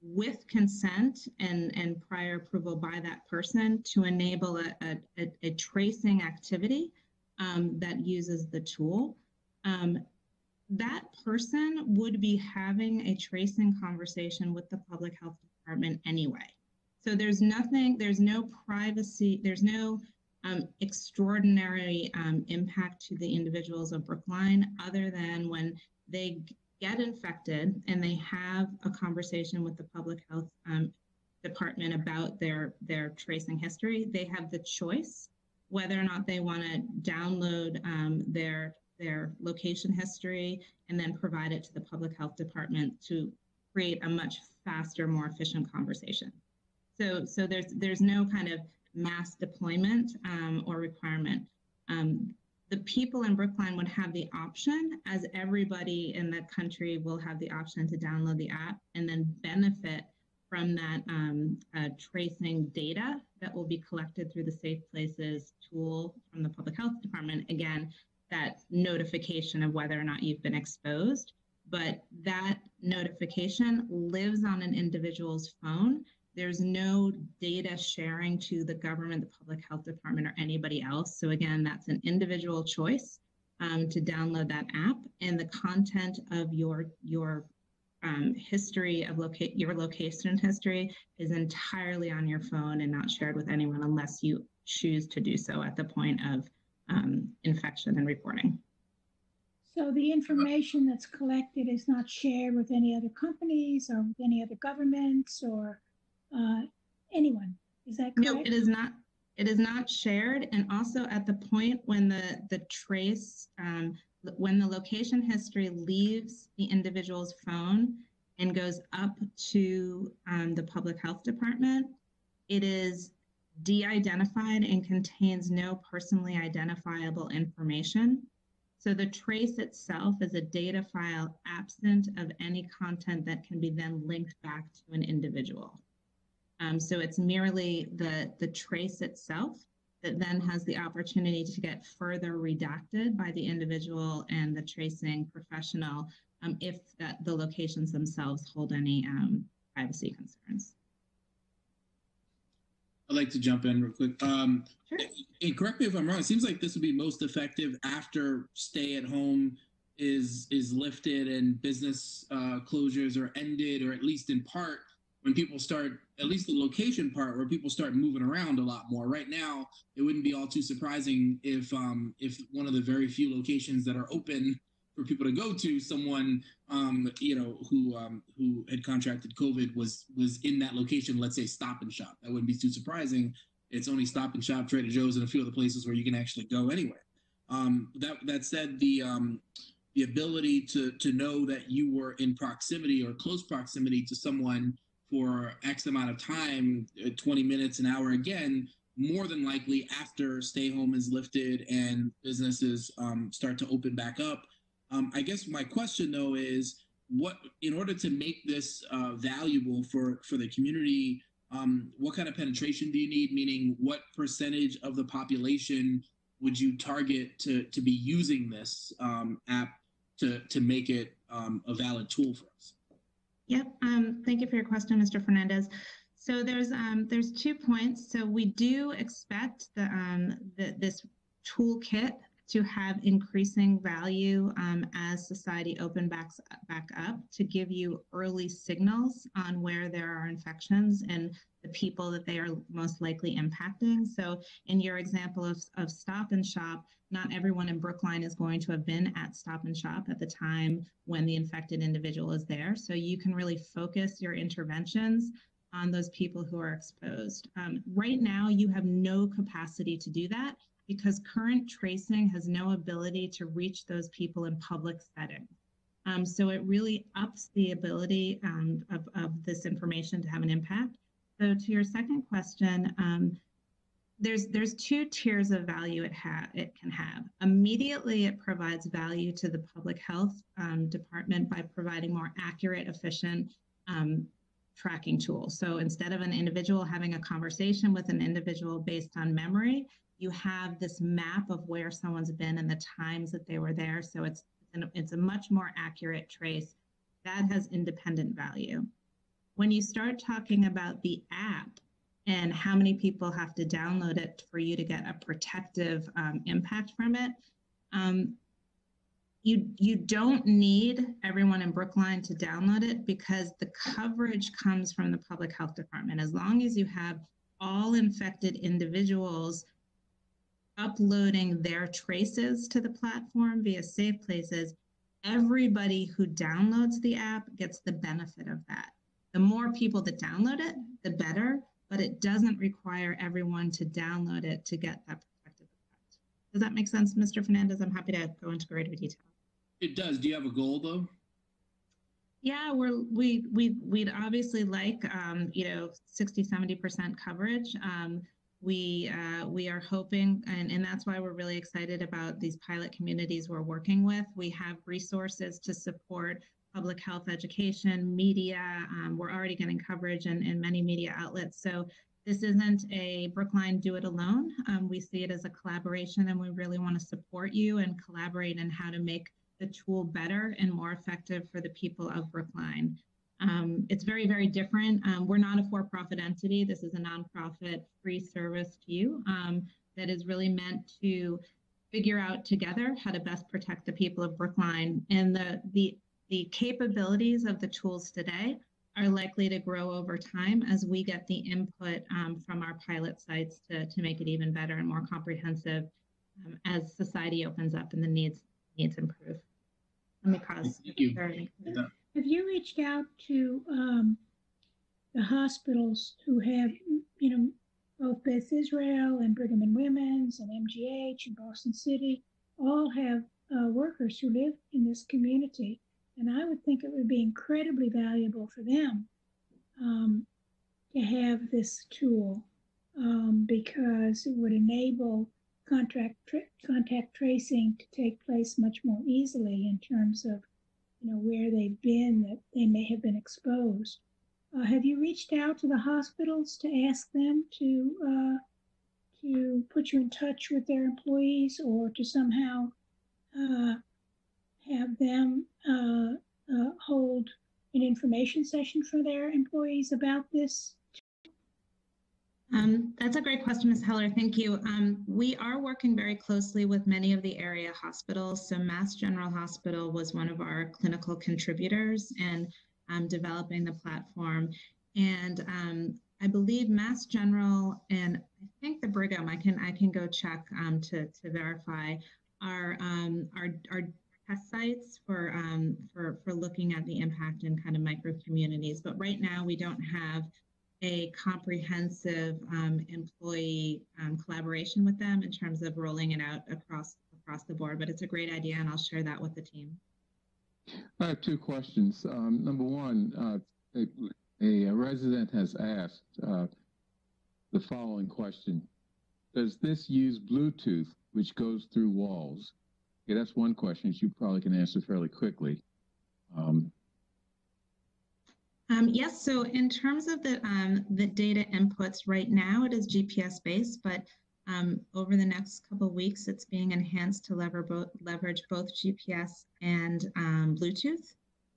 with consent and, and prior approval by that person to enable a, a, a, tracing activity um, that uses the tool. Um, that person would be having a tracing conversation with the public health department anyway. So there's nothing, there's no privacy, there's no um, extraordinary um, impact to the individuals of Brookline other than when they get infected and they have a conversation with the public health um, department about their their tracing history, they have the choice whether or not they want to download um, their their location history and then provide it to the public health department to create a much faster, more efficient conversation. So so there's there's no kind of mass deployment um, or requirement. Um, the people in Brookline would have the option, as everybody in the country will have the option to download the app and then benefit from that um, uh, tracing data that will be collected through the Safe Places tool from the Public Health Department. Again, that notification of whether or not you've been exposed, but that notification lives on an individual's phone. There's no data sharing to the government, the public health department, or anybody else. So again, that's an individual choice um, to download that app, and the content of your your um, history of locate your location history is entirely on your phone and not shared with anyone unless you choose to do so at the point of um, infection and reporting. So the information that's collected is not shared with any other companies or with any other governments or uh, anyone. Is that correct? No, it is not. It is not shared, and also at the point when the the trace, um, when the location history leaves the individual's phone and goes up to um, the public health department, it is de-identified and contains no personally identifiable information. So the trace itself is a data file absent of any content that can be then linked back to an individual. Um, so it's merely the, the trace itself that then has the opportunity to get further redacted by the individual and the tracing professional um, if that, the locations themselves hold any um, privacy concerns. I'd like to jump in real quick. Um, and correct me if I'm wrong. It seems like this would be most effective after stay at home is is lifted and business uh, closures are ended, or at least in part when people start, at least the location part, where people start moving around a lot more. Right now, it wouldn't be all too surprising if um, if one of the very few locations that are open for people to go to, someone um, you know who um, who had contracted COVID was was in that location. Let's say Stop and Shop. That wouldn't be too surprising. it's only Stop and Shop, Trader Joe's, and a few other places where you can actually go anywhere. Um, that that said, the um, the ability to to know that you were in proximity or close proximity to someone for X amount of time, uh, 20 minutes, an hour again, more than likely after stay home is lifted and businesses um, start to open back up. Um, I guess my question though is what in order to make this uh, valuable for for the community um, what kind of penetration do you need meaning what percentage of the population would you target to to be using this um, app to to make it um, a valid tool for us Yep. Um, thank you for your question, Mr. Fernandez. So there's um, there's two points. So we do expect the, um, the this toolkit to have increasing value um, as society open backs back up to give you early signals on where there are infections and the people that they are most likely impacting. So in your example of, of Stop and Shop, not everyone in Brookline is going to have been at Stop and Shop at the time when the infected individual is there. So you can really focus your interventions on those people who are exposed. Um, right now, you have no capacity to do that because current tracing has no ability to reach those people in public settings. Um, so it really ups the ability um, of, of this information to have an impact. So to your second question, um, there's there's two tiers of value it ha- it can have. Immediately, it provides value to the public health um, department by providing more accurate, efficient um, tracking tools. So instead of an individual having a conversation with an individual based on memory, you have this map of where someone's been and the times that they were there. So it's it's a much more accurate trace that has independent value. When you start talking about the app and how many people have to download it for you to get a protective um, impact from it, um, you you don't need everyone in Brookline to download it because the coverage comes from the public health department. As long as you have all infected individuals uploading their traces to the platform via Safe Places, everybody who downloads the app gets the benefit of that the more people that download it, the better, but it doesn't require everyone to download it to get that protective effect. Does that make sense, Mr. Fernandez? I'm happy to go into greater detail. it does do you have a goal though Yeah, we're we we we'd obviously like um, you know 60 70% coverage. Um, we uh, we are hoping and, and that's why we're really excited about these pilot communities we're working with. We have resources to support public health education, media. Um, we're already getting coverage in, in many media outlets. So this isn't a Brookline do it alone. Um, we see it as a collaboration and we really want to support you and collaborate in how to make the tool better and more effective for the people of Brookline. Um, it's very, very different. Um, we're not a for-profit entity. This is a nonprofit free service to you um, that is really meant to figure out together how to best protect the people of Brookline. And the the the capabilities of the tools today are likely to grow over time as we get the input um, from our pilot sites to, to make it even better and more comprehensive um, as society opens up and the needs needs improve. Let me pause. Thank you. Have you reached out to um, the hospitals who have, you know, both Beth Israel and Brigham and Women's and MGH and Boston City all have uh, workers who live in this community? And I would think it would be incredibly valuable for them um, to have this tool um, because it would enable contract tra- contact tracing to take place much more easily in terms of you know where they've been that they may have been exposed. Uh, have you reached out to the hospitals to ask them to uh, to put you in touch with their employees or to somehow uh, have them uh, uh, hold an information session for their employees about this? Um, that's a great question, Ms. Heller. Thank you. Um, we are working very closely with many of the area hospitals. So Mass General Hospital was one of our clinical contributors and um, developing the platform. And um, I believe Mass General and I think the Brigham, I can I can go check um, to to verify, are um, are are test sites for um, for for looking at the impact in kind of micro communities. But right now, we don't have a comprehensive um, employee um, collaboration with them in terms of rolling it out across across the board. But it's a great idea, and I'll share that with the team. I have two questions. Um, number one, uh, a, a, resident has asked uh, the following question: Does this use Bluetooth, which goes through walls? Okay, that's one question you probably can answer fairly quickly. Um, um, yes, so in terms of the um, the data inputs right now, it is GPS based, but um, over the next couple weeks, it's being enhanced to lever bo- leverage both GPS and um, Bluetooth.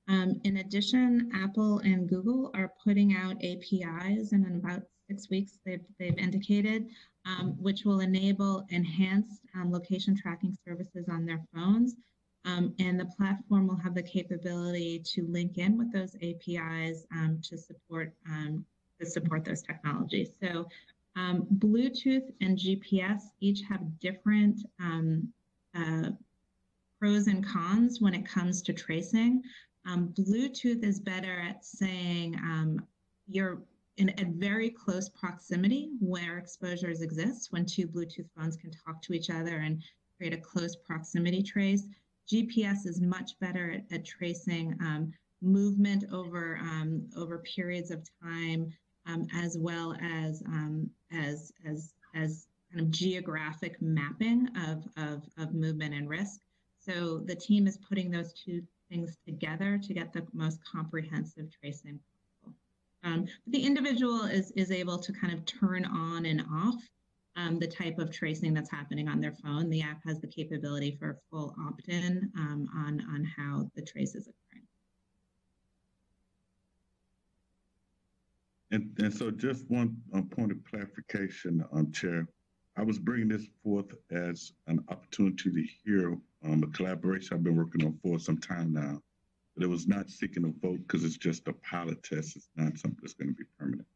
Um, in addition, Apple and Google are putting out APIs, and in about six weeks, they've they've indicated, um, which will enable enhanced location tracking services on their phones. Um, and the platform will have the capability to link in with those APIs um, to support um, to support those technologies. So um, Bluetooth and GPS each have different um, uh, pros and cons when it comes to tracing. Bluetooth is better at saying you're in a very close proximity where exposures exist when two Bluetooth phones can talk to each other and create a close proximity trace. GPS is much better at, at tracing um, movement over um, over periods of time, um, as well as um, as as as kind of geographic mapping of, of of movement and risk. So the team is putting those two things together to get the most comprehensive tracing. Um, the individual is is able to kind of turn on and off um, the type of tracing that's happening on their phone. The app has the capability for a full opt-in um, on on how the trace is occurring. And, and so just one uh, point of clarification, um, Chair. I was bringing this forth as an opportunity to hear um, a collaboration I've been working on for some time now. But it was not seeking a vote because it's just a pilot test. It's not something that's going to be permanent.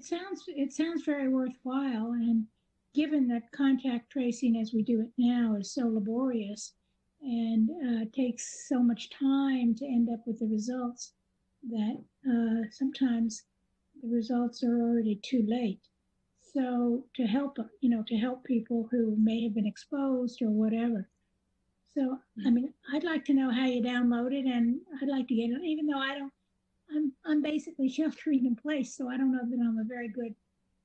It sounds it sounds very worthwhile, and given that contact tracing as we do it now is so laborious and uh, takes so much time to end up with the results, that uh, sometimes the results are already too late. So to help you know to help people who may have been exposed or whatever. So I mean, I'd like to know how you download it, and I'd like to get it, even though I don't I'm I'm basically sheltering in place, so I don't know that I'm a very good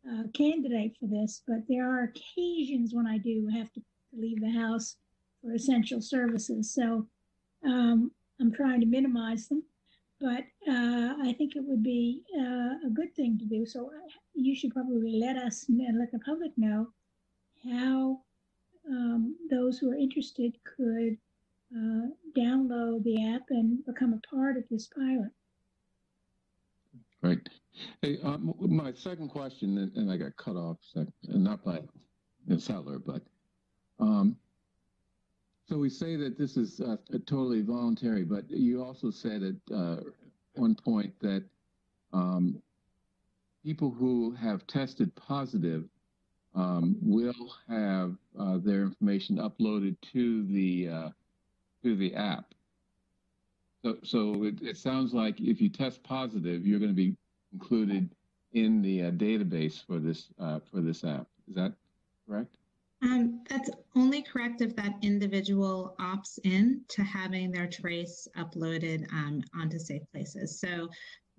uh, candidate for this. But there are occasions when I do have to leave the house for essential services, so um, I'm trying to minimize them. But uh, I think it would be uh, a good thing to do. So uh, you should probably let us and let the public know how um, those who are interested could uh, download the app and become a part of this pilot. Right. Hey, um, my second question, and, I got cut off, not by the seller, but um, so we say that this is uh, totally voluntary, but you also said at uh, one point that um, people who have tested positive um, will have uh, their information uploaded to the uh, to the app. So, so it, it sounds like if you test positive, you're going to be included in the uh, database for this uh, for this app. Is that correct? Um, that's only correct if that individual opts in to having their trace uploaded um, onto Safe Places. So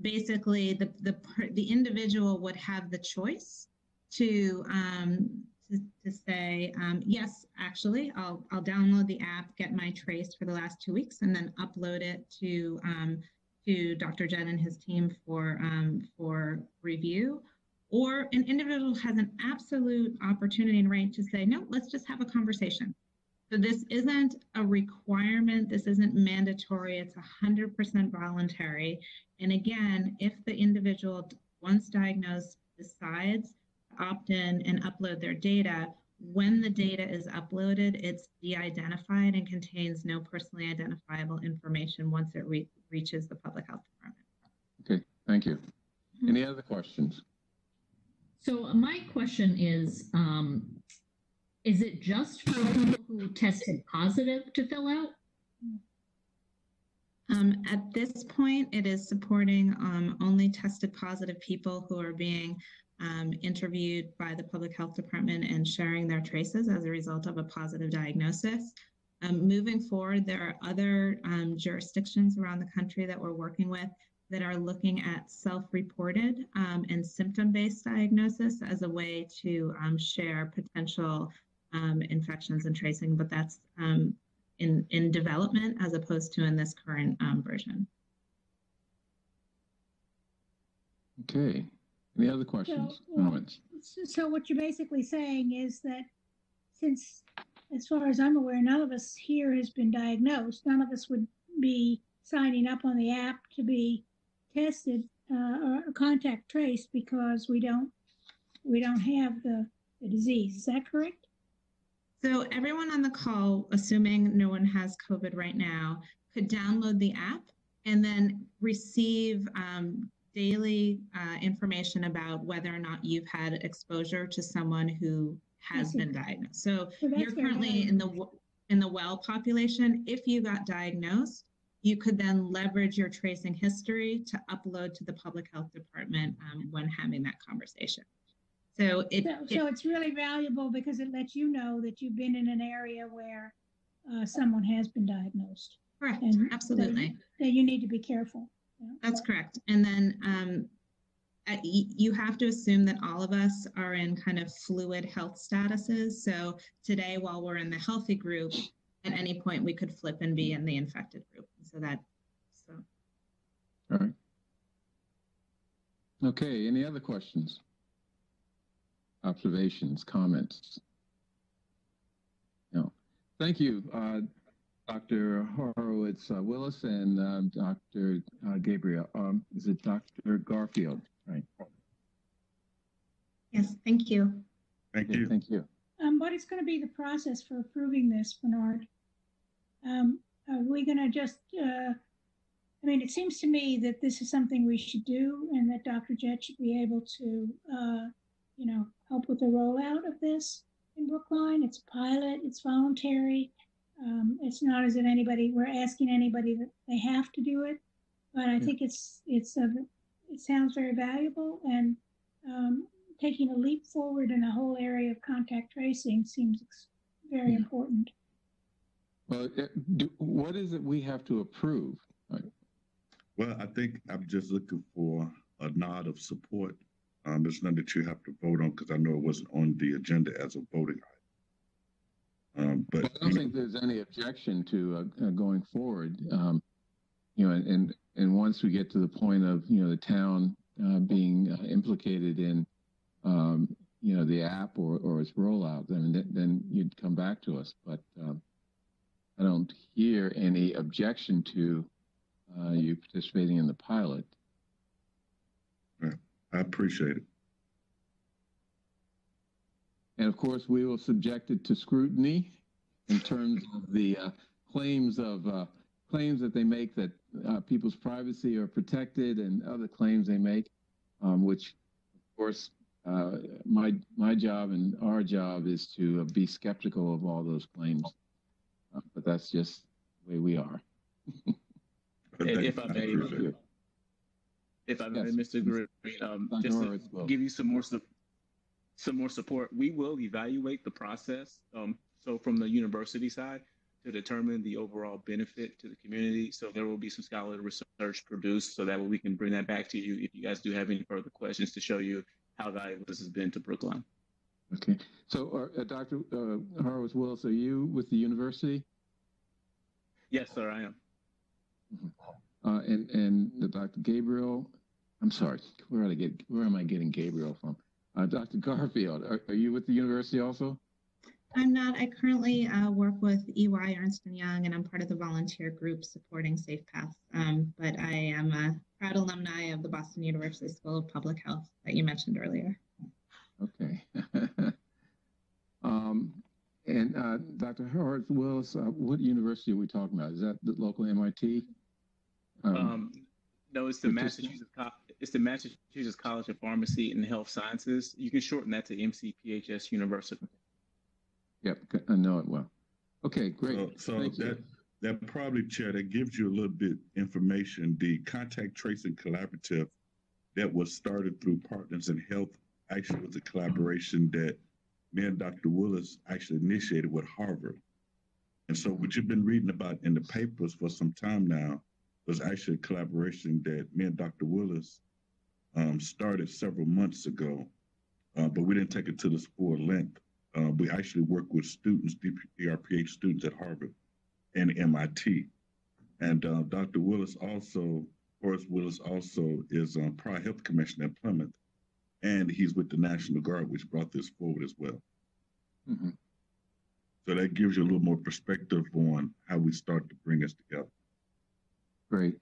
basically, the the the individual would have the choice to um, to, to say, um, yes, actually, I'll, I'll download the app, get my trace for the last two weeks, and then upload it to, um, to Dr. Jett and his team for, um, for review. Or an individual has an absolute opportunity and right to say, no, let's just have a conversation. So this isn't a requirement. This isn't mandatory. It's 100% voluntary. And again, if the individual, once diagnosed, decides opt in and upload their data, when the data is uploaded, it's de-identified and contains no personally identifiable information once it re- reaches the public health department. Okay, thank you. Mm-hmm. Any other questions? So my question is, um, is it just for people who tested positive to fill out? Um, at this point, it is supporting um, only tested positive people who are being um, interviewed by the public health department and sharing their traces as a result of a positive diagnosis. Um, moving forward, there are other um, jurisdictions around the country that we're working with that are looking at self-reported um, and symptom-based diagnosis as a way to um, share potential um, infections and tracing, but that's in, in development as opposed to in this current version. Okay. Any other questions, So, comments? So- So what you're basically saying is that since, as far as I'm aware, none of us here has been diagnosed, none of us would be signing up on the app to be tested uh, or contact traced because we don't, we don't have the, the disease. Is that correct? So everyone on the call, assuming no one has COVID right now, could download the app and then receive um, daily uh, information about whether or not you've had exposure to someone who has been diagnosed. So So you're currently in the in the well population. If you got diagnosed, you could then leverage your tracing history to upload to the public health department um, when having that conversation. So it, So, it- so it's really valuable because it lets you know that you've been in an area where uh, someone has been diagnosed. correct, and that- absolutely. That you need to be careful. That's correct. And then um, y- you have to assume that all of us are in kind of fluid health statuses. So today, while we're in the healthy group, at any point we could flip and be in the infected group. So that, so All right. Okay, any other questions? Observations, comments? No. Thank you, uh, Dr. Horowitz uh, Willis and uh, Dr. Uh, Gabriel. Um, is it Dr. Garfield? Right. yes, thank you. Thank Okay, you. Thank you. Um, what is going to be the process for approving this, Bernard? Um, are we going to just, uh, I mean, it seems to me that this is something we should do and that Dr. Jett should be able to, uh, you know, help with the rollout of this in Brookline. It's a pilot, it's voluntary. Um, it's not as if anybody, we're asking anybody that they have to do it. But I think it's, it's, a, it sounds very valuable and, um, taking a leap forward in a whole area of contact tracing seems very Yeah. important. Well, uh, do, what is it we have to approve? Well, I think I'm just looking for a nod of support. Um, it's nothing that you have to vote on because I know it wasn't on the agenda as a voting item. Um, but Well, I don't think there's any objection to uh, uh, going forward. Um, you know, and, and once we get to the point of you know the town uh, being uh, implicated in um, you know the app or or its rollout, then then- then you'd come back to us. But um, I don't hear any objection to uh, you participating in the pilot. I appreciate it. And of course, we will subject it to scrutiny in terms of the uh, claims of uh, claims that they make that uh, people's privacy are protected and other claims they make, um, which, of course, uh, my my job and our job is to uh, be skeptical of all those claims. Uh, but that's just the way we are. But If- I may, appreciate it. if I may, Yes, Mr. Mr. Greene, um, just to give you some more su- some more support, we will evaluate the process. Um, so from the university side to determine the overall benefit to the community. So there will be some scholarly research produced so that way we can bring that back to you if you guys do have any further questions to show you how valuable this has been to Brookline. Okay. So, uh, uh, Dr. Uh, Horowitz Willis, are you with the university? Yes, sir, I am. Uh, and and the Dr. Gabriel, I'm sorry, where I get? Where am I getting Gabriel from? Uh, Dr. Garfield, are, are you with the university also? I'm not. I currently uh, work with EY Ernst and Young, and I'm part of the volunteer group supporting Safe Path. Um, but I am a proud alumni of the Boston University School of Public Health that you mentioned earlier. Okay. um, and uh, Dr. Horowitz Willis, uh, what university are we talking about? Is that the local MIT? Um, Um, no, it's the Massachusetts. It's the Massachusetts College of Pharmacy and Health Sciences. You can shorten that to MCPHS University. yep, I know it well. Okay, great. So, so Thank you. that that probably, Chair, that gives you a little bit information. The contact tracing collaborative that was started through Partners in Health actually was a collaboration that me and Dr. Willis actually initiated with Harvard. And so what you've been reading about in the papers for some time now was actually a collaboration that me and Dr. Willis um, started several months ago, uh, but we didn't take it to the full length. Uh, we actually work with students, DRPH students at Harvard and MIT. And uh, Dr. Willis also, Horace Willis also is um, Prior Health Commissioner at Plymouth, and he's with the National Guard, which brought this forward as well. Mm-hmm. So that gives you a little more perspective on how we start to bring us together. Great.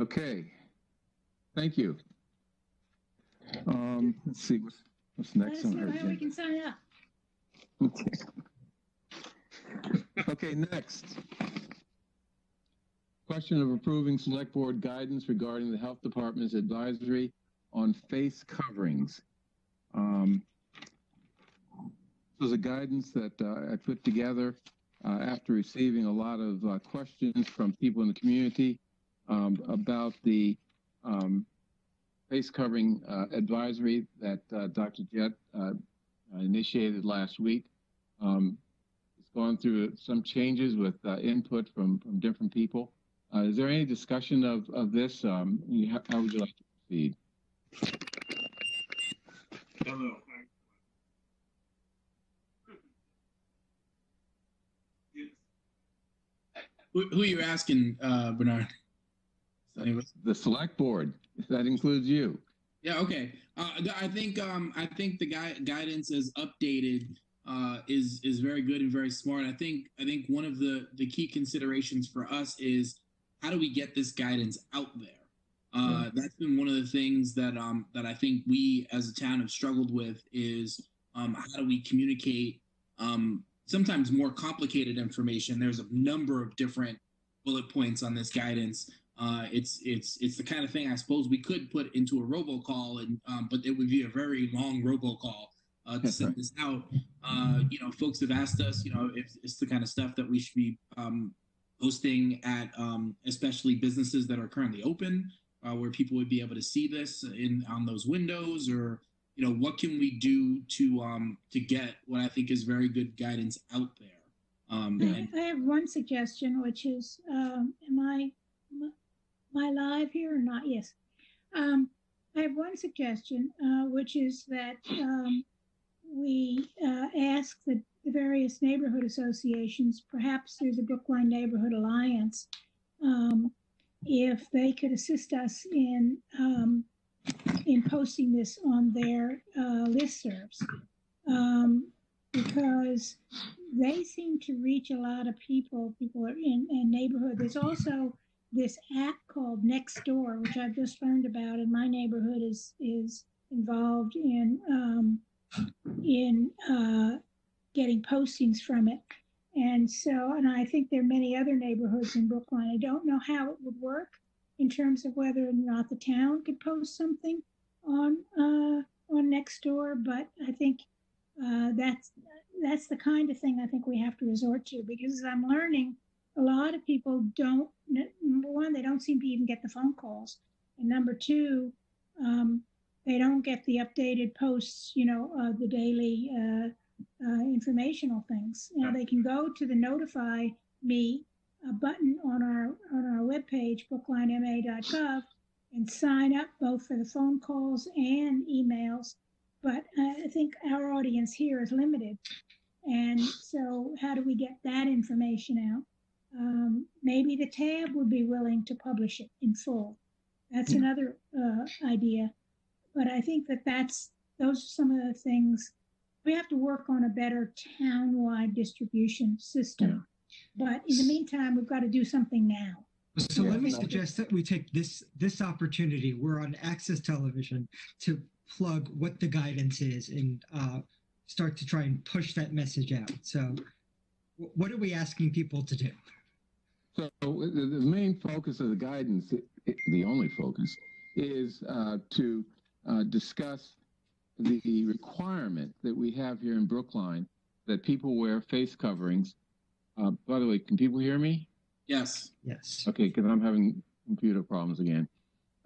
Okay. Thank you. Um, let's see what's, what's next on our how we can sign up. Okay. Okay, next. Question of approving select board guidance regarding the health department's advisory on face coverings. Um, This was a guidance that uh, I put together after receiving a lot of uh, questions from people in the community um, about the um, face covering uh, advisory that uh, Dr. Jett uh, initiated last week. Um, it's gone through some changes with uh, input from, from different people. Uh, is there any discussion of, of this? Um, how, how would you like to proceed? Who, who are you asking, uh, Bernard? The select board, that includes you. Yeah. Okay. Uh, I think um, I think the gui- guidance is updated uh, is is very good and very smart. I think I think one of the the key considerations for us is how do we get this guidance out there. Uh, That's been one of the things that um, that I think we as a town have struggled with is um, how do we communicate um, sometimes more complicated information. There's a number of different bullet points on this guidance. Uh, it's it's it's the kind of thing I suppose we could put into a robocall, and um, but it would be a very long robocall uh, to send this out. Uh, you know, folks have asked us, you know, if it's the kind of stuff that we should be um, posting at, um, especially businesses that are currently open, uh, where people would be able to see this in on those windows, or you know, what can we do to um, to get what I think is very good guidance out there. Um, and I have one suggestion, which is, um, am I, am I live here or not? Yes. Um, I have one suggestion, uh, which is that, um, we, uh, ask the, the various neighborhood associations, perhaps through the Brookline Neighborhood Alliance, um, if they could assist us in, um, in posting this on their, uh, listservs. Um, because they seem to reach a lot of people. People are in in neighborhood. There's also this app called Nextdoor, which I've just learned about, and my neighborhood is is involved in um, in uh, getting postings from it. And so, and I think there are many other neighborhoods in Brookline. I don't know how it would work in terms of whether or not the town could post something on uh, on Nextdoor, but I think uh, that's that's the kind of thing I think we have to resort to because as I'm learning, a lot of people don't. Number one, they don't seem to even get the phone calls, and number two, um, they don't get the updated posts. You know, uh, the daily uh, uh, informational things. You know, they can go to the notify me uh, button on our on our webpage brooklinema.gov and sign up both for the phone calls and emails but I think our audience here is limited. And so, how do we get that information out? Um, maybe the tab would be willing to publish it in full. That's another uh, idea. But I think that that's those are some of the things we have to work on a better town-wide distribution system. But in the meantime, we've got to do something now. So let me suggest that we take this this opportunity. We're on Access Television to plug what the guidance is and uh, start to try and push that message out. So, what are we asking people to do? So the, the main focus of the guidance, i- i- the only focus, is uh, to uh, discuss the requirement that we have here in Brookline that people wear face coverings Uh, by the way, can people hear me? Yes. Yes. Okay, because I'm having computer problems again.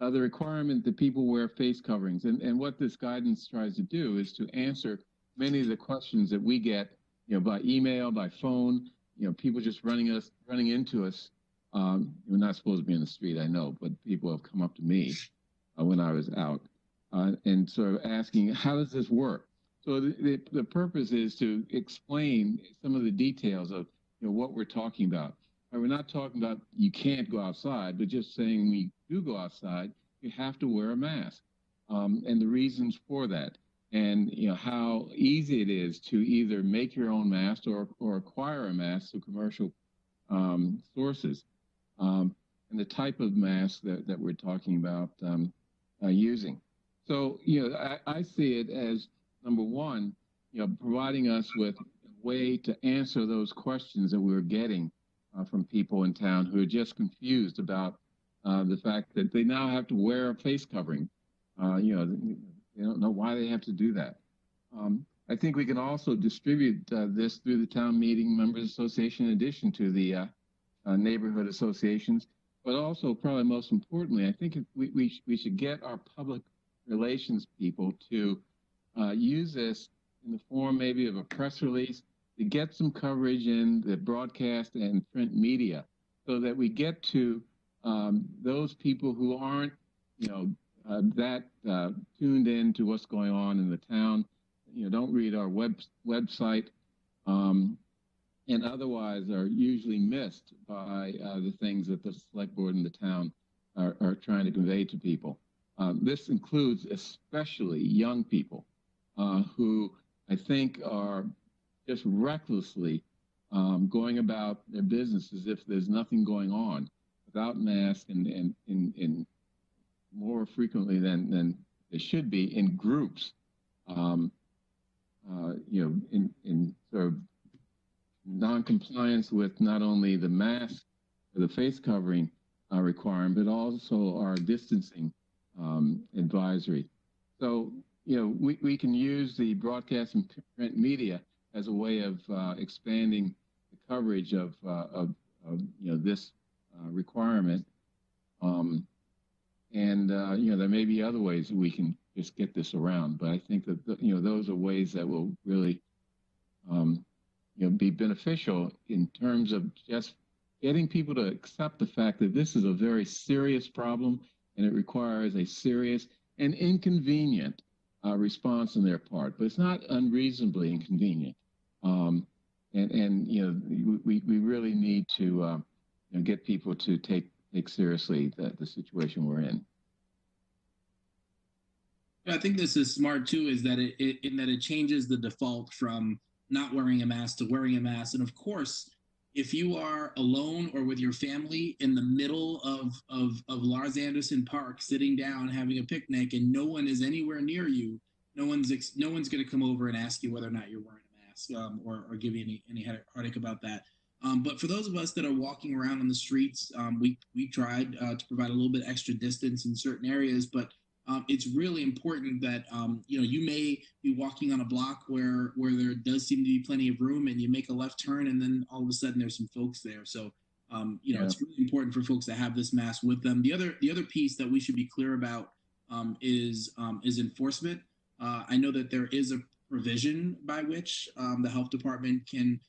Uh, the requirement that people wear face coverings, and, and what this guidance tries to do is to answer many of the questions that we get, you know, by email, by phone, you know, people just running us, running into us. Um, we're not supposed to be in the street, I know, but people have come up to me uh, when I was out uh, and sort of asking, how does this work? So the, the, the purpose is to explain some of the details of you know what we're talking about. And we're not talking about you can't go outside, but just saying we do go outside, you have to wear a mask, um, and the reasons for that, and you know how easy it is to either make your own mask or or acquire a mask through commercial um, sources, um, and the type of mask that, that we're talking about um, uh, using. So you know I, I see it as number one, you know, providing us with way to answer those questions that we were getting uh, from people in town who are just confused about uh, the fact that they now have to wear a face covering. Uh, you know, they don't know why they have to do that. Um, I think we can also distribute uh, this through the town meeting members association in addition to the uh, uh, neighborhood associations. But also, probably most importantly, I think we, we, we should get our public relations people to use this in the form maybe of a press release get some coverage in the broadcast and print media so that we get to um, those people who aren't, you know, uh, that uh, tuned in to what's going on in the town, you know, don't read our web website, um, and otherwise are usually missed by uh, the things that the select board and the town are, are trying to convey to people. Um, this includes especially young people uh, who I think are just recklessly um, going about their business as if there's nothing going on without masks and, and, and, and more frequently than, than they should be in groups, um, uh, you know, in, in sort of non-compliance with not only the mask or the face covering uh, requirement, but also our distancing um, advisory. So you know, we, we can use the broadcast and print media as a way of uh, expanding the coverage of, uh, of, of, you know, this uh, requirement. Um, and, uh, you know, there may be other ways we can just get this around, but I think that, the, you know, those are ways that will really, um, you know, be beneficial in terms of just getting people to accept the fact that this is a very serious problem and it requires a serious and inconvenient uh, response on their part, but it's not unreasonably inconvenient. Um, and, and, you know, we, we really need to uh, you know, get people to take, take seriously the, the situation we're in. I think this is smart too, is that it, it, in that it changes the default from not wearing a mask to wearing a mask. And of course, if you are alone or with your family in the middle of, of, of Larz Anderson Park, sitting down having a picnic, and no one is anywhere near you, no one's no one's going to come over and ask you whether or not you're wearing um, or, or give you any any heartache about that. Um, but for those of us that are walking around on the streets, um, we we tried uh, to provide a little bit extra distance in certain areas, but um, it's really important that um, you know you may be walking on a block where where there does seem to be plenty of room, and you make a left turn, and then all of a sudden there's some folks there. So um, you know yeah. it's really important for folks to have this mask with them. The other the other piece that we should be clear about um, is um, is enforcement. Uh, I know that there is a provision by which um, the health department can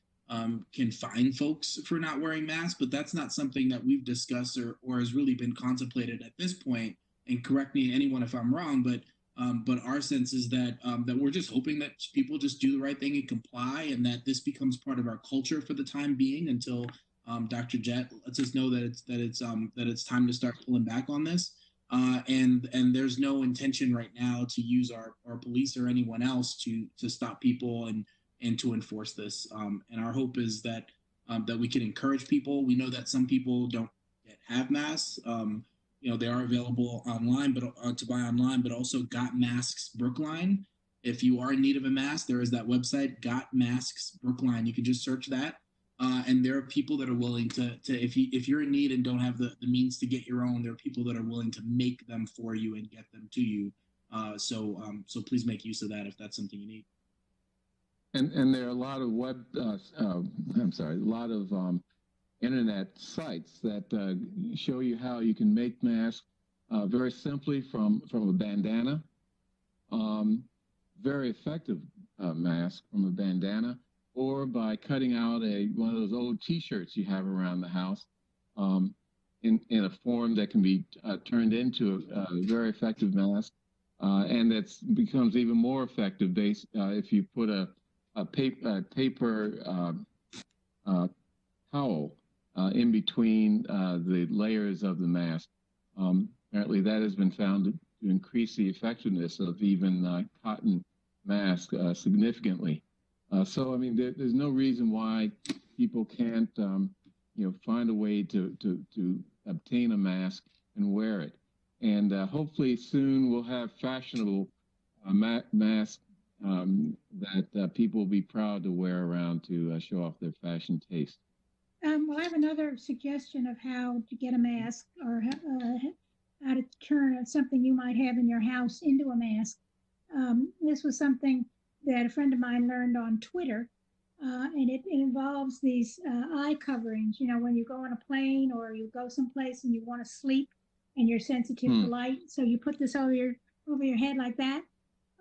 can fine folks for not wearing masks, but that's not something that we've discussed or, or has really been contemplated at this point. point and correct me anyone if I'm wrong, but um, but our sense is that um, that we're just hoping that people just do the right thing and comply, and that this becomes part of our culture for the time being until um, Dr. Jett lets us know that it's that it's um, that it's time to start pulling back on this. Uh, and and there's no intention right now to use our, our police or anyone else to to stop people and and to enforce this. Um, and our hope is that um, that we can encourage people. We know that some people don't have masks. Um, you know they are available online but uh, to buy online but also got masks brookline if you are in need of a mask there is that website got masks brookline you can just search that uh, and there are people that are willing to, to if you if you're in need and don't have the, the means to get your own there are people that are willing to make them for you and get them to you uh, so um, so please make use of that if that's something you need And and there are a lot of web. Uh, uh, I'm sorry, a lot of um, internet sites that uh, show you how you can make masks uh, very simply from from a bandana. Um, very effective mask from a bandana, or by cutting out a one of those old T-shirts you have around the house. Um, in, in a form that can be uh, turned into a, a, very effective mask, uh, and that becomes even more effective based uh, if you put a, a, paper, a paper um, uh, towel uh, in between uh, the layers of the mask. Um, apparently, that has been found to, to increase the effectiveness of even cotton masks significantly. So, I mean, there, there's no reason why people can't um, you know, find a way to, to, to obtain a mask and wear it. And uh, hopefully soon we'll have fashionable uh, ma- masks um, that uh, people will be proud to wear around to uh, show off their fashion taste. Um, well, I have another suggestion of how to get a mask or uh, how to turn something you might have in your house into a mask. Um, this was something that a friend of mine learned on Twitter uh, and it, it, involves these uh, eye coverings. You know, when you go on a plane or you go someplace and you want to sleep and you're sensitive hmm. to light, so you put this over your over your head like that.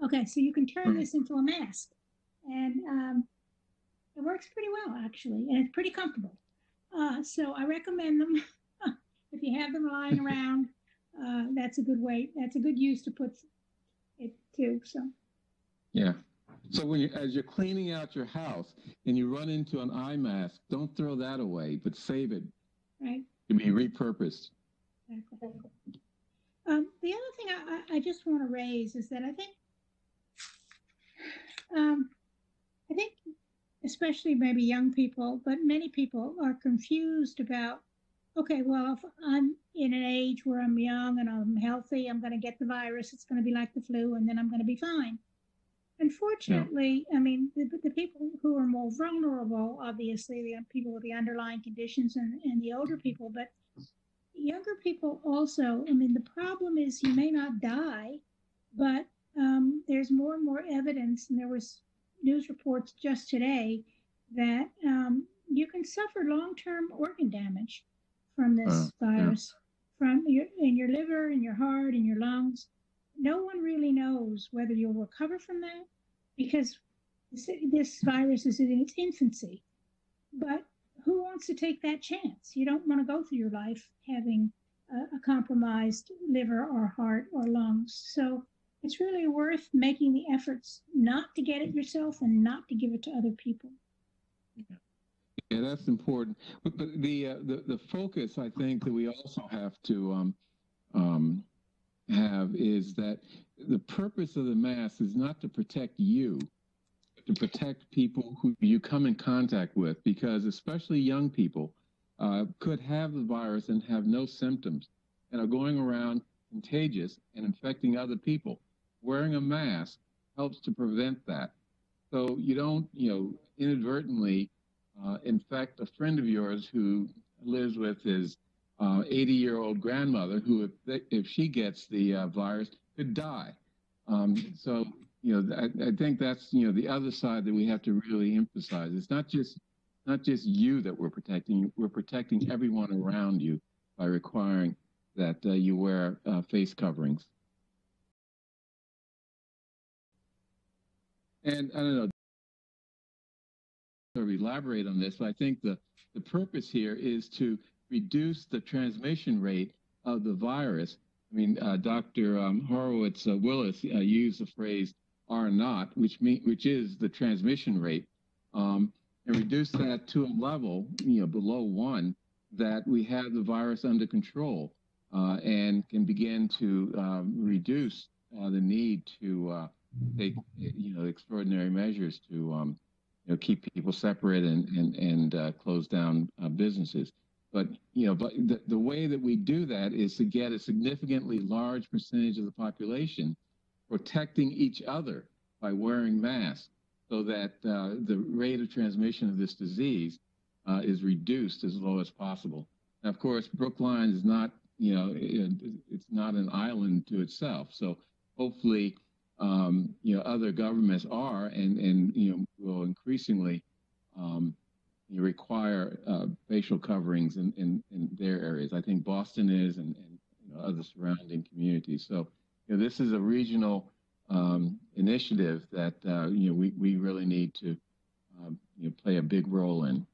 Okay, so you can turn hmm. this into a mask, and um, it works pretty well actually, and it's pretty comfortable. Uh, so I recommend them if you have them lying around. Uh, that's a good way. That's a good use to put it to. So. Yeah. So when you, as you're cleaning out your house and you run into an eye mask, don't throw that away, but save it. Right. To be repurposed. Um, the other thing I, I just want to raise is that I think, um, I think, especially maybe young people, but many people are confused about. Okay, well, if I'm in an age where I'm young and I'm healthy, I'm going to get the virus. It's going to be like the flu, and then I'm going to be fine. Unfortunately, yeah. I mean, the, the people who are more vulnerable, obviously, the people with the underlying conditions and, and the older people, but younger people also, I mean, the problem is you may not die, but um, there's more and more evidence, and there was news reports just today that um, you can suffer long-term organ damage from this uh, virus, yeah. from your in your liver, in your heart, in your lungs no one really knows whether you'll recover from that because this, virus is in its infancy. But who wants to take that chance? You don't want to go through your life having a, a compromised liver or heart or lungs. So it's really worth making the efforts not to get it yourself and not to give it to other people. Yeah, that's important. But, but the, uh, the the focus, I think, that we also have to um, um, have is that the purpose of the mask is not to protect you, to protect people who you come in contact with, because especially young people uh, could have the virus and have no symptoms and are going around contagious and infecting other people. Wearing a mask helps to prevent that. So you don't, you know, inadvertently uh, infect a friend of yours who lives with his 80 uh, year old grandmother who, if, if she gets the uh, virus, could die. Um, so, you know, I, I, think that's, you know, the other side that we have to really emphasize. It's not just not just you that we're protecting, we're protecting everyone around you by requiring that uh, you wear uh, face coverings. And I don't know, to elaborate on this, but I think the, the purpose here is to reduce the transmission rate of the virus. I mean, uh, Dr. Um, Horowitz uh, Willis uh, used the phrase R naught, which mean, which is the transmission rate, um, and reduce that to a level, you know, below one, that we have the virus under control uh, and can begin to um, reduce uh, the need to uh, take, you know, extraordinary measures to, um, you know, keep people separate and and and close down businesses. But you know, but the, the way that we do that is to get a significantly large percentage of the population protecting each other by wearing masks, so that uh, the rate of transmission of this disease uh, is reduced as low as possible. Now, of course, Brookline is not, you know, it, it's not an island to itself. So hopefully, um, you know other governments are, and and you know will increasingly um, you require uh, facial coverings in, in, in their areas. I think Boston is, and, and you know, other surrounding communities. So you know, this is a regional um, initiative that uh, you know we, we really need to um, you know play a big role in.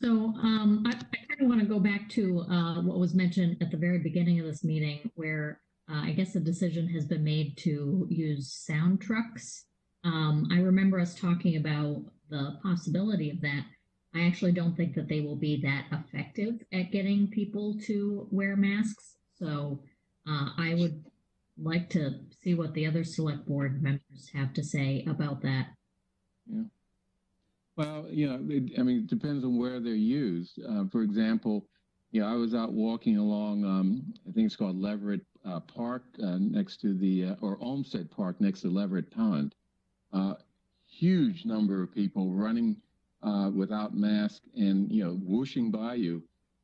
So um, I, I kind of want to go back to uh, what was mentioned at the very beginning of this meeting, where uh, I guess a decision has been made to use sound trucks. Um, I remember us talking about the possibility of that. I actually don't think that they will be that effective at getting people to wear masks. So uh, I would like to see what the other select board members have to say about that. Yeah. Well, you know, it, I mean, it depends on where they're used. Uh, for example, you know, I was out walking along, um, I think it's called Leverett uh, Park uh, next to the, uh, or Olmsted Park next to Leverett Pond. Uh, huge number of people running uh, without mask and, you know, whooshing by you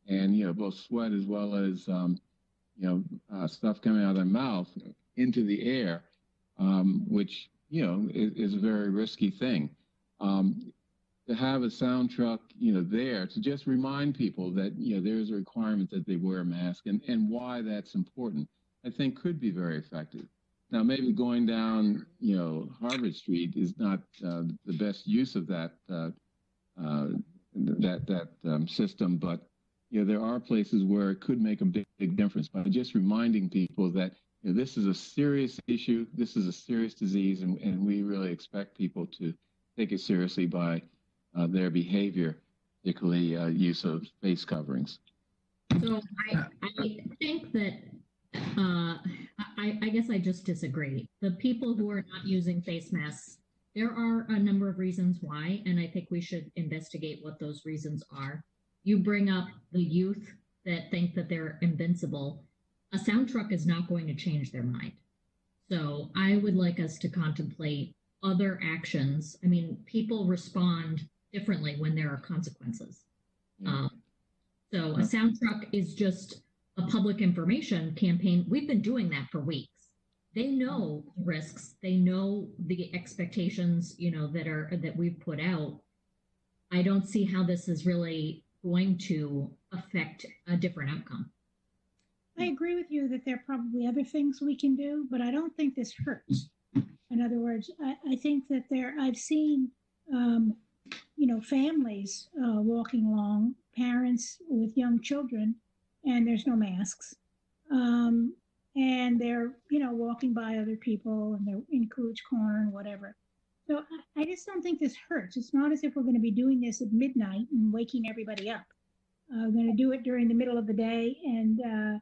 and, you know, both sweat as well as, um, you know, stuff coming out of their mouth into the air, um, which, you know, is, is, a very risky thing. Um, to have a sound truck, you know, there to just remind people that, you know, there's a requirement that they wear a mask and, and why that's important, I think could be very effective. Now, maybe going down, you know, Harvard Street is not uh, the best use of that uh, uh, that that um, system, but you know, there are places where it could make a big, big difference by just reminding people that you know, this is a serious issue, this is a serious disease, and, and we really expect people to take it seriously by uh, their behavior, particularly uh, use of face coverings. So I, I think that uh, I, I guess I just disagree. The people who are not using face masks, there are a number of reasons why, and I think we should investigate what those reasons are. You bring up the youth that think that they're invincible. A sound truck is not going to change their mind. So I would like us to contemplate other actions. I mean, people respond differently when there are consequences. Um, so a sound truck is just a public information campaign. We've been doing that for weeks. They know the risks. They know the expectations, you know, that are that we've put out. I don't see how this is really going to affect a different outcome. I agree with you that there are probably other things we can do, but I don't think this hurts. In other words, I, I think that there, I've seen um, you know, families uh, walking along, parents with young children, and there's no masks. Um, and they're, you know, walking by other people and they're in Coolidge Corner and whatever. So I, I just don't think this hurts. It's not as if we're going to be doing this at midnight and waking everybody up. Uh, we're going to do it during the middle of the day, and uh,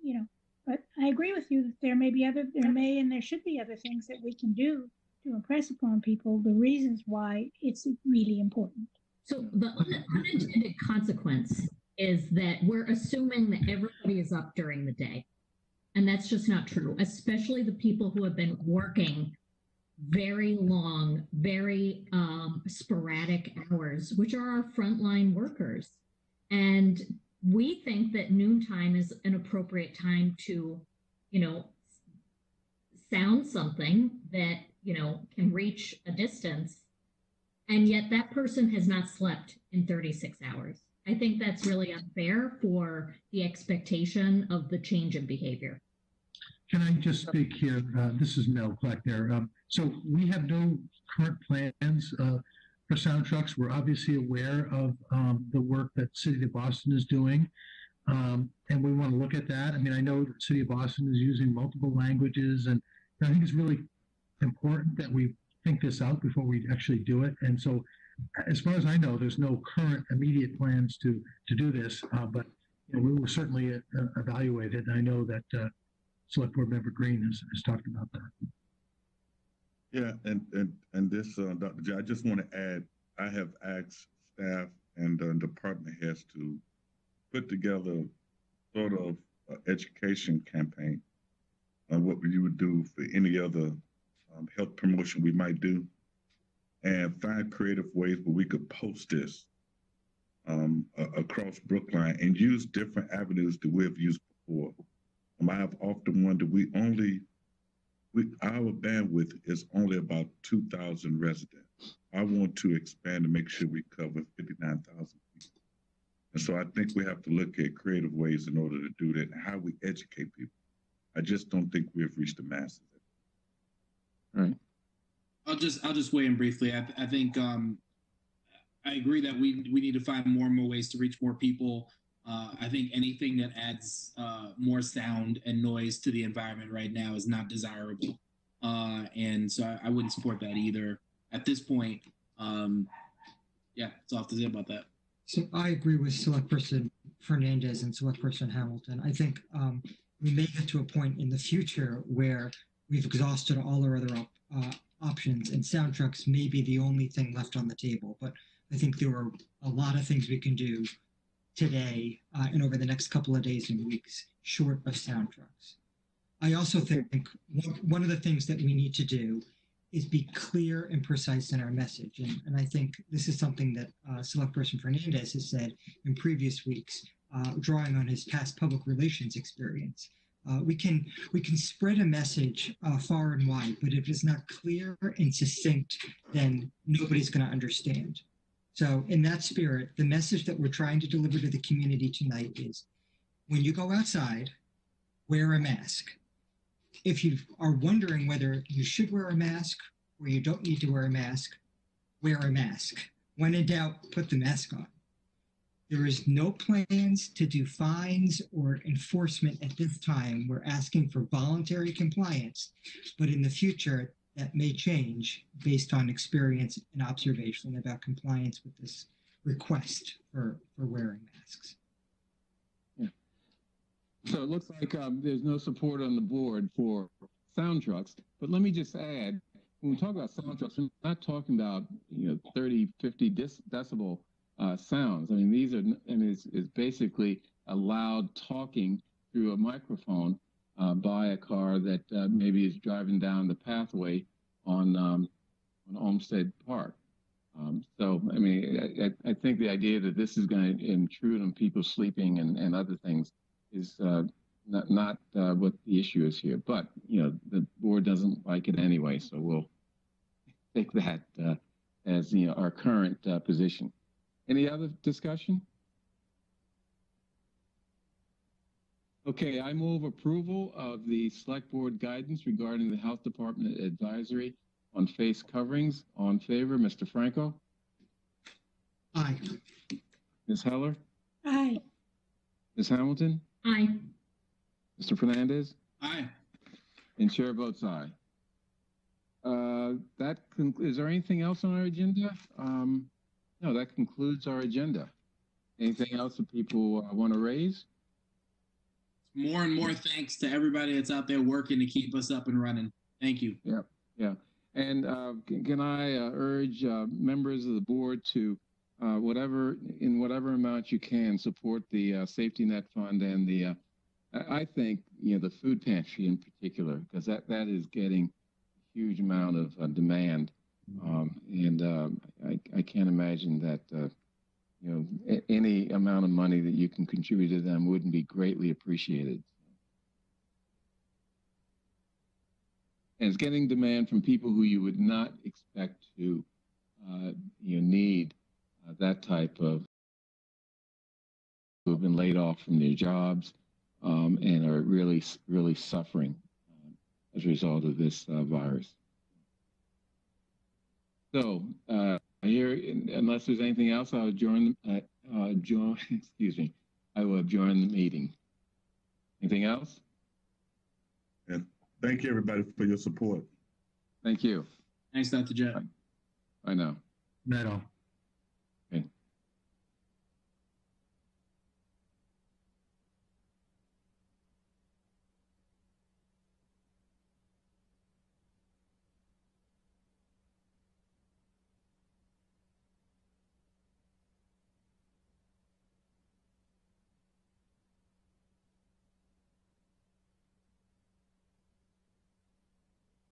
you know. But I agree with you that there may be other, there may and there should be other things that we can do to impress upon people the reasons why it's really important. So the unintended consequence is that we're assuming that everybody is up during the day. And that's just not true, especially the people who have been working very long, very um, sporadic hours, which are our frontline workers. And we think that noontime is an appropriate time to, you know, sound something that you know, can reach a distance. And yet that person has not slept in 36 hours. I think that's really unfair for the expectation of the change in behavior. Can I just speak here? Uh, this is Mel Kleckner. Um, so we have no current plans uh, for sound trucks. We're obviously aware of um, the work that City of Boston is doing. Um, and we want to look at that. I mean, I know the City of Boston is using multiple languages, and I think it's really important that we think this out before we actually do it. And so, as far as I know, there's no current immediate plans to to do this, uh, but you know, we will certainly uh, evaluate it. And I know that uh, Select Board Member Greene has, has talked about that. Yeah, and and and this, uh, Dr. J, I just want to add, I have asked staff and uh, department heads to put together sort of education campaign on what you would do for any other um, health promotion we might do and find creative ways where we could post this um, across Brookline and use different avenues that we've used before. Um, I have often wondered, we only, we, our bandwidth is only about two thousand residents. I want to expand to make sure we cover fifty-nine thousand people. And so I think we have to look at creative ways in order to do that and how we educate people. I just don't think we have reached the masses. Right. I'll just I'll just weigh in briefly. I, I think um, I agree that we we need to find more and more ways to reach more people. Uh, I think anything that adds uh, more sound and noise to the environment right now is not desirable, uh, and so I, I, wouldn't support that either at this point. Um, yeah, that's all to say about that. So I agree with Select Person Fernandez and Select Person Hamilton. I think um, we may get to a point in the future where we've exhausted all our other op- uh, options, and sound trucks may be the only thing left on the table. But I think there are a lot of things we can do today uh, and over the next couple of days and weeks, short of sound trucks. I also think one of the things that we need to do is be clear and precise in our message. And, and I think this is something that uh, Select Person Fernandez has said in previous weeks, uh, drawing on his past public relations experience. Uh, we can we can spread a message uh, far and wide, but if it's not clear and succinct, then nobody's going to understand. So, in that spirit, the message that we're trying to deliver to the community tonight is when you go outside, wear a mask. If you are wondering whether you should wear a mask or you don't need to wear a mask, wear a mask. When in doubt, put the mask on. There is no plans to do fines or enforcement at this time. We're asking for voluntary compliance, but in the future, that may change based on experience and observation about compliance with this request for, for wearing masks. Yeah. So it looks like um, there's no support on the board for sound trucks. But let me just add, when we talk about sound trucks, we're not talking about you know 30, 50 decibel uh, sounds. I mean, these are, I mean, it's, it's basically a loud talking through a microphone uh, by a car that uh, maybe is driving down the pathway on um, on Olmsted Park. Um, so, I mean, I, I, think the idea that this is going to intrude on people sleeping and, and other things is uh, not, not uh, what the issue is here. But, you know, the board doesn't like it anyway, so we'll take that uh, as you know, our current uh, position. Any other discussion? Okay, I move approval of the select board guidance regarding the health department advisory on face coverings. On favor, Mr. Franco? Aye. Ms. Heller? Aye. Ms. Hamilton? Aye. Mr. Fernandez? Aye. And chair votes aye. Uh, that is there anything else on our agenda? Um, no, that concludes our agenda. Anything else that people uh, want to raise? more and more thanks to everybody that's out there working to keep us up and running. Thank you. Yeah, yeah. And uh, can, can, I uh, urge uh, members of the board to, uh, whatever in whatever amount you can, support the uh, safety net fund and the, uh, I think you know the food pantry in particular because that that is getting a huge amount of demand, um, and um, I, I can't imagine that you know, any amount of money that you can contribute to them wouldn't be greatly appreciated. And it's getting demand from people who you would not expect to, uh, you need uh, that type of who have been laid off from their jobs um, and are really, really suffering um, as a result of this uh, virus. So, uh, here, unless there's anything else, I'll join, uh, uh, join, excuse me, I will join the meeting. Anything else? And thank you, everybody, for your support. Thank you. Thanks, Dr. Jett. I know. Meadow.